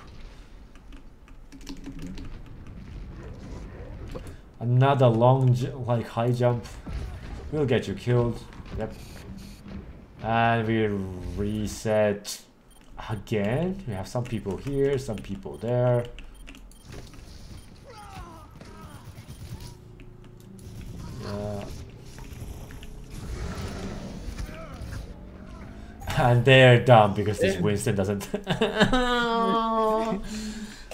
Another long, like high jump, will get you killed. Yep. And we reset again. We have some people here, some people there. Yeah. And they're dumb because this Winston doesn't.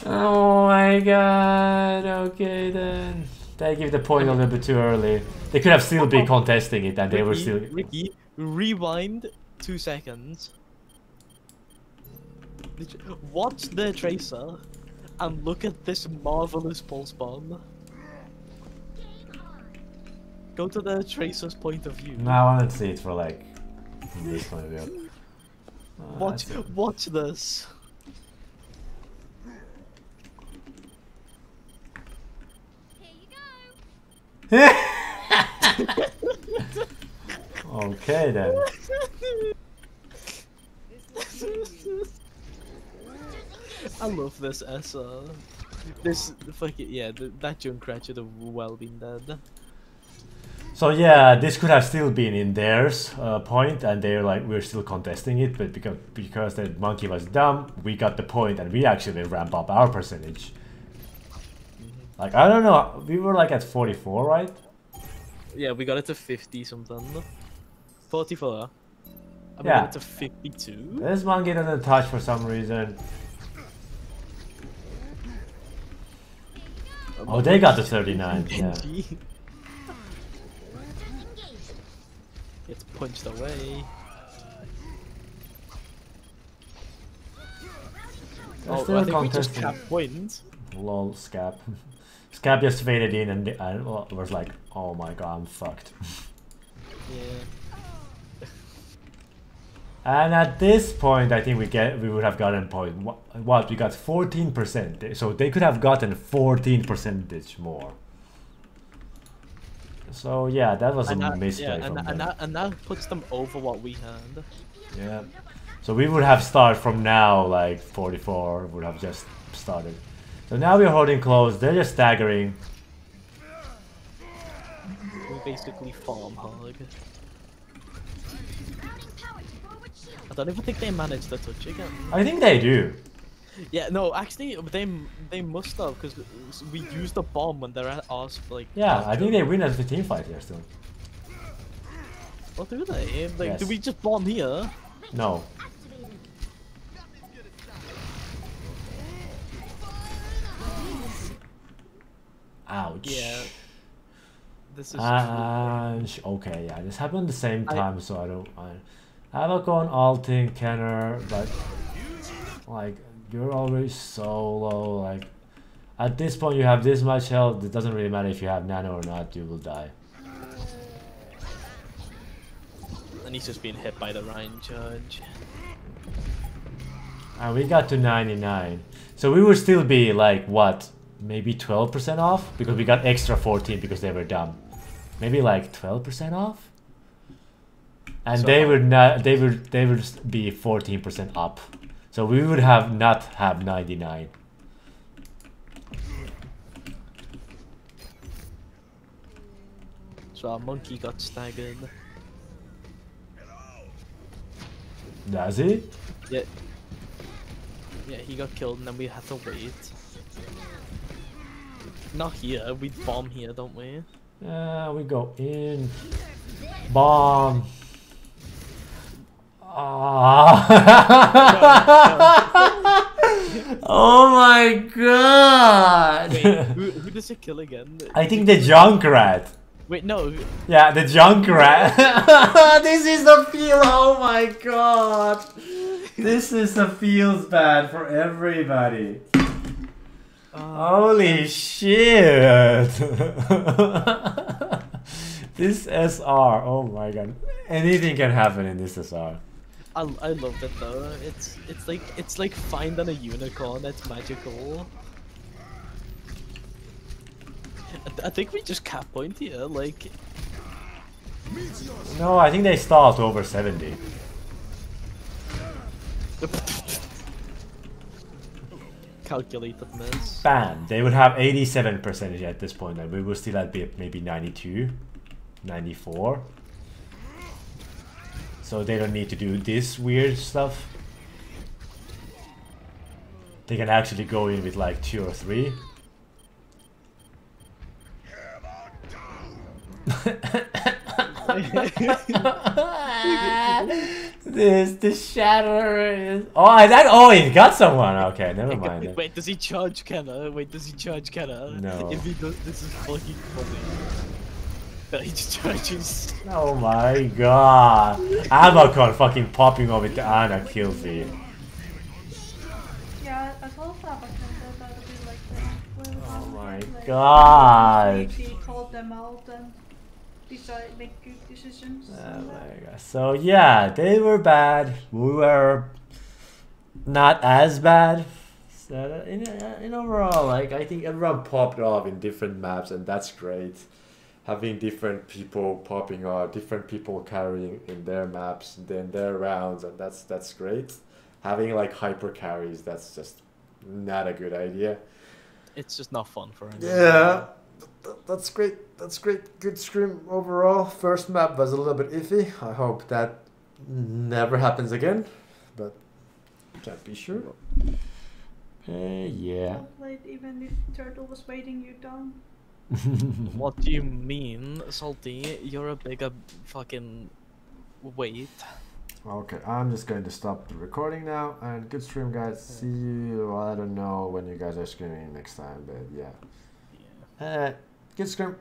oh my god. Okay then. They give the point a little bit too early. They could have still been contesting it and they were still. Ricky, rewind two seconds. Watch the tracer and look at this marvelous pulse bomb. Go to the tracer's point of view. No, I want to see it for like this point of view. Watch, uh, watch this. okay then. I love this SR. This fucking yeah, th that Junkrat should have well been dead. So yeah, this could have still been in theirs uh, point, and they're like we're still contesting it, but because because the monkey was dumb, we got the point, and we actually ramp up our percentage. Like I don't know, we were like at 44, right? Yeah, we got it to 50 something. 44. And Yeah. we got it to 52. This monkey doesn't touch for some reason. Oh, oh, they got the 39. Yeah. It's punched away. They're Oh, still I think we just contesting. cap points. Lol, Scap. Scap just faded in and I was like, oh my god, I'm fucked. Yeah. And at this point, I think we get we would have gotten point. What, we got 14%. So they could have gotten 14 percentage more. So yeah, that was a and that, mistake yeah, and, that- and, that, and that puts them over what we had. Yeah. So we would have started from now, like 44 would have just started. So now we're holding close. They're just staggering. We basically farm hog. I don't even think they managed to touch again. I think they do. Yeah, no, actually, they they must have because we used the bomb when they're at us. Like, Yeah, I think they win as the team fight here still. What do they? Like, do we just bomb here? No. Ouch. Yeah. This is. Okay, yeah, this happened the same I- time, so I don't. I, I go on ulting Kenner, but like you're already so low. Like at this point, you have this much health. It doesn't really matter if you have nano or not. You will die. And he's just being hit by the Rein charge. And we got to 99. So we would still be like what? Maybe 12% off because we got extra 14 because they were dumb. Maybe like 12% off. And So they would not they would they would be 14% up. So we would have not have 99. So our monkey got staggered. Does he? Yeah. Yeah, he got killed and then we had to wait. Not here, we bomb here, don't we? Yeah, we go in. Bomb. Ah. oh my god. Wait, who, who does it kill again? I think the Junkrat. Wait, no. Yeah, the Junkrat. this is the feel. Oh my god. This is the feels bad for everybody. Holy shit. this SR. Oh my god. Anything can happen in this SR. I, I love it though. It's it's like it's like finding a unicorn. It's magical. I, th- I think we just cap point here. Like No, I think they start over 70. calculated miss. Bam! They would have 87 percentage at this point, and we would still at maybe 92, 94. So they don't need to do this weird stuff. They can actually go in with like two or three. this the shatter is. Oh, that? Oh, he got someone. Okay, never mind. then. Wait, does he charge Kenna? Wait, does he charge Kenna? No. If he does, this is fucking funny. That he just charges. Oh my god. Abacon fucking popping off with the Ana kills me. Yeah, I told Fabak that that would be like that. Oh my god. He called them out and decide make good decisions. Oh my god. So yeah, they were bad. We were not as bad. So in, in overall, like I think everyone popped off in different maps, and that's great. Having different people popping off, different people carrying in their maps, then their rounds, and that's that's great. Having like hyper carries, that's just not a good idea. It's just not fun for anyone. Yeah, that's great. That's great. Good scrim overall. First map was a little bit iffy. I hope that never happens again, but can't be sure. Uh, yeah. Well played, even if Turtle was waiting you down. What do you mean, Salty? You're a bigger fucking weight. Okay, I'm just going to stop the recording now. And good stream, guys. See you. I don't know when you guys are streaming next time, but yeah. Uh, good stream.